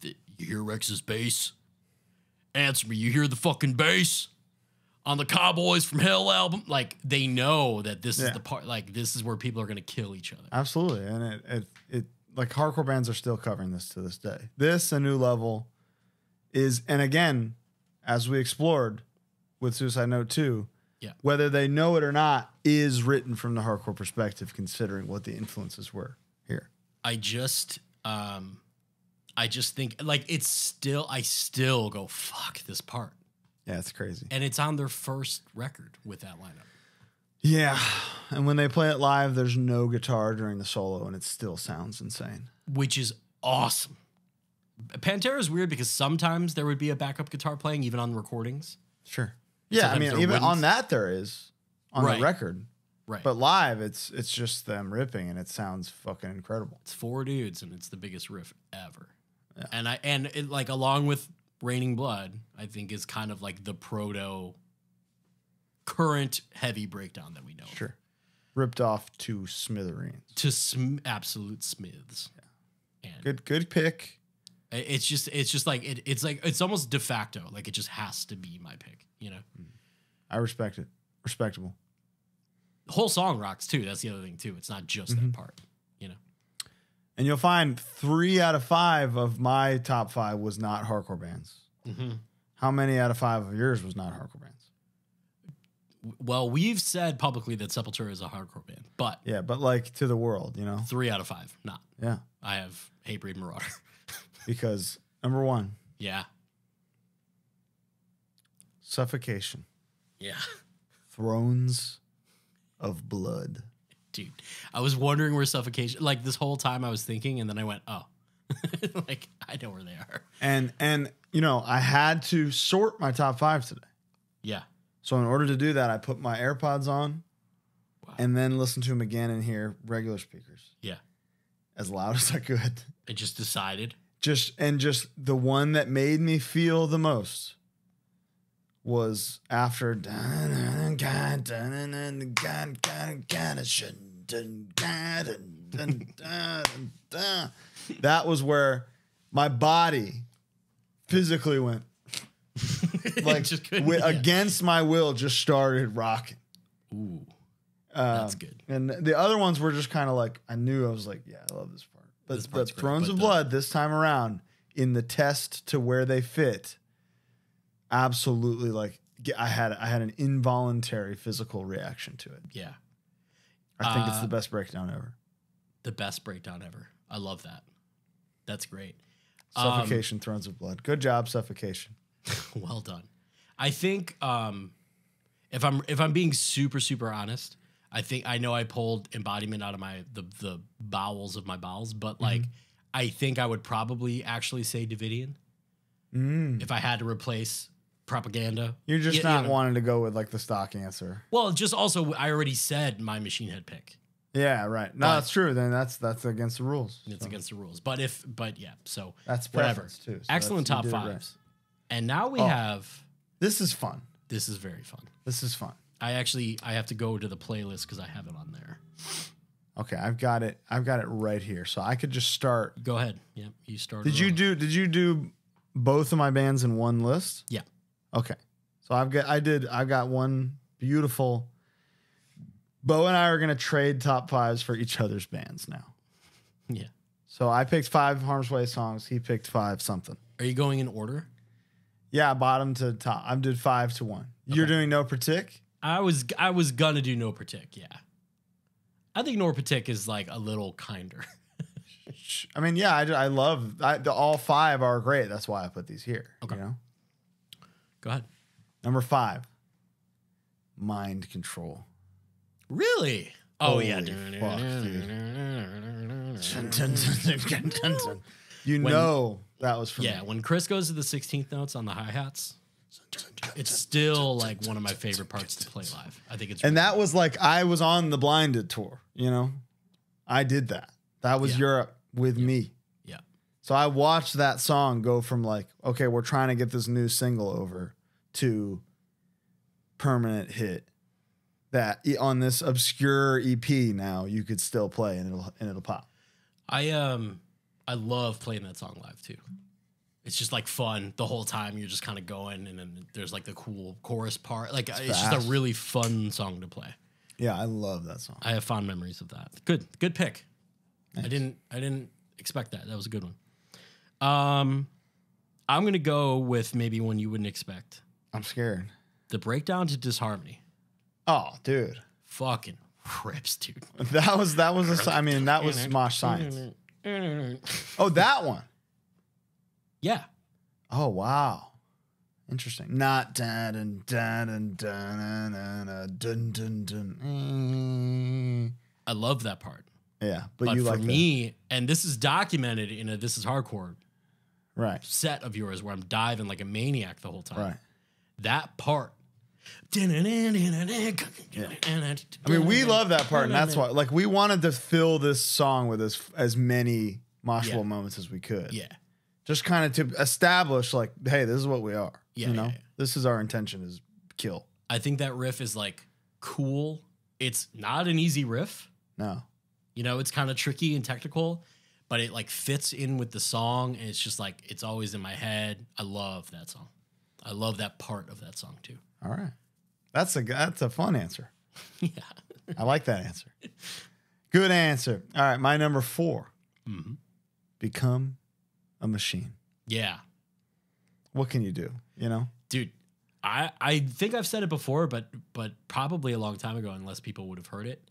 the, you hear Rex's bass. Answer me, you hear the fucking bass on the Cowboys from Hell album. Like they know that this Yeah. is the part. Like this is where people are gonna kill each other. Absolutely. And it, it, it, like hardcore bands are still covering this to this day. This, a new level, is, and again, as we explored with Suicide Note 2, Yeah. whether they know it or not, is written from the hardcore perspective, considering what the influences were here. I just um I just think like it's still I still go fuck this part. Yeah, it's crazy. And it's on their first record with that lineup. Yeah. And when they play it live, there's no guitar during the solo, and it still sounds insane. Which is awesome. Pantera is weird because sometimes there would be a backup guitar playing even on recordings. Sure. Yeah, I mean, even wouldn't. on that there is on Right. the record, Right. but live it's it's just them ripping, and it sounds fucking incredible. It's four dudes and it's the biggest riff ever. And I and it, like along with Raining Blood, I think is kind of like the proto current heavy breakdown that we know. of. Sure. Ripped off to smithereens. To sm- absolute smiths. And Good good pick. it's just it's just like it, it's like it's almost de facto. Like it just has to be my pick, you know. Mm. I respect it. Respectable. The whole song rocks too. That's the other thing too. It's not just that mm-hmm. part. And you'll find three out of five of my top five was not hardcore bands. Mhm. How many out of five of yours was not hardcore bands? Well, we've said publicly that Sepultura is a hardcore band, but Yeah, but like to the world, you know? three out of five, not. Yeah. I have Hatebreed Merauder. Because number one, yeah, suffocation. yeah. Thrones of blood. Dude. I was wondering where suffocation. Like this whole time, I was thinking, and then I went, "Oh, like I know where they are." And and you know, I had to sort my top five today. Yeah, So in order to do that, I put my AirPods on and then listen to them again and hear regular speakers yeah. as loud as I could. I just decided. Just and just the one that made me feel the most was after that was where my body physically went like just couldn't- yeah. against my will just started rocking Ooh, that's good. And the other ones were just kind of like I knew I was like, yeah, I love this part. But This the part's great, Thrones but of Blood this time around in the test to where they fit, absolutely like I had I had an involuntary physical reaction to it. yeah. I think it's Uh, the best breakdown ever. The best breakdown ever. I love that. That's great. Um, Suffocation, Thrones of Blood. Good job, Suffocation. well done. I think um, if I'm if I'm being super super honest, I think I know I pulled embodiment out of my the the bowels of my bowels, but Mm-hmm. like I think I would probably actually say Davidian Mm. if I had to replace propaganda. You're just You- you not know. wanting to go with like the stock answer. Well, just also I already said my machine head pick. Yeah, right. No, But- that's true. Then that's that's against the rules. It's So. against the rules. But if but yeah, so That's whatever. too, so Excellent top it right. fives. And now we Oh. have This is fun. this is very fun. This is fun. I actually I have to go to the playlist because I have it on there. Okay, I've got it. I've got it right here. So I could just start. Go ahead. Yep, you start. Did you do? Did you do both of my bands in one list? Yeah. Okay. So I've got. I did. I've got one beautiful. Bo and I are gonna trade top fives for each other's bands now. Yeah. So I picked five Harm's Way songs. He picked five something. Are you going in order? Yeah, bottom to top. I'm did five to one. You're doing no partic. I was I was gonna do no partic, yeah. I think no partic is like a little kinder. I mean, yeah, I, I love I, the, all five are great. That's why I put these here. Okay. You know? Go ahead. Number five, mind control. Really? Oh yeah. Fuck, dude. You When- know that was from Yeah, when Chris goes to the 16th notes on the hi hats, it's still like one of my favorite parts to play live. I think it's And that was like I was on the blinded tour, you know? I did that. That was Europe with me. So I watched that song go from like, okay, we're trying to get this new single over to permanent hit. That on this obscure EP now you could still play and it'll and it'll pop. I um I love playing that song live too. It's just like fun the whole time. You're just kind of going, and then there's like the cool chorus part. Like it's, just a really fun song to play. Yeah, I love that song. I have fond memories of that. Good, good pick. I didn't, I didn't expect that. That was a good one. Um, I'm gonna go with maybe one you wouldn't expect. I'm scared. The breakdown to disharmony. Oh, dude. Fucking rips, dude. That was that was a, I mean that was Smosh Science. Oh, that one. Yeah. Oh wow. Interesting. Not dun dun dun dun dun dun dun dun dun. I love that part. Yeah, but, But, you for like that. me, and this is documented in a "This Is Hardcore" right set of yours where I'm diving like a maniac the whole time. Right. That part. I I mean, we love that part, and that's why like we wanted to fill this song with as as many moshable Yeah. moments as we could. Yeah. Just kind of to establish like, hey, this is what we are. Yeah, You yeah, know? yeah. This is our intention is kill. I think that riff is like cool. It's not an easy riff. No. You know, it's kind of tricky and technical, but it like fits in with the song. And it's just like, it's always in my head. I love that song. I love that part of that song too. All right. That's a that's a fun answer. yeah. I like that answer. Good answer. All right, my number 4 Mhm. Become a machine. Yeah. What can you do? You know? Dude, I, I think I've said it before, but but probably a long time ago, unless people would have heard it.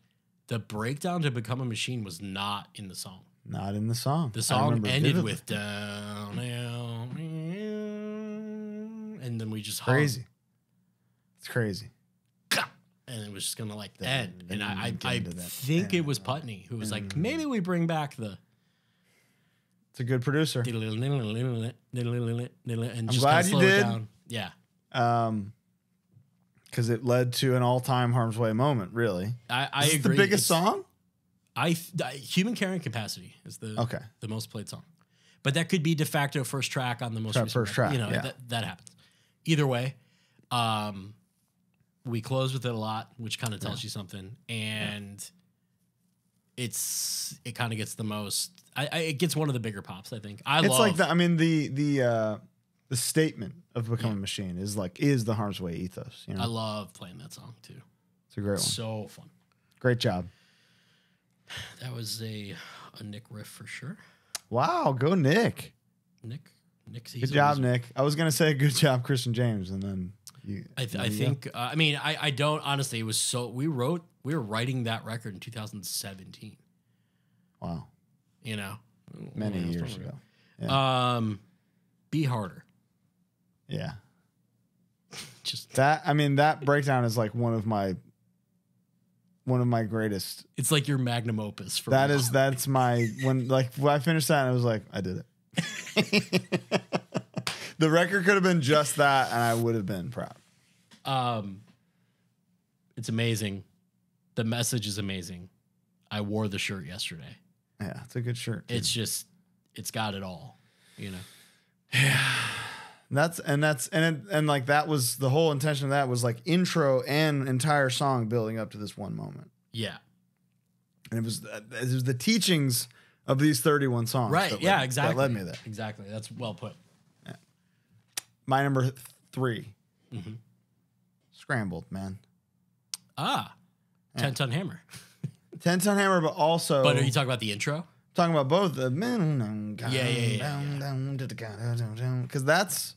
The breakdown to become a machine was not in the song. Not in the song. The song ended vividly. with down, down, and then we just hung. crazy. It's crazy. and it was just gonna like end. And I, I, I think it was Putney who was like, maybe we bring back the. It's a good producer. And I'm just glad you slow it did. down. Yeah, Um, because it led to an all-time harm's way moment. Really, I, I agree. the biggest It's- song. I, th- human carrying capacity is the Okay. the most played song, but that could be de facto first track on the most Tra- first track, You know yeah. that that happens. Either way, um, we close with it a lot, which kind of tells you something, and it's it kind of gets the most. I, I it gets one of the bigger pops. I think. I it's love like the, I mean the the uh the statement of becoming a machine is like is the harm's way ethos. You know, I love playing that song too. it's a great one. So fun. Great job. That was a a Nick riff for sure. Wow, go Nick. Nick, Nick's Good job, wizard. Nick. I was gonna say good job, Christian James, and then you. I, th- I you think. Uh, I mean, I, I don't honestly. It was so we wrote we were writing that record in 2017. Wow, You know, many Yeah, years probably- ago. Um, be harder. Yeah, Just that. I mean, that breakdown is like one of my one of my greatest. It's like your magnum opus. For That is that's my when like when I finished that, I was like, I did it. the record could have been just that, and I would have been proud. Um, it's amazing. The message is amazing. I wore the shirt yesterday. Yeah, it's a good shirt. too. It's just, it's got it all. You know. That's and that's and it, and like that was the whole intention of that was like intro and entire song building up to this one moment. Yeah. And it was it was the teachings of these 31 songs. Right. that yeah. led- Exactly. That led me there. Exactly. That's well put. Yeah. My number 3 Mhm. Scrambled, man. Ah, ten ton hammer. 10 ton hammer, but also But are you talking about the intro? talking about both the Yeah, yeah, yeah, because that's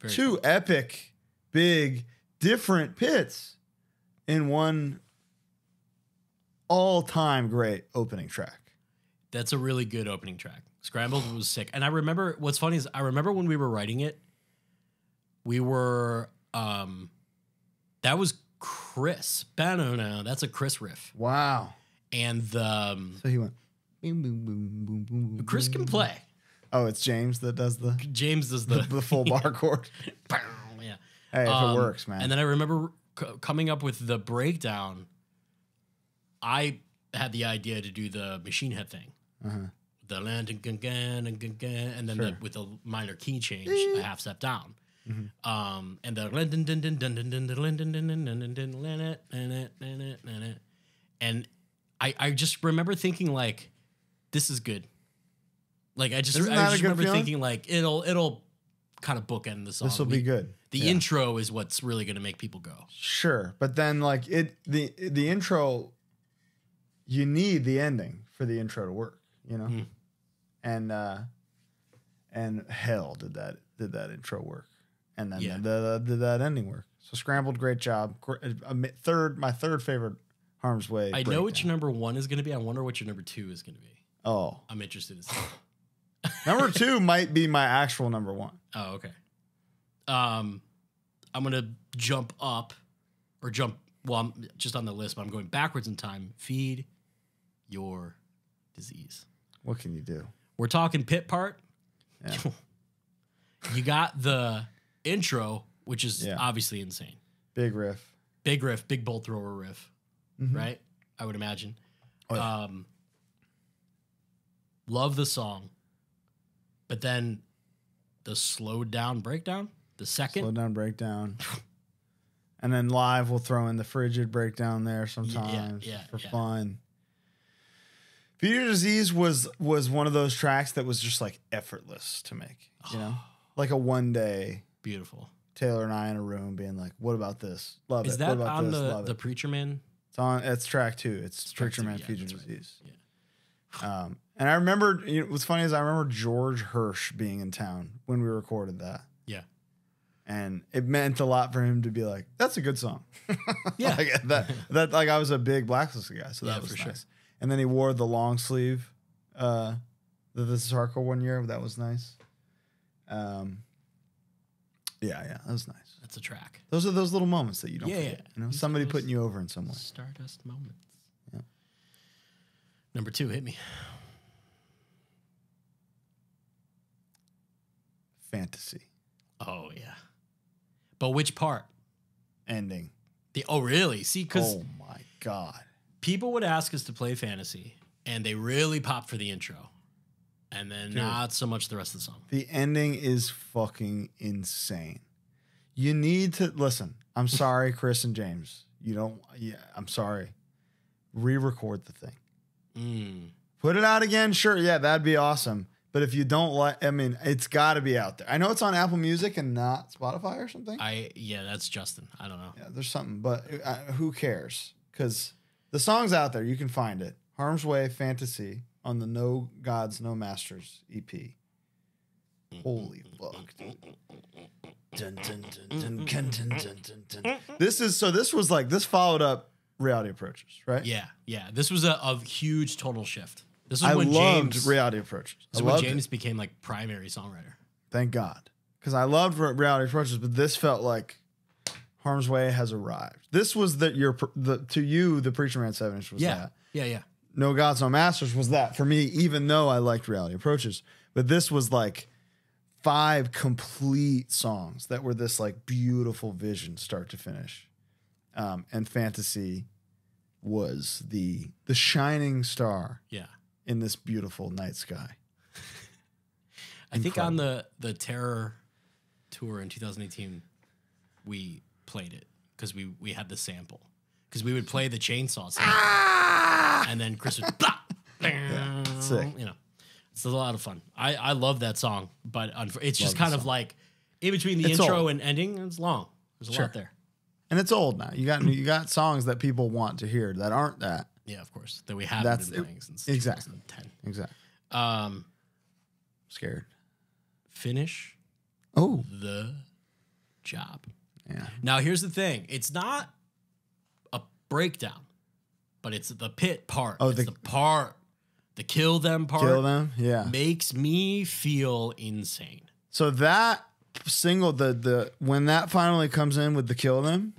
Very two epic, big, different pits in one all-time great opening track. That's a really good opening track. Scrambled was sick. And I remember what's funny is I remember when we were writing it, we were um that was Chris. Banana. That's a Chris riff. Wow. And the um, So he went. Boom, boom, boom, boom, boom, Chris can play. Oh, it's James that does the James does the, the the full bar chord. yeah. Hey, if Um, it works, man. And then I remember c- coming up with the breakdown. I had the idea to do the machine head thing. Uh-huh. The land and gun and gun and then Sure. the, with a minor key change, a half step down. Mhm. Um, and the and I I just remember thinking like, this is good. Like I just Isn't I just remember feeling? thinking like it'll it'll kind of bookend the song. This'll be good. The Yeah. intro is what's really going to make people go. Sure, but then like it the the intro you need the ending for the intro to work, you know? Hmm. And uh and hell did that did that intro work. And then Yeah. the, the, did that ending work. So scrambled great job. Uh, Third my third favorite Harm's Way. I know what your number one is going to be. I wonder what your number two is going to be. Oh. I'm interested in see. number 2 might be my actual number 1. Oh, okay. Um, I'm gonna jump up or jump. Well, I'm just on the list, but I'm going backwards in time. Feed your disease. What can you do? We're talking pit part. Yeah. you got the intro, which is Yeah. obviously insane. Big riff. Big riff, big bolt thrower riff, Mhm. right? I would imagine. Oh, yeah. Um, love the song, but then the slowed down breakdown, the second, Slow down breakdown. and then live we'll throw in the frigid breakdown there sometimes yeah, for yeah. fun. Feed Your Disease was was one of those tracks that was just like effortless to make, you know? like a one day beautiful. Taylor and I in a room being like, "What about this? Love Is it. that what about on this? the Love the it." Preacher Man? It's on. It's track two. It's, track Preacher Man, yeah, Future that's right. Disease. Um, and I remember, you know, what's funny is I remember George Hirsch being in town when we recorded that. Yeah. and it meant a lot for him to be like, "That's a good song." Yeah. like that. That like I was a big Blacklist guy, so that Yeah, was for nice. sure. And then he wore the long sleeve, uh, the This Is one year. That was nice. Um, yeah, yeah, that was nice. That's a track. Those are those little moments that you don't Yeah, forget. yeah. You know, These somebody putting you over in some way. Stardust moments. Number two, hit me. Fantasy Oh yeah. But which part? ending. The oh really? See, because Oh my god. people would ask us to play fantasy, and they really pop for the intro, and then Dude. not so much the rest of the song. The ending is fucking insane. You need to listen. I'm sorry, Chris and James. You don't. Yeah, I'm sorry. Re-record the thing. Mm. Put it out again, sure, yeah, that'd be awesome. But if you don't like, I mean, it's got to be out there. I know it's on Apple Music and not Spotify or something. I yeah, that's Justin. I don't know. Yeah, there's something, but uh, who cares? Because the song's out there. You can find it. Harm's Way Fantasy on the No Gods No Masters EP. Holy fuck, dude. This is so. This was like this followed up reality approaches, right? Yeah, yeah. This was a, a huge tonal shift. This is I when loved James. reality approaches. This is when James it. became like primary songwriter. Thank God, because I loved reality approaches, but this felt like, Harm's Way has arrived. This was the your the to you the Preacher Man seven inch was Yeah. that. Yeah, yeah. No Gods, No Masters was that for me, even though I liked reality approaches. But this was like five complete songs that were this like beautiful vision start to finish. Um, and fantasy was the the shining star Yeah. in this beautiful night sky. I think on the the Terror tour in 2018, we played it because we we had the sample because we would play the chainsaw sample, and then Chris would blah, sick. You know, it's a lot of fun. I I love that song, but unf- it's just Love kind of like in between the It's intro old. and ending. It's long. There's a Sure. lot there. And it's old now. You got you got songs that people want to hear that aren't that. Yeah, of course that we haven't That's been playing since exactly 2010. exactly. Um, Scared. finish Oh, the job. Yeah. Now here's the thing: it's not a breakdown, but it's the pit part. Oh, it's the- the, part, the kill them part. Kill them, yeah. makes me feel insane. So that single, the the when that finally comes in with the kill them,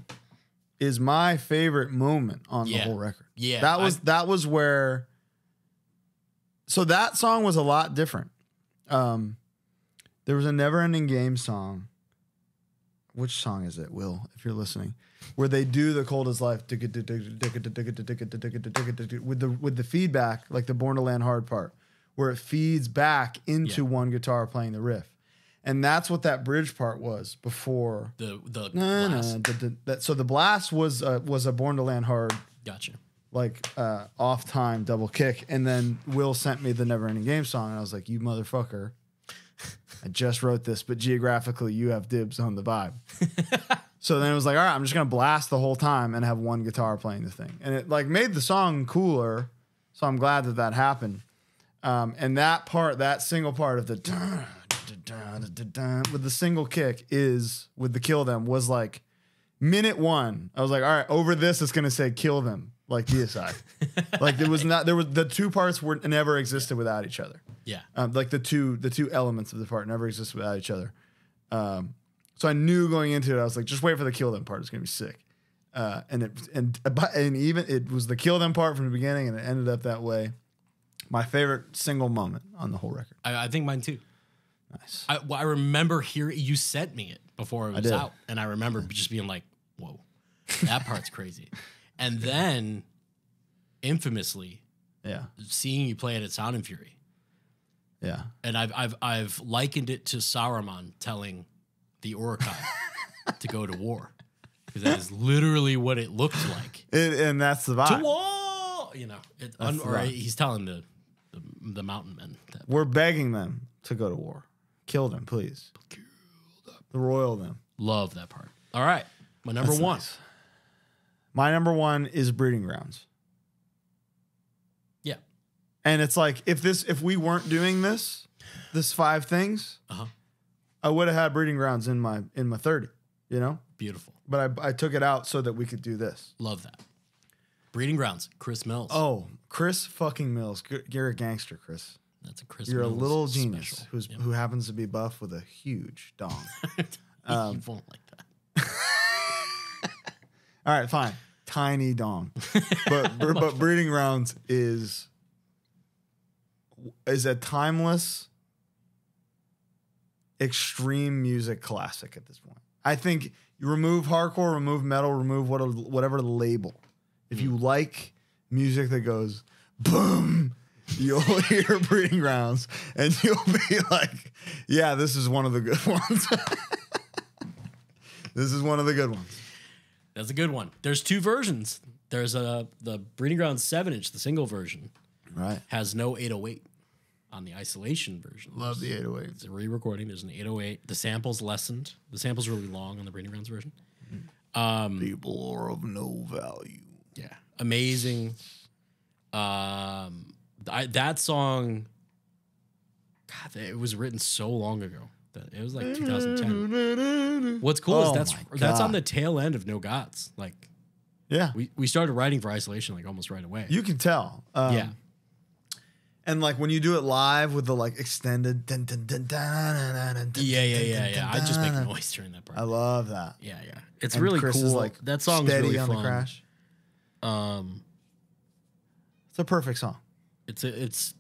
is my favorite moment on the whole record. Yeah, that was I- that was where. So that song was a lot different. Um, there was a never ending game song. Which song is it, Will? If you're listening, where they do the cold as life with the with the feedback, like the Born to Land hard part, where it feeds back into one guitar playing the riff, and that's what that bridge part was before. The the no, blast. the- the- that- so the blast was uh, was a Born to Land hard Gotcha. like uh, off time double kick, and then Will sent me the Never Ending Game song, and I was like, "You motherfucker." I just wrote this, but geographically, you have dibs on the vibe. so then it was like, all right, I'm just gonna blast the whole time and have one guitar playing the thing, and it like made the song cooler. So I'm glad that that happened. Um, and that part, that single part of the with the single kick is with the kill them was like minute one. I was like, all right, over this it's gonna say kill them like DSI. like there was not there was the two parts were never existed without each other. Yeah. Um, like the two the two elements of the part never existed without each other. Um, so I knew going into it, I was like, just wait for the kill them part. It's gonna be sick. Uh, and it and and even it was the kill them part from the beginning, and it ended up that way. My favorite single moment on the whole record. I, I think mine too. Nice. I, well, I remember hearing you sent me it before it was out, and I remember just being like, "Whoa, that part's crazy." And then, infamously, Yeah. seeing you play it at Sound and Fury, Yeah. and I've I've I've likened it to Saruman telling the Uruk-hai to go to war because that is literally what it looked like. It, and that's the To war, you know, it, un, or he's telling the the, the mountain men that We're begging them to go to war. Kill them, please. The royal them. love that part. All right, my number That's one. nice. My number one is breeding grounds. Yeah. And it's like if this if we weren't doing this, this five things, Uh-huh. I would have had breeding grounds in my in my 30, you know? Beautiful. But I, I took it out so that we could do this. Love that. Breeding Grounds, Chris Mills. Oh, Chris fucking Mills. You're a gangster, Chris. That's a Chris You're a little genius special. who's who happens to be buff with a huge dong. Um, you won't like that. All right, fine. Tiny dong. But but, breeding grounds is is a timeless extreme music classic at this point. I think you remove hardcore, remove metal, remove what whatever label. If you like music that goes boom, you'll hear breeding grounds and you'll be like, yeah, this is one of the good ones. this is one of the good ones. That's a good one. There's two versions. There's a the Breeding Grounds seven inch, the single version, Right. has no 808 on the isolation version. Love the 808. It's a re-recording. There's an 808. The sample's lessened. The sample's really long on the Breeding Grounds version. Um, People are of no value. Yeah, amazing. Um, I, that song, God, it was written so long ago. That it was like 2010. What's cool oh is that's that's on the tail end of No Gods. Like, yeah, we, we started writing for Isolation like almost right away. You can tell. Um, yeah. And like when you do it live with the like extended, dun, dun, dun, yeah, yeah, yeah, yeah. I just make noise during that part. I love that. Yeah, yeah. It's and really Chris cool. Is like that song's steady really on fun. the crash. Um, it's a perfect song it's a, it's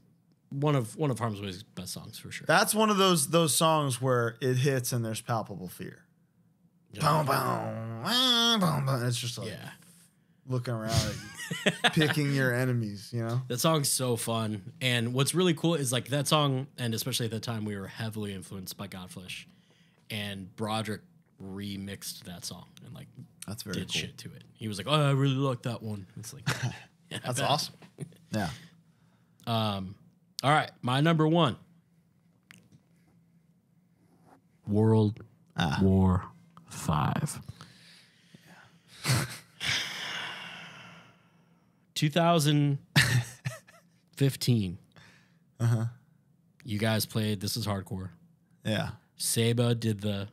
one of one of Harm's Way's best songs for sure. That's one of those those songs where it hits and there's palpable fear. Boom, boom, ah, boom, boom. It's just like Yeah. looking around at you, picking your enemies. You know. That song's so fun. And what's really cool is like that song, and especially at the time, we were heavily influenced by Godflesh. And Broadrick remixed that song and like That's very did cool. shit to it. He was like, "Oh, I really like that one." It's like, That's awesome. Yeah. Um, all right, my number one, World Ah. War Five. 2015. Uh huh. You guys played This Is Hardcore. Yeah. Seba did the,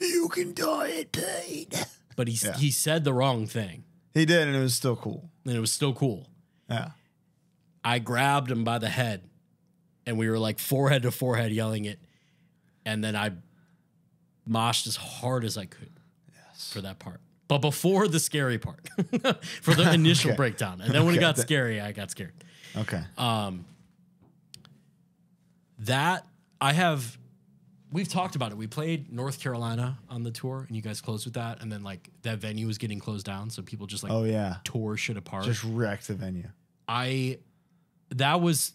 You can die at pain. but he Yeah. he said the wrong thing, He did, and it was still cool. and it was still cool. Yeah. I grabbed him by the head, and we were like forehead to forehead yelling it, and then I moshed as hard as I could for that part. But before the scary part, for the initial Okay. breakdown, and then when it got scary, I got scared. Okay. Um, that I have, we've talked about it. We played North Carolina on the tour, and you guys closed with that, and then like that venue was getting closed down, so people just like Oh yeah. tore shit apart. Just wrecked the venue. I that was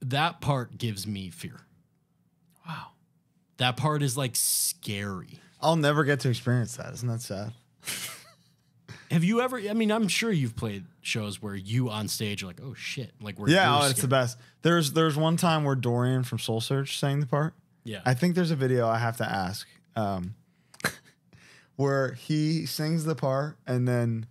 that part gives me fear. Wow. That part is like scary. I'll never get to experience that. Isn't that sad? Have you ever I mean, I'm sure you've played shows where you on stage are like, oh shit. Like where yeah, you're oh, it's the best. There's there's one time where Dorian from Soul Search sang the part. Yeah. I think there's a video I have to ask. Um, where he sings the part and then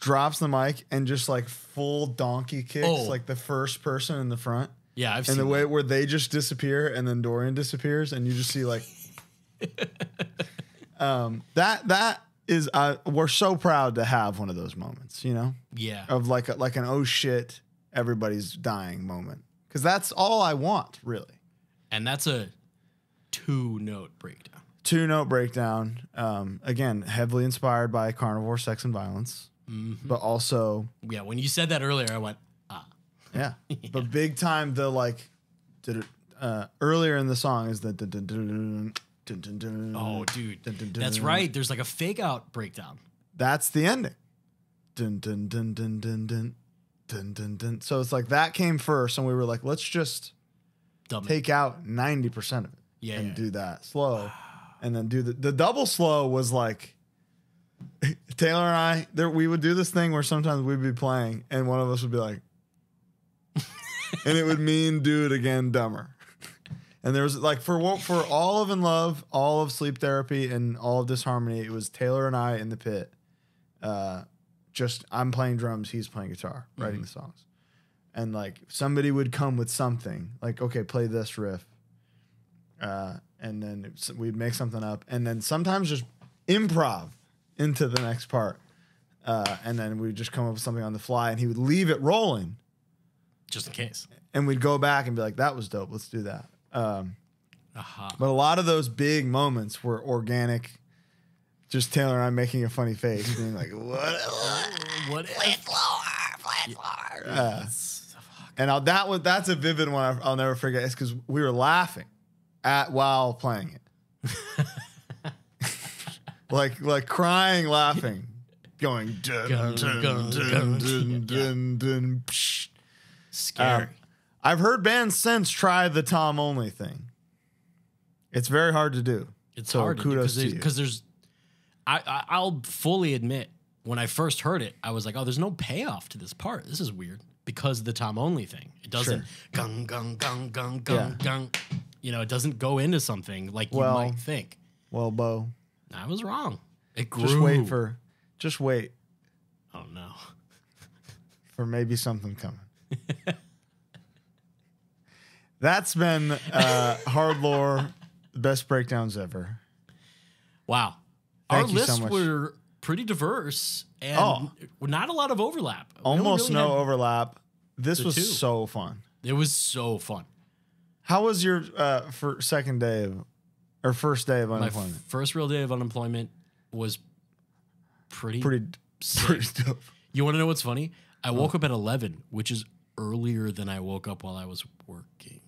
drops the mic and just like full donkey kicks Oh. like the first person in the front. Yeah, I've and seen the way where they just disappear and then Dorian disappears and you just see like um that that is uh, we're so proud to have one of those moments, you know? Yeah. Of like a, like an oh shit everybody's dying moment. Cuz that's all I want, really. And that's a two note breakdown. Two note breakdown. Um again, heavily inspired by carnivore sex and violence, mm-hmm. but also yeah. When you said that earlier, I went ah. Yeah, but big time the like, uh, earlier in the song is the. Oh, dude, that's right. There's like a fake out breakdown. That's the ending. Dun, dun, dun, dun, dun, dun. Dun, dun, dun. So it's like that came first, and we were like, let's just Dumb take it. out 90% of it yeah, and yeah. do that slow. Wow. And then do the, the double slow was like Taylor and I there we would do this thing where sometimes we'd be playing and one of us would be like and it would mean do it again dumber. And there was like for what for all of in love, all of sleep therapy, and all of disharmony, it was Taylor and I in the pit. Uh, just I'm playing drums, he's playing guitar, writing the songs, and like somebody would come with something like, okay, play this riff, uh, and then it's- we'd make something up, and then sometimes just improv into the next part, uh, and then we'd just come up with something on the fly, and he would leave it rolling, Just in case. and we'd go back and be like, that was dope, let's do that. Um, Aha. but a lot of those big moments were organic. Just Taylor and I making a funny face, being like, "What?" What if? Uh, and I'll, that was that's a vivid one. I'll, I'll never forget. It's because we were laughing at while playing it, like like crying, laughing, going dun dun dun dun dun dun. psh. Scary. Um, I've heard bands since try the Tom only thing. It's very hard to do. It's So hard kudos to you. because there's, I, I I'll fully admit when I first heard it, I was like, oh, there's no payoff to this part. This is weird because of the Tom only thing. It doesn't gung gung gung gung gung gung. You know, it doesn't go into something like you Well, might think. Well, Bo, I was wrong. It grew. just wait for, just wait Oh no. for maybe something coming. That's been uh, HardLore, best breakdowns ever. Wow. Thank Our you so lists much. were pretty diverse and Oh. not a lot of overlap. We don't Almost really no have- overlap. This the was two. so fun. It was so fun. How was your uh, for second day of or first day of My unemployment? f- first real day of unemployment was pretty Pretty- sick. pretty dope. You want to know what's funny? I woke up at eleven, which is earlier than I woke up while I was working.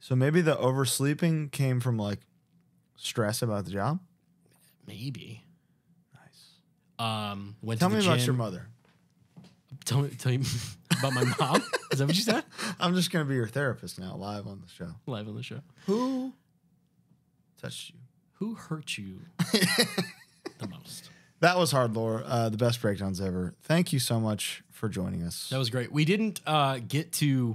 So maybe the oversleeping came from like stress about the job. Maybe. Nice. Um, went Tell to me about your mother. Tell me, tell me about my mom. Is that what you said? I'm just gonna be your therapist now, live on the show. Live on the show. Who touched you? Who hurt you the most? That was HardLore. Uh, the best breakdowns ever. Thank you so much for joining us. That was great. We didn't uh, get to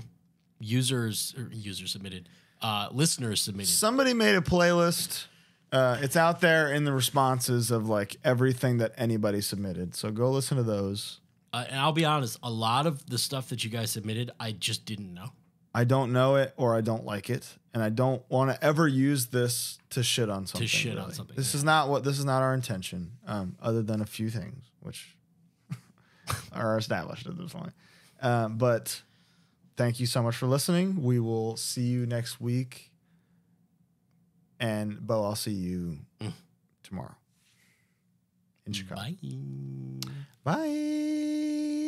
users or users submitted, uh, listeners submitted. Somebody made a playlist. Uh, it's out there in the responses of like everything that anybody submitted. So go listen to those. Uh, and I'll be honest, a lot of the stuff that you guys submitted, I just didn't know. I don't know it or I don't like it, and I don't want to ever use this to shit on something. To shit on something, This is not what this is not our intention. Um, other than a few things which are established at this point. Um, but thank you so much for listening. We will see you next week, and Bo, I'll see you tomorrow in Chicago. Bye. Bye.